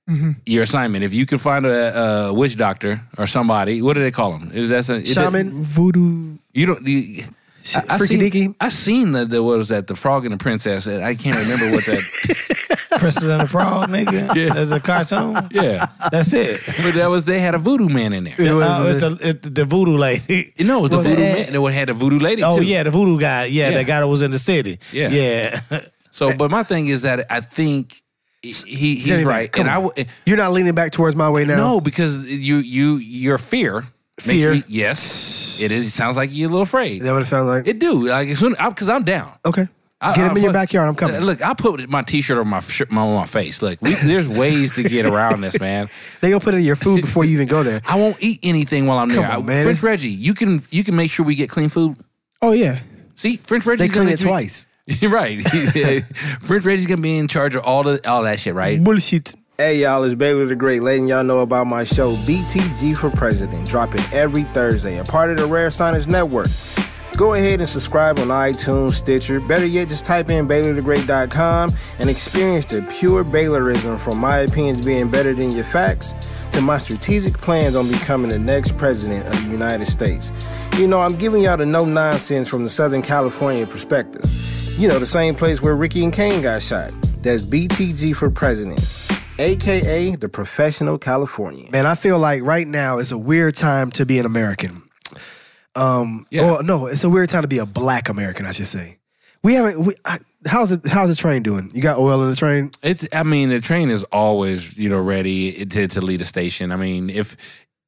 Speaker 3: Mm-hmm.
Speaker 1: your assignment, if you could find a, a witch doctor or somebody, what do they call them? Is that a,
Speaker 3: Shaman,
Speaker 4: Voodoo.
Speaker 1: You don't. You, I, I
Speaker 3: freaky
Speaker 1: seen,
Speaker 3: deaky.
Speaker 1: I seen the, the what was that? The Frog and the Princess. And I can't remember what that. *laughs*
Speaker 2: Princess and the Frog, nigga. *laughs*
Speaker 1: Yeah.
Speaker 2: There's a cartoon.
Speaker 1: yeah,
Speaker 2: That's it.
Speaker 1: but that was they had a voodoo man in there.
Speaker 3: It was,
Speaker 2: Uh, it's the, it, the voodoo lady. *laughs*
Speaker 1: You know, the
Speaker 2: Was
Speaker 1: voodoo
Speaker 2: it-
Speaker 1: man. They had a voodoo lady.
Speaker 2: Oh
Speaker 1: too.
Speaker 2: yeah, the voodoo guy. Yeah,
Speaker 1: Yeah.
Speaker 2: that guy that was in the city.
Speaker 1: Yeah.
Speaker 2: yeah.
Speaker 1: So, but my thing is that I think he, he he's
Speaker 3: Jenny,
Speaker 1: right,
Speaker 3: come
Speaker 1: and I
Speaker 3: on. You're not leaning back towards my way now.
Speaker 1: no because you you your fear
Speaker 3: Fear.
Speaker 1: makes me yes it is. It sounds like you're a little afraid.
Speaker 3: That what it sounds like?
Speaker 1: It do like as soon because I'm down.
Speaker 3: okay.
Speaker 1: I-
Speaker 3: Get him in your backyard. I'm coming.
Speaker 1: Look, I put my T-shirt on my shirt, my, on my face. Look, we, there's ways to get around this, man. *laughs*
Speaker 3: They gonna put it in your food before you even go there. *laughs*
Speaker 1: I won't eat anything while I'm
Speaker 3: Come
Speaker 1: there.
Speaker 3: on,
Speaker 1: I-
Speaker 3: man.
Speaker 1: French Reggie, you can you can make sure we get clean food.
Speaker 4: Oh yeah.
Speaker 1: See, French Reggie's
Speaker 3: They clean it twice.
Speaker 1: You're *laughs* right. French Reggie's gonna be in charge of all the all that shit, right?
Speaker 3: Bullshit.
Speaker 10: Hey y'all, it's Baylor the Great letting y'all know about my show BTG for President, dropping every Thursday, a part of the Rare Science Network. Go ahead and subscribe on iTunes, Stitcher. Better yet, just type in BaylorTheGreat.com and experience the pure Baylorism from my opinions being better than your facts to my strategic plans on becoming the next president of the United States. You know, I'm giving y'all the no nonsense from the Southern California perspective. You know, the same place where Ricky and Kane got shot. That's BTG for President, aka the Professional Californian.
Speaker 3: Man, I feel like right now is a weird time to be an American. Um,
Speaker 1: Yeah.
Speaker 3: or no, it's a weird time to be a Black American. I should say. We haven't. We, I, how's it? How's the train doing? You got oil in the train?
Speaker 1: It's. I mean, the train is always you know ready to to leave the station. I mean, if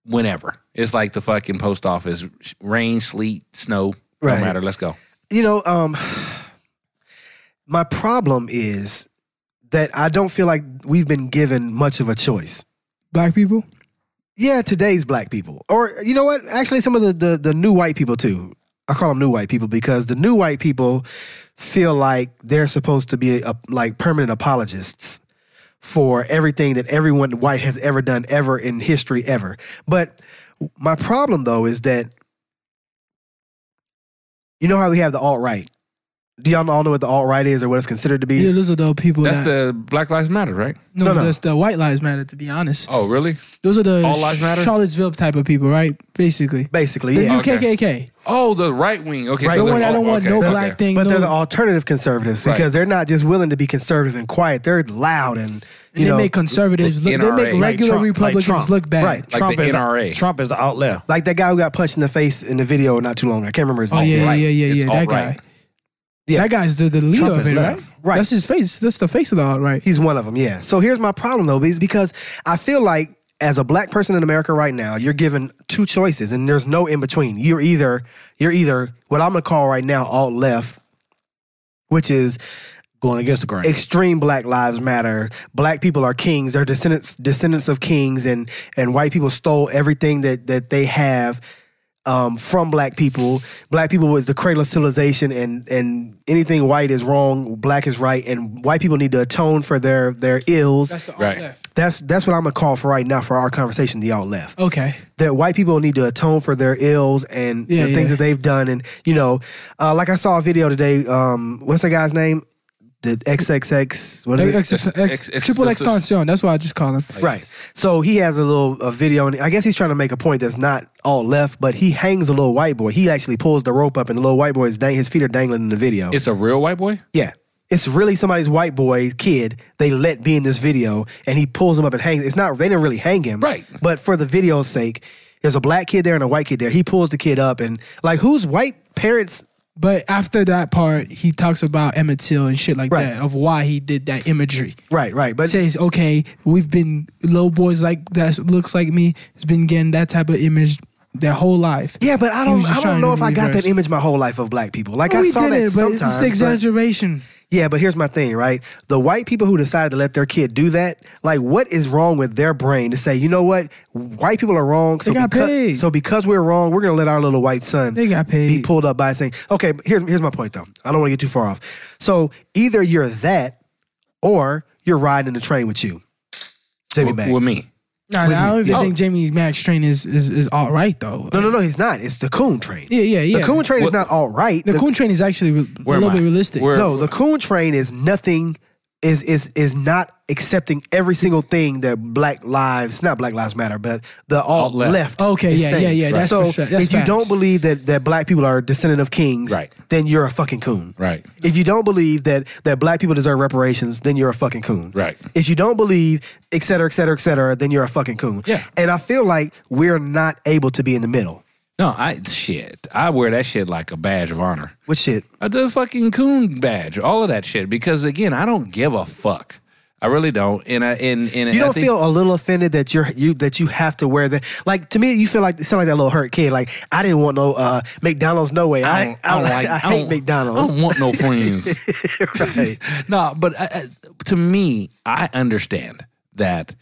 Speaker 1: whenever it's like the fucking post office, rain, sleet, snow,
Speaker 3: Right.
Speaker 1: no matter. Let's go.
Speaker 3: You know, um, *sighs* my problem is that I don't feel like we've been given much of a choice.
Speaker 4: Black people.
Speaker 3: Yeah, today's black people, or you know what? Actually, some of the the, the new white people too. I call them new white people because the new white people feel like they're supposed to be a, like permanent apologists for everything that everyone white has ever done ever in history ever. But my problem though is that you know how we have the alt right. Do y'all all know what the alt right is or what it's considered to be?
Speaker 4: Yeah, those are the people
Speaker 1: That's
Speaker 4: that.
Speaker 1: the Black Lives Matter, right?
Speaker 4: no,
Speaker 3: no, no.
Speaker 4: that's the white lives matter. To be honest,
Speaker 1: Oh, really?
Speaker 4: those are the
Speaker 1: All lives matter?
Speaker 4: Charlottesville type of people, right? Basically,
Speaker 3: Basically,
Speaker 4: the
Speaker 3: yeah.
Speaker 4: new
Speaker 1: Okay.
Speaker 4: KKK.
Speaker 1: Oh, the right wing. Okay,
Speaker 3: Right.
Speaker 1: so
Speaker 4: The one I don't
Speaker 1: oh,
Speaker 4: want
Speaker 1: okay,
Speaker 4: no
Speaker 1: okay.
Speaker 4: black thing.
Speaker 3: But
Speaker 4: no,
Speaker 3: they're the alternative conservatives
Speaker 1: Right.
Speaker 3: because they're not just willing to be conservative and quiet. They're loud and you
Speaker 4: and they
Speaker 3: know,
Speaker 4: make conservatives look. They
Speaker 1: NRA.
Speaker 4: make
Speaker 1: Like
Speaker 4: regular
Speaker 2: Trump- like
Speaker 4: Republicans
Speaker 2: Trump.
Speaker 4: look bad.
Speaker 3: Right.
Speaker 1: Like
Speaker 2: Trump
Speaker 1: the
Speaker 2: is
Speaker 1: NRA.
Speaker 2: Trump is the out left.
Speaker 3: like that guy who got punched in the face in the video not too long. ago. I can't remember his
Speaker 4: Oh
Speaker 3: name.
Speaker 4: yeah,
Speaker 1: Alt-right.
Speaker 4: yeah, yeah,
Speaker 1: It's
Speaker 4: yeah. That
Speaker 1: alt-right.
Speaker 4: guy.
Speaker 3: Yeah.
Speaker 4: That guy's the, the leader
Speaker 2: Trump
Speaker 4: of it,
Speaker 2: left.
Speaker 4: right?
Speaker 3: Right.
Speaker 4: That's his face. That's the face of the alt right.
Speaker 3: He's one of them, yeah. So here's my problem though, is because I feel like as a black person in America right now, you're given two choices and there's no in between. You're either you're either what I'm gonna call right now alt left, which is
Speaker 2: Going against the grain.
Speaker 3: extreme Black Lives Matter. Black people are kings. They're descendants descendants of kings, and and white people stole everything that that they have um, from black people. Black people was the cradle of civilization, and and anything white is wrong, black is right, and white people need to atone for their their ills.
Speaker 4: That's the alt
Speaker 1: Right.
Speaker 4: left.
Speaker 3: That's that's what I'm gonna call for right now for our conversation. The alt left
Speaker 4: Okay.
Speaker 3: that white people need to atone for their ills and
Speaker 4: Yeah,
Speaker 3: the things that they've done. And you know, uh, like I saw a video today. Um, what's the guy's name? The XXX. What is it?
Speaker 4: X, X, X,
Speaker 1: X- X-
Speaker 4: triple
Speaker 1: X-
Speaker 4: extension. That's what I just call him.
Speaker 3: Right. So he has a little a video, and I guess he's trying to make a point that's not all left, but he hangs a little white boy. He actually pulls the rope up, and the little white boy is dang, his feet are dangling in the video.
Speaker 1: It's a real white boy.
Speaker 3: yeah. It's really somebody's white boy kid they let be in this video, and he pulls him up and hangs. It's not they didn't really hang him,
Speaker 1: Right.
Speaker 3: But for the video's sake, there's a black kid there and a white kid there. He pulls the kid up, and like whose white parents?
Speaker 4: But after that part, he talks about Emmett Till and shit like
Speaker 3: Right.
Speaker 4: that of why he did that imagery.
Speaker 3: Right, right. But
Speaker 4: says, okay, we've been little boys like that looks like me has been getting that type of image their whole life.
Speaker 3: yeah, but I
Speaker 4: He
Speaker 3: don't
Speaker 4: just
Speaker 3: I don't know
Speaker 4: to
Speaker 3: if I got
Speaker 4: reverse.
Speaker 3: that image my whole life of black people. Like I
Speaker 4: we
Speaker 3: saw that
Speaker 4: didn't, but
Speaker 3: sometimes.
Speaker 4: it's the
Speaker 3: but-
Speaker 4: exaggeration.
Speaker 3: Yeah, but here's my thing, right? The white people who decided to let their kid do that, like, what is wrong with their brain to say, you know what, white people are wrong. So
Speaker 4: They got
Speaker 3: because,
Speaker 4: paid.
Speaker 3: So because we're wrong, we're gonna let our little white son
Speaker 4: They got paid.
Speaker 3: be pulled up by saying, okay, here's here's my point though. I don't want to get too far off. So either you're that, or you're riding the train with you, Jamie
Speaker 1: With,
Speaker 3: Mack.
Speaker 1: with me.
Speaker 4: Nah, nah, I don't even
Speaker 1: Oh.
Speaker 4: think Jamie Mack's train is is, is all right though.
Speaker 3: no, no, no, he's not. It's the coon train.
Speaker 4: Yeah, yeah, yeah.
Speaker 3: The coon train is not all right.
Speaker 4: The Coon train is actually re- a little
Speaker 1: I?
Speaker 4: bit realistic.
Speaker 1: Where-
Speaker 3: No, the coon train is nothing. Is is is not accepting every single thing that Black Lives, not Black Lives Matter, but the alt
Speaker 1: Alt-left.
Speaker 3: left.
Speaker 4: Okay,
Speaker 3: is
Speaker 4: yeah,
Speaker 3: saying.
Speaker 4: yeah, yeah, that's
Speaker 3: so
Speaker 4: sure. That's
Speaker 3: if you don't believe that that Black people are descendant of kings,
Speaker 1: Right.
Speaker 3: then you're a fucking coon.
Speaker 1: Right.
Speaker 3: If you don't believe that that Black people deserve reparations, then you're a fucking coon.
Speaker 1: Right.
Speaker 3: If you don't believe, et cetera, et cetera, et cetera, then you're a fucking coon.
Speaker 1: Yeah.
Speaker 3: And I feel like we're not able to be in the middle.
Speaker 1: No, I shit. I wear that shit like a badge of honor.
Speaker 3: What shit?
Speaker 1: Uh, The fucking coon badge, all of that shit. Because again, I don't give a fuck. I really don't. And I and and
Speaker 3: You don't
Speaker 1: think-
Speaker 3: feel a little offended that you're you that you have to wear that. Like to me, you feel like sound like that little hurt kid. Like I didn't want no uh, McDonald's. No way. I
Speaker 1: don't- I don't like- *laughs*
Speaker 3: I
Speaker 1: I
Speaker 3: hate
Speaker 1: don't-
Speaker 3: McDonald's.
Speaker 1: I don't want no *laughs* friends.
Speaker 3: right. *laughs*
Speaker 1: no, but I, I, to me, I understand that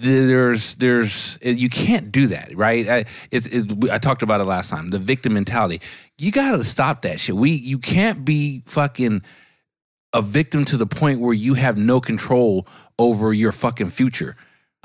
Speaker 1: there's there's eh, you can't do that, right? I, it's it, I talked about it last time. The victim mentality. You got to stop that shit. We you can't be fucking a victim to the point where you have no control over your fucking future.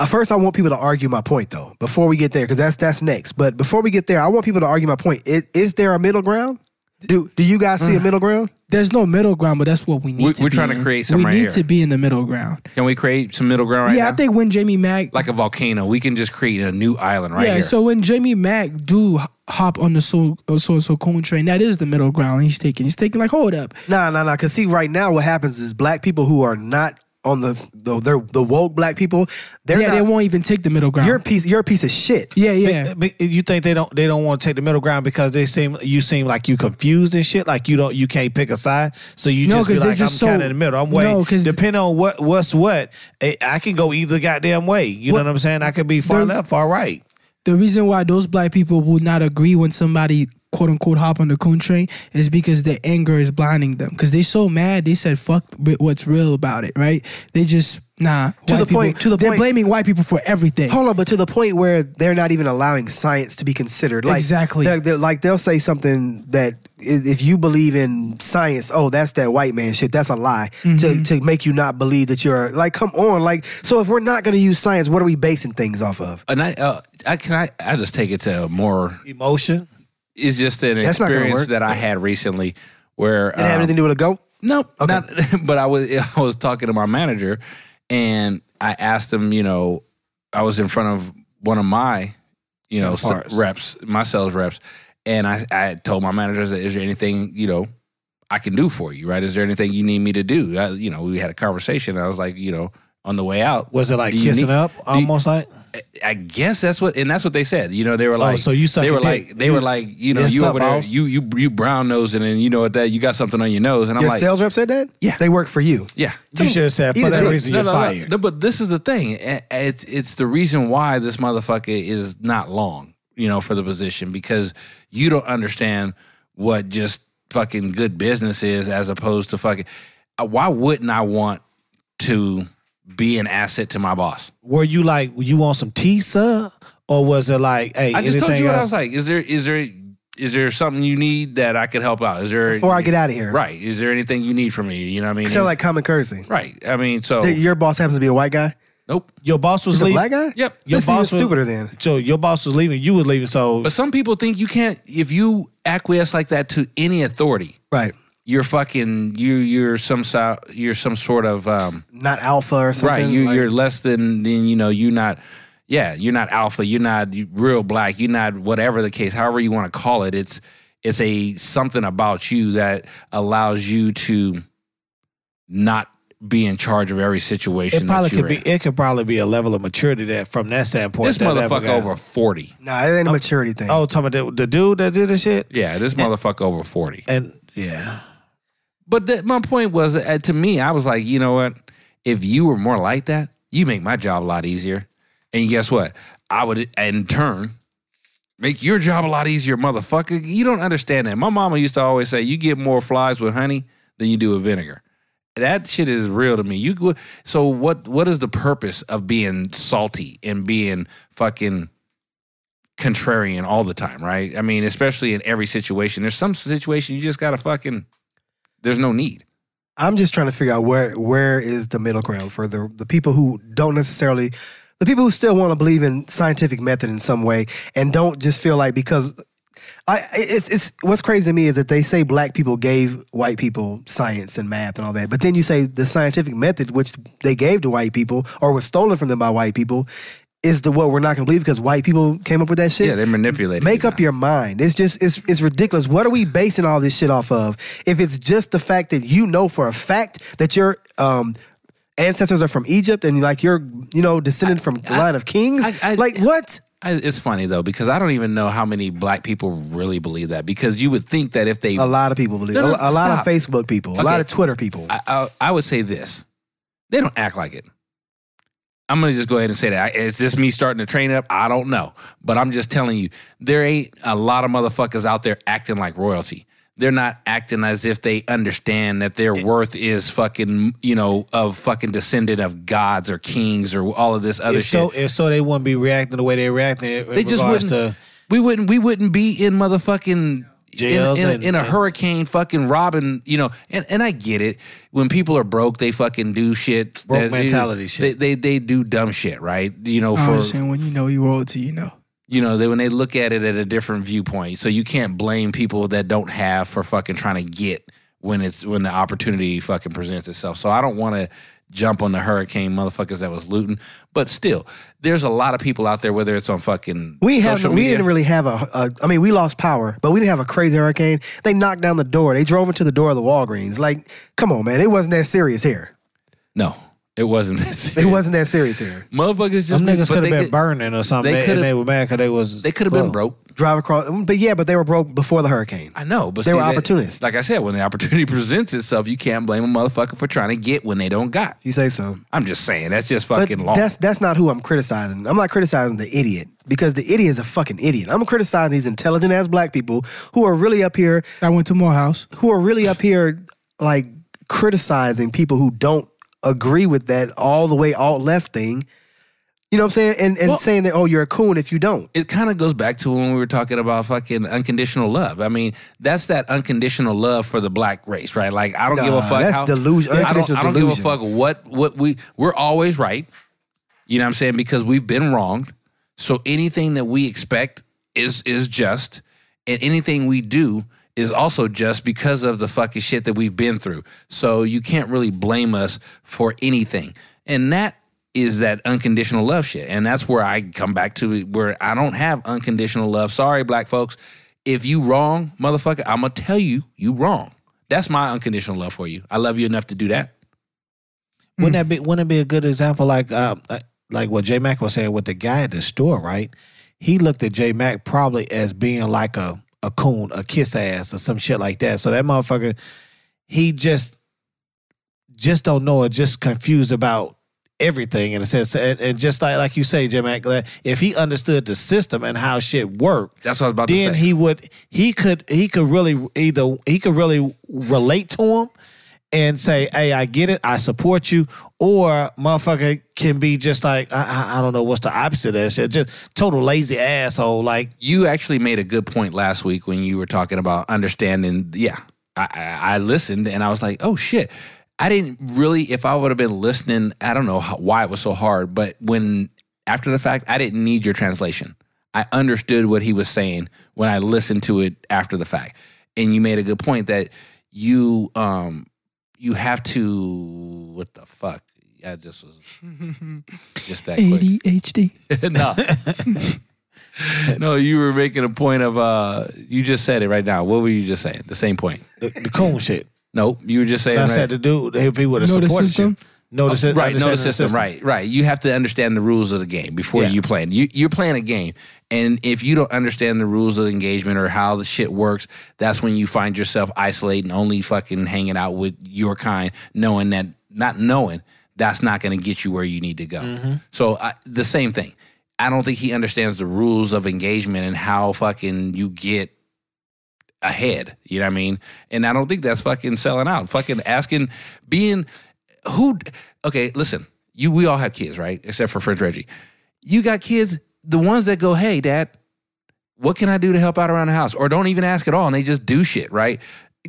Speaker 3: First, I want people to argue my point though. Before we get there, because that's that's next. But before we get there, I want people to argue my point. Is, is there a middle ground? Do Do you guys see a middle ground?
Speaker 4: There's no middle ground, but that's what we need.
Speaker 1: We're-
Speaker 4: to
Speaker 1: we're
Speaker 4: be
Speaker 1: trying to
Speaker 4: in.
Speaker 1: create some
Speaker 4: We
Speaker 1: right
Speaker 4: need
Speaker 1: here.
Speaker 4: to be in the middle ground.
Speaker 1: Can we create some middle ground right
Speaker 4: yeah,
Speaker 1: now?
Speaker 4: I think when Jamie Mack
Speaker 1: like a volcano, we can just create a new island right
Speaker 4: yeah,
Speaker 1: here.
Speaker 4: so when Jamie Mack do h- hop on the so uh, so so coon train, that is the middle ground he's taking. He's taking like hold up.
Speaker 3: Nah, nah, nah. Cause see, right now, what happens is black people who are not on the the they're the woke black people. They're
Speaker 4: yeah,
Speaker 3: not,
Speaker 4: they won't even take the middle ground.
Speaker 3: You're a piece. You're a piece of shit.
Speaker 4: yeah, yeah.
Speaker 2: But- but You think they don't they don't want to take the middle ground because they seem you seem like you confused and shit like you don't you can't pick a side so you
Speaker 4: No,
Speaker 2: just be
Speaker 4: 'cause they
Speaker 2: like
Speaker 4: just
Speaker 2: I'm kind of in the middle I'm waiting.
Speaker 4: No,
Speaker 2: way
Speaker 4: 'cause-
Speaker 2: depending on what what's what eh, I can go either goddamn way you know
Speaker 4: What-
Speaker 2: what I'm saying I could be far
Speaker 4: The-
Speaker 2: left far right
Speaker 4: the reason why those black people would not agree when somebody quote unquote hop on the coon train is because their anger is blinding them. Because they're so mad, they said fuck what's real about it, right? They just nah.
Speaker 3: To
Speaker 4: white
Speaker 3: the
Speaker 4: people-
Speaker 3: point- to the
Speaker 4: they're
Speaker 3: point-
Speaker 4: blaming white people for everything.
Speaker 3: Hold on, but to the point where they're not even allowing science to be considered. Like,
Speaker 4: Exactly.
Speaker 3: They're, they're- like they'll say something that if you believe in science, oh, that's that white man shit. That's a lie
Speaker 4: Mm-hmm.
Speaker 3: to to make you not believe that you're like, come on, like. So if we're not going to use science, what are we basing things off of?
Speaker 1: and I, uh, I can I, I just take it to more
Speaker 2: emotion
Speaker 1: it's just an
Speaker 3: That's not gonna
Speaker 1: experience
Speaker 3: work.
Speaker 1: that I had recently where
Speaker 3: Did it have
Speaker 1: um,
Speaker 3: anything to do with a goat?
Speaker 1: Nope. Not, *laughs* but I was *laughs* I was talking to my manager, and I asked him. You know, I was in front of one of my, you know, s-
Speaker 2: Counterparts.
Speaker 1: reps, my sales reps, and I I told my manager, "Is there anything you know I can do for you? Right? Is there anything you need me to do?" I, you know, we had a conversation. I was like, you know, on the way out,
Speaker 2: Was it like
Speaker 1: do you
Speaker 2: kissing
Speaker 1: need-
Speaker 2: up, almost like?
Speaker 1: I guess that's what, and that's what they said. You know, they were like,
Speaker 2: Oh, so you suck
Speaker 1: they were
Speaker 2: dick.
Speaker 1: like, they
Speaker 2: You-
Speaker 1: were like, you know, you over there,
Speaker 2: boss.
Speaker 1: you you you brown nosing, and you know what that you got something on your nose, and I'm
Speaker 3: Your
Speaker 1: like,
Speaker 3: sales rep said that?
Speaker 1: Yeah.
Speaker 3: They work for you.
Speaker 1: yeah,
Speaker 2: You should have said for that reason
Speaker 1: no,
Speaker 2: you're
Speaker 1: no, no,
Speaker 2: fired.
Speaker 1: No, but this is the thing. It's it's the reason why this motherfucker is not long, you know, for the position because you don't understand what just fucking good business is as opposed to fucking. uh, Why wouldn't I want to be an asset to my boss?
Speaker 2: Were you like, you want some tea, sir? Or was it like, hey,
Speaker 1: I just told
Speaker 2: anything
Speaker 1: you what I was like. Is there is there is there something you need that I could help out? Is there
Speaker 3: Before I get out of here.
Speaker 1: right? Is there anything you need from me? You know what I mean?
Speaker 3: Sound like common courtesy.
Speaker 1: right. I mean, so
Speaker 3: That Your boss happens to be a white guy?
Speaker 1: nope.
Speaker 2: Your boss was
Speaker 3: He's a
Speaker 2: leaving.
Speaker 3: black guy?
Speaker 1: Yep.
Speaker 2: Your
Speaker 3: That's even
Speaker 2: boss was-
Speaker 3: stupider then.
Speaker 2: So your boss was leaving. You was leaving. So
Speaker 1: But some people think you can't if you acquiesce like that to any authority.
Speaker 3: Right.
Speaker 1: You're fucking you. You're some so, you're some sort of um,
Speaker 3: Not alpha or something.
Speaker 1: right. You
Speaker 3: like-
Speaker 1: you're less than than you know. You're not. Yeah, you're not alpha. You're not real black. You're not whatever the case. However you want to call it. It's it's a something about you that allows you to not be in charge of every situation.
Speaker 2: it probably
Speaker 1: that you're
Speaker 2: could be.
Speaker 1: in.
Speaker 2: It could probably be a level of maturity that, from that standpoint,
Speaker 1: This
Speaker 2: that that
Speaker 1: motherfucker over forty.
Speaker 3: Nah, it ain't a maturity thing.
Speaker 2: Oh, talking about the, the dude that did the shit,
Speaker 1: Yeah, this motherfucker over forty.
Speaker 2: and yeah,
Speaker 1: But my point was, uh, to me, I was like, you know what? If you were more like that, you make my job a lot easier. And guess what? I would, in turn, make your job a lot easier, motherfucker. You don't understand that. My mama used to always say, you get more flies with honey than you do with vinegar. That shit is real to me. You so what? What is the purpose of being salty and being fucking contrarian all the time, right? I mean, especially in every situation. There's some situation you just gotta fucking. There's no need.
Speaker 3: I'm just trying to figure out where where is the middle ground for the the people who don't necessarily the people who still want to believe in scientific method in some way and don't just feel like because I it's it's what's crazy to me is that they say black people gave white people science and math and all that, but then you say the scientific method which they gave to white people or was stolen from them by white people is the what we're not gonna believe because white people came up with that shit.
Speaker 1: Yeah, they manipulated.
Speaker 3: Make
Speaker 1: you
Speaker 3: up
Speaker 1: now.
Speaker 3: your mind. It's just it's it's ridiculous. What are we basing all this shit off of? If it's just the fact that you know for a fact that your um ancestors are from Egypt and like you're you know descended from the line of kings,
Speaker 1: I- I-
Speaker 3: like what?
Speaker 1: I, it's funny though because I don't even know how many black people really believe that. Because you would think that if they,
Speaker 3: A lot of people believe.
Speaker 1: No, no,
Speaker 3: a, a lot of. Facebook people. A lot of Twitter people.
Speaker 1: I, I, I would say this: they don't act like it. I'm gonna just go ahead and say that. Is this me starting to train up? I don't know, but I'm just telling you, there ain't a lot of motherfuckers out there acting like royalty. They're not acting as if they understand that their worth is fucking, you know, of fucking descendant of gods or kings or all of this other
Speaker 2: if
Speaker 1: shit.
Speaker 2: so, if so, they wouldn't be reacting the way they're reacting.
Speaker 1: They just wouldn't.
Speaker 2: To,
Speaker 1: we wouldn't. We wouldn't be in motherfucking. In,
Speaker 2: Jails
Speaker 1: in, a,
Speaker 2: and-
Speaker 1: in a hurricane, fucking robbing, you know, and, and I get it. When people are broke, they fucking do shit.
Speaker 2: Broke
Speaker 1: that-
Speaker 2: mentality shit.
Speaker 1: They, they they do dumb shit, right? You know,
Speaker 4: I
Speaker 1: for
Speaker 4: understand when you know you owe it to you know.
Speaker 1: you know, they, when they look at it at a different viewpoint. So you can't blame people that don't have for fucking trying to get when it's when the opportunity fucking presents itself. So I don't want to jump on the hurricane motherfuckers that was looting, but still, there's a lot of people out there, whether it's on fucking
Speaker 3: we have
Speaker 1: social
Speaker 3: we didn't really have a, a. I mean, we lost power, but we didn't have a crazy hurricane. They knocked down the door. They drove into the door of the Walgreens. Like, come on, man, it wasn't that serious here.
Speaker 1: no, it wasn't this. *laughs*
Speaker 3: It wasn't that serious here.
Speaker 1: Motherfuckers just
Speaker 2: some niggas could have been
Speaker 1: could-
Speaker 2: burning or something.
Speaker 1: they
Speaker 2: They,
Speaker 1: could've-
Speaker 2: and they were mad because they was.
Speaker 1: They could have been
Speaker 2: closed.
Speaker 1: broke.
Speaker 3: Drive across, but yeah, but they were broke before the hurricane.
Speaker 1: I know, but
Speaker 3: They
Speaker 1: see,
Speaker 3: were
Speaker 1: that-
Speaker 3: opportunists.
Speaker 1: Like I said, when the opportunity *laughs* presents itself, you can't blame a motherfucker for trying to get when they don't got.
Speaker 3: You say so.
Speaker 1: I'm just saying that's just
Speaker 3: But
Speaker 1: fucking law.
Speaker 3: that's that's not who I'm criticizing. I'm not criticizing the idiot because the idiot is a fucking idiot. I'm criticizing these intelligent ass black people who are really up here,
Speaker 4: I went to Morehouse.
Speaker 3: who are really up here, like criticizing people who don't agree with that all the way alt left thing. You know what I'm saying? And and
Speaker 1: Well-
Speaker 3: saying that oh you're a coon if you don't.
Speaker 1: it kind of goes back to when we were talking about fucking unconditional love. I mean, that's that unconditional love for the black race, right? Like I don't give a fuck
Speaker 3: that's
Speaker 1: how
Speaker 3: delusion-
Speaker 1: I don't, I don't give a fuck what what we we're always right. You know what I'm saying? Because we've been wronged. So anything that we expect is is just, and anything we do is also just because of the fucking shit that we've been through. So you can't really blame us for anything. And that is that unconditional love shit. And that's where I come back to where I don't have unconditional love. Sorry, black folks. If you wrong, motherfucker, I'm gonna tell you you wrong. That's my unconditional love for you. I love you enough to do that.
Speaker 2: Wouldn't that be wouldn't it be a good example like uh, uh, like what J Mack was saying with the guy at the store, right? He looked at J Mack probably as being like a a coon, a kiss ass, or some shit like that. So that motherfucker, he just just don't know or just confused about everything in a sense. And, and just like like you say, J Mack, that if he understood the system and how shit worked,
Speaker 1: That's what I was about
Speaker 2: then
Speaker 1: to say.
Speaker 2: he would he could he could really either he could really relate to him and say, "Hey, I get it, I support you," or motherfucker can be just like I, I, don't know what's the opposite of that shit, just total lazy asshole. Like
Speaker 1: you actually made a good point last week when you were talking about understanding. Yeah, I, I, I listened and I was like, oh shit. I didn't really. If I would have been listening, I don't know how, why it was so hard. But when after the fact, I didn't need your translation. I understood what he was saying when I listened to it after the fact. And you made a good point that you um you have to what the fuck. I just was *laughs* just that quick.
Speaker 4: ADHD. *laughs*
Speaker 1: no. *laughs* no, you were making a point of uh you just said it right now. What were you just saying? The same point.
Speaker 2: the, the coon shit.
Speaker 1: Nope, you were just saying
Speaker 2: I
Speaker 1: right.
Speaker 2: said to do if he would have supported
Speaker 4: system?
Speaker 2: you. Notice the, sy-
Speaker 1: right, know the
Speaker 2: understanding
Speaker 1: system, right, right. You have to understand the rules of the game before
Speaker 2: Yeah.
Speaker 1: you play. You, you're playing a game, and if you don't understand the rules of engagement or how the shit works, that's when you find yourself isolating, only fucking hanging out with your kind, knowing that not knowing that's not going to get you where you need to go.
Speaker 2: Mm-hmm.
Speaker 1: So I, the same thing. I don't think he understands the rules of engagement and how fucking you get ahead. You know what I mean? And I don't think that's fucking selling out. Fucking asking, being who? Okay, listen. You, we all have kids, right? Except for French Reggy. You got kids. The ones that go, "Hey, Dad, what can I do to help out around the house?" Or don't even ask at all, and they just do shit, right?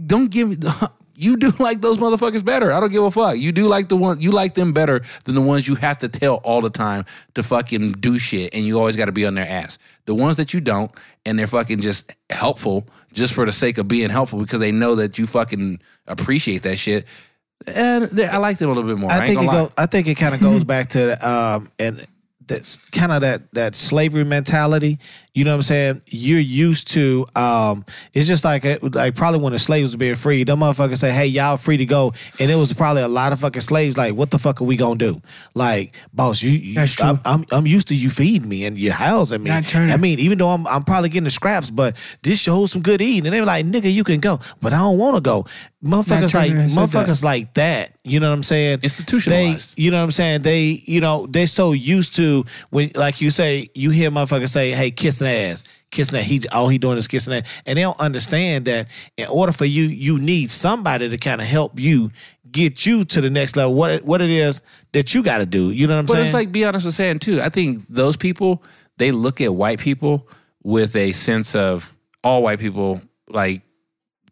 Speaker 1: Don't give me. *laughs* You do like those motherfuckers better. I don't give a fuck. You do like the one. You like them better than the ones you have to tell all the time to fucking do shit, and you always got to be on their ass. The ones that you don't, and they're fucking just helpful, just for the sake of being helpful because they know that you fucking appreciate that shit. And I like them a little bit more. I,
Speaker 2: I think it go, I think it kind of goes back to um and that's kind of that that slavery mentality. You know what I'm saying? You're used to um it's just like like probably when the slaves were being free, them motherfuckers say, "Hey, y'all free to go," and it was probably a lot of fucking slaves like, "What the fuck are we gonna do?" Like, boss, you, you
Speaker 4: That's true.
Speaker 2: I'm, I'm I'm used to you feeding me and you housing me. I mean, even though I'm I'm probably getting the scraps, but this shows some good eating, and they were like, "Nigga, you can go," but I don't want to go. Motherfuckers like
Speaker 4: said that.
Speaker 2: motherfuckers like that. You know what I'm saying?
Speaker 1: Institutionalized.
Speaker 2: They, you know what I'm saying? They, you know, they're so used to when, like you say, you hear motherfuckers say, "Hey, kissing ass." Kissing that he all he doing is kissing that, and they don't understand that in order for you, you need somebody to kind of help you get you to the next level. What what it is that you got to do. You know what I'm
Speaker 1: But
Speaker 2: saying?
Speaker 1: But it's like be honest with saying too. I think those people they look at white people with a sense of all white people like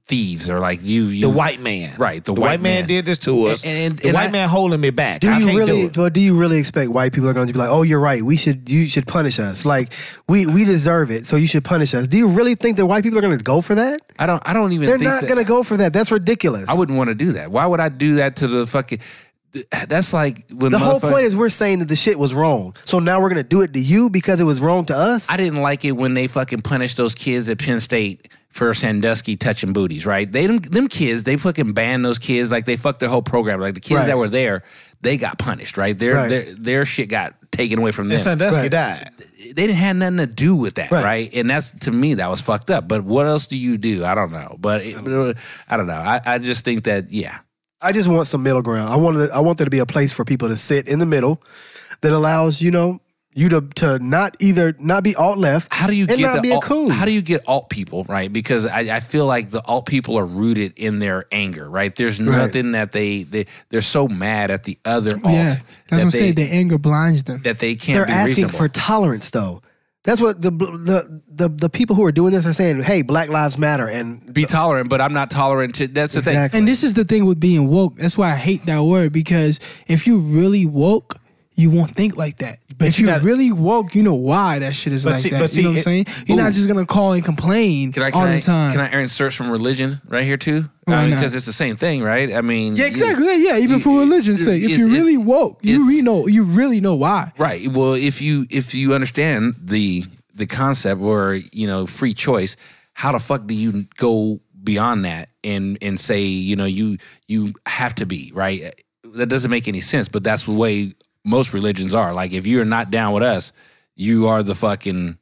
Speaker 1: thieves or like you. you
Speaker 2: the white man,
Speaker 1: right? The,
Speaker 2: The white, man, did this to us.
Speaker 1: And- and-
Speaker 2: the
Speaker 1: and
Speaker 2: white
Speaker 1: I-
Speaker 2: man holding me back.
Speaker 3: Do
Speaker 2: I
Speaker 3: you
Speaker 2: can't
Speaker 3: really?
Speaker 2: do it.
Speaker 3: Well, do you really expect white people are going to be like, "Oh, you're right. We should. You should punish us. Like we we deserve it. So you should punish us." Do you really think that white people are going to go for that?
Speaker 1: I don't. I don't even.
Speaker 3: They're
Speaker 1: think
Speaker 3: not going to go for that. That's ridiculous.
Speaker 1: I wouldn't want to do that. Why would I do that to the fucking? That's like when
Speaker 3: the whole point is we're saying that the shit was wrong. So now we're going to do it to you because it was wrong to us.
Speaker 1: I didn't like it when they fucking punished those kids at Penn State for Sandusky touching booties, right? They them, them kids, they fucking banned those kids like they fucked their whole program. Like the kids
Speaker 3: Right.
Speaker 1: that were there, they got punished, right? Their
Speaker 3: Right.
Speaker 1: their their shit got taken away from them.
Speaker 2: And Sandusky
Speaker 3: Right.
Speaker 2: died.
Speaker 1: they didn't have nothing to do with that,
Speaker 3: Right.
Speaker 1: right? And that's to me that was fucked up. But what else do you do? I don't know. But it, I don't know. I, I just think that yeah,
Speaker 3: I just want some middle ground. I want I want there to be a place for people to sit in the middle that allows you know you to to not either not be alt left.
Speaker 1: how do you
Speaker 3: and
Speaker 1: get
Speaker 3: not
Speaker 1: the
Speaker 3: be
Speaker 1: alt,
Speaker 3: coon?
Speaker 1: how do you get alt people right because I, I feel like the alt people are rooted in their anger right there's
Speaker 3: Right.
Speaker 1: nothing that they, they they're so mad at the other alt
Speaker 4: yeah, that's what I'm
Speaker 1: that
Speaker 4: saying.
Speaker 1: they,
Speaker 4: The anger blinds them.
Speaker 1: that they can't
Speaker 3: They're
Speaker 1: be
Speaker 3: asking
Speaker 1: reasonable
Speaker 3: for tolerance though. That's what the the the the people who are doing this are saying. Hey, Black Lives Matter, and
Speaker 1: be tolerant but i'm not tolerant to that's the
Speaker 3: Exactly.
Speaker 4: And this is the thing with being woke. That's why I hate that word because if you really woke, you won't think like that. But if
Speaker 2: you
Speaker 4: you
Speaker 2: gotta-
Speaker 4: really woke, you know why that shit is like
Speaker 2: see-
Speaker 4: that.
Speaker 2: but
Speaker 4: you know
Speaker 2: see,
Speaker 4: what I'm saying? You're not just gonna call and complain
Speaker 1: Can I can
Speaker 4: all
Speaker 1: I
Speaker 4: the time.
Speaker 1: can I insert some religion right here too?
Speaker 4: Why
Speaker 1: I
Speaker 4: not?
Speaker 1: because it's the same thing, right? I mean,
Speaker 4: yeah, exactly. Yeah, yeah, even
Speaker 1: you-
Speaker 4: for religion's sake. If you're really woke, you really know you really know why.
Speaker 1: Right. Well, if you if you understand the the concept or you know free choice, how the fuck do you go beyond that and and say you know you you have to be right? That doesn't make any sense. But that's the way most religions are. Like if you're not down with us, you are the fucking.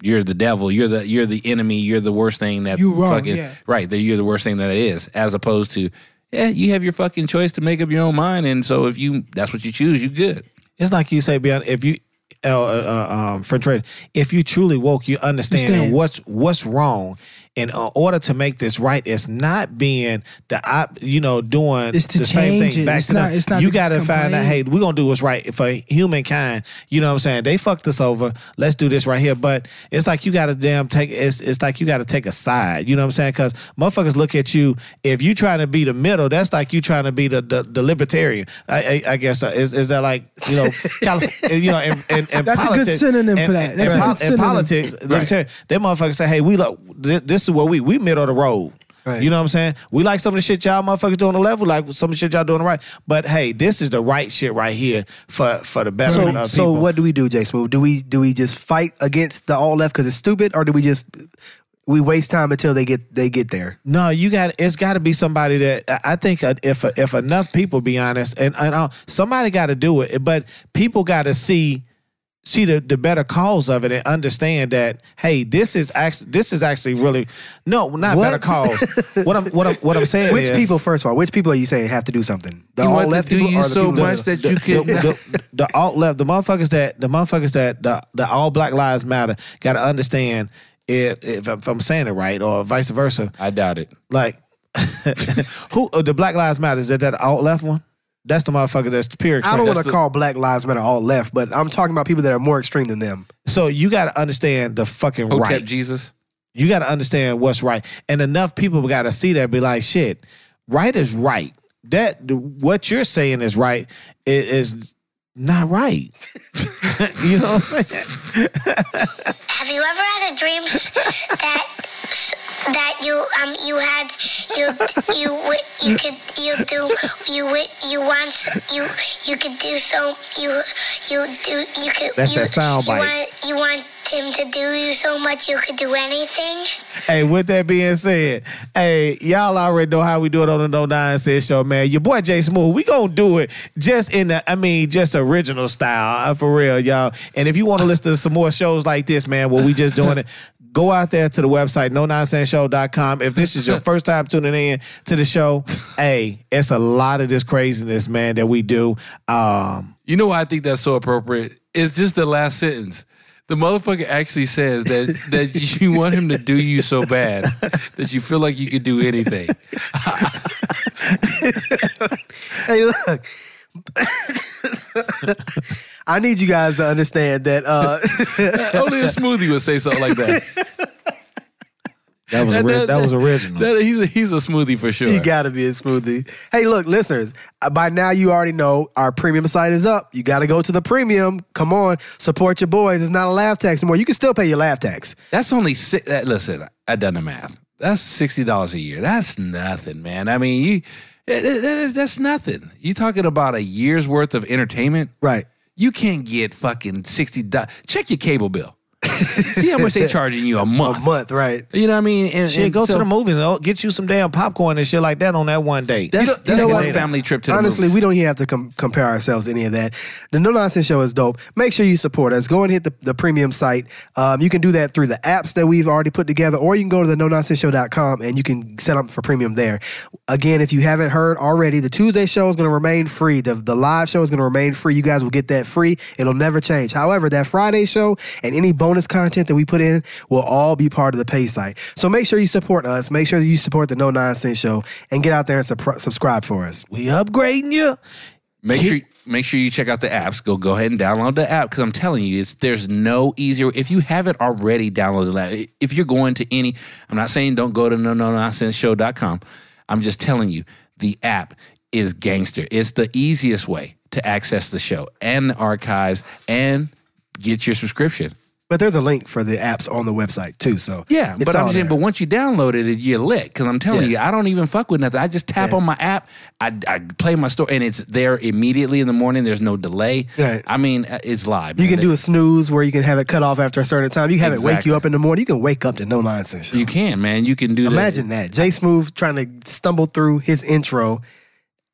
Speaker 1: You're the devil. You're the you're the enemy. You're the worst thing that
Speaker 4: You wrong,
Speaker 1: fucking
Speaker 4: yeah.
Speaker 1: right. That you're the worst thing that it is. As opposed to yeah, you have your fucking choice to make up your own mind, and so if you that's what you choose, you good.
Speaker 2: It's like you say, beyond if you, uh, uh, um, French trade, if you truly woke, you understand
Speaker 4: Understand.
Speaker 2: what's what's wrong. And in order to make this right, it's not being the op, you know doing
Speaker 4: It's to
Speaker 2: the same thing
Speaker 4: it.
Speaker 2: back
Speaker 4: It's
Speaker 2: to
Speaker 4: not- it's not
Speaker 2: you got to find out. Hey, we're gonna do what's right for humankind. You know what I'm saying? They fucked us over. Let's do this right here. But it's like you got to damn take. It's it's like you got to take a side. You know what I'm saying? Because motherfuckers look at you. If you trying to be the middle, that's like you trying to be the the, the libertarian. I, I, I guess uh, is is that like you know *laughs* California? You know, in, in, in
Speaker 4: That's a good
Speaker 2: politics,
Speaker 4: synonym for that. That's
Speaker 2: in
Speaker 4: a good
Speaker 2: in
Speaker 4: synonym.
Speaker 2: politics, libertarian. Them motherfuckers say, "Hey, we look. This, this is what we we middle of the road."
Speaker 3: Right.
Speaker 2: You know what I'm saying? We like some of the shit y'all motherfuckers doing on the level, like some of the shit y'all doing right. But hey, this is the right shit right here for for the betterment
Speaker 3: So,
Speaker 2: of
Speaker 3: so
Speaker 2: people.
Speaker 3: what do we do, Jay Smooth? Do we do we just fight against the all left because it's stupid, or do we just we waste time until they get they get there?
Speaker 2: No, you got it's got to be somebody that I think if if enough people be honest and, and uh, somebody got to do it, but people got to see see the, the better cause of it and understand that hey, this is actually this is actually really no not
Speaker 3: What?
Speaker 2: better cause. what I'm what I'm what I'm saying
Speaker 3: Which
Speaker 2: is
Speaker 3: people, first of all, which people are you saying have to do something? The
Speaker 1: You
Speaker 3: all
Speaker 1: want to
Speaker 3: left
Speaker 1: do
Speaker 3: people
Speaker 1: you
Speaker 3: the
Speaker 1: so
Speaker 3: people
Speaker 1: much that you
Speaker 2: the,
Speaker 1: can.
Speaker 2: the, the alt left, the motherfuckers that the motherfuckers that the the all Black Lives Matter got to understand if, if I'm- if I'm saying it right or vice versa.
Speaker 1: I doubt it.
Speaker 2: Like *laughs* who uh, the Black Lives Matter is that that alt left one? That's the motherfucker that's pure.
Speaker 3: I don't want to call Black Lives Matter all left, but I'm talking about people that are more extreme than them.
Speaker 2: So you got to understand the fucking
Speaker 1: Hotep
Speaker 2: right.
Speaker 1: Jesus.
Speaker 2: You got to understand what's right, and enough people got to see that. and Be like, shit, right is right. That what you're saying is right i- is, not right. *laughs* you know what I'm saying?
Speaker 11: Have you ever had a dream that that you um you had you you you could you do you you want you you could do so you you do you could
Speaker 2: That's
Speaker 11: you,
Speaker 2: that sound
Speaker 11: you want you want him to do you so much you could do anything.
Speaker 2: Hey, with that being said, hey, y'all already know how we do it on the No Nonsense Show, man. Your boy Jay Smooth, we gonna do it just in the, I mean, just original style, uh, for real, y'all. And if you want to listen to some more shows like this, man, where we just doing it, go out there to the website, no nonsenseshow.com. If this is your *laughs* first time tuning in to the show, *laughs* hey, it's a lot of this craziness, man, that we do. Um,
Speaker 1: You know why I think that's so appropriate? It's just the last sentence. The motherfucker actually says that that *laughs* you want him to do you so bad that you feel like you could do anything.
Speaker 3: Hey, look. I need you guys to understand that uh, *laughs*
Speaker 1: Only a smoothie would say something like that. *laughs*
Speaker 2: that was
Speaker 1: That-
Speaker 2: ori-
Speaker 1: that-
Speaker 2: that was original.
Speaker 1: That- he's a, he's a smoothie for sure.
Speaker 3: you gotta be a smoothie. Hey, look, listeners. uh, By now, you already know our premium site is up. You got to go to the premium. Come on, support your boys. It's not a laugh tax anymore. You can still pay your laugh tax.
Speaker 1: That's only six. That, listen, I done the math. That's sixty dollars a year. That's nothing, man. I mean, you that- that- that's nothing. You talking about a year's worth of entertainment?
Speaker 3: Right.
Speaker 1: You can't get fucking sixty. Check your cable bill. See how much they charging you a month.
Speaker 3: A
Speaker 1: month.
Speaker 3: month, right?
Speaker 1: You know what I mean? And,
Speaker 2: Shit,
Speaker 1: and
Speaker 2: go
Speaker 1: so
Speaker 2: to the movies and get you some damn popcorn and shit like that on that one day.
Speaker 1: That's,
Speaker 3: You know-
Speaker 1: that's
Speaker 3: you know
Speaker 1: one
Speaker 3: what?
Speaker 1: family trip to the
Speaker 3: Honestly,
Speaker 1: movies.
Speaker 3: we don't even have to com- compare ourselves to any of that. The No Nonsense Show is dope. Make sure you support us. Go and hit the, the premium site. Um, you can do that through the apps that we've already put together, or you can go to the no nonsense show.com and you can set up for premium there. Again, if you haven't heard already, the Tuesday show is going to remain free. The, the live show is going to remain free. You guys will get that free. It'll never change. However, that Friday show and any bonus content that we put in will all be part of the pay site. So make sure you support us. Make sure you support the No Nonsense Show and get out there and supr- subscribe for us.
Speaker 2: we upgrading you.
Speaker 1: Make sure make sure you check out the apps. Go go ahead and download the app because I'm telling you, it's there's no easier. If you haven't already downloaded the app, if you're going to any, I'm not saying don't go to no no nonsense show.com. I'm just telling you the app is gangster. It's the easiest way to access the show and the archives and get your subscription.
Speaker 3: But there's a link for the apps on the website too. So
Speaker 1: Yeah, but I'm saying,
Speaker 3: there.
Speaker 1: but once you download it, you're lit. Because I'm telling
Speaker 3: Yeah.
Speaker 1: you, I don't even fuck with nothing. I just tap
Speaker 3: Yeah.
Speaker 1: on my app, I, I play my story, and it's there immediately in the morning. There's no delay.
Speaker 3: Right.
Speaker 1: I mean, uh, it's live.
Speaker 3: You can do a snooze where you can have it cut off after a certain time. You can have it wake you up in the morning. You can wake up to no nonsense. Show.
Speaker 1: You can, man. You can do that.
Speaker 3: Imagine that. Jay Smooth trying to stumble through his intro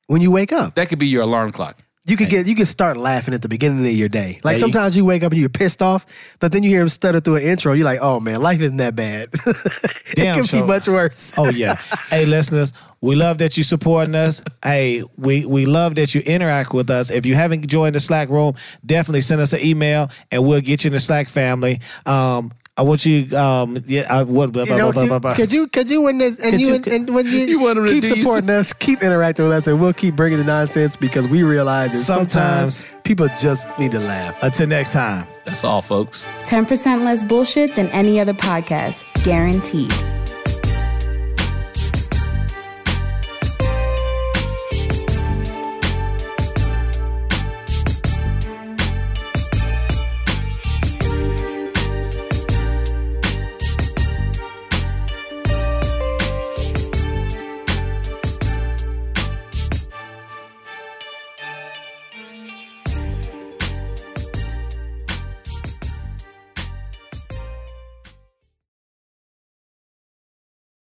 Speaker 3: when you wake up.
Speaker 1: That could be your alarm clock.
Speaker 3: You could get you can start laughing at the beginning of your day. Like
Speaker 2: you-
Speaker 3: sometimes you wake up and you're pissed off, but then you hear him stutter through an intro. You're like, oh man, life isn't that bad. *laughs*
Speaker 2: Damn,
Speaker 3: it can
Speaker 2: so-
Speaker 3: be much worse.
Speaker 2: Oh yeah. *laughs* hey, listeners, we love that you're supporting us. Hey, we we love that you interact with us. If you haven't joined the Slack room, definitely send us an email and we'll get you in the Slack family. Um, I want you. Um, yeah. I, what? Blah,
Speaker 3: You know,
Speaker 2: blah, blah, blah.
Speaker 3: could you could you when the, and
Speaker 2: Could
Speaker 3: you,
Speaker 2: you-
Speaker 3: and, and when you, *laughs*
Speaker 1: You want 'em to
Speaker 3: keep
Speaker 1: do you
Speaker 3: supporting us, keep interacting with us, and we'll keep bringing the nonsense because we realize that sometimes,
Speaker 2: Sometimes-
Speaker 3: people just need to laugh.
Speaker 2: Until next time.
Speaker 1: That's all, folks.
Speaker 9: 10% less bullshit than any other podcast, guaranteed.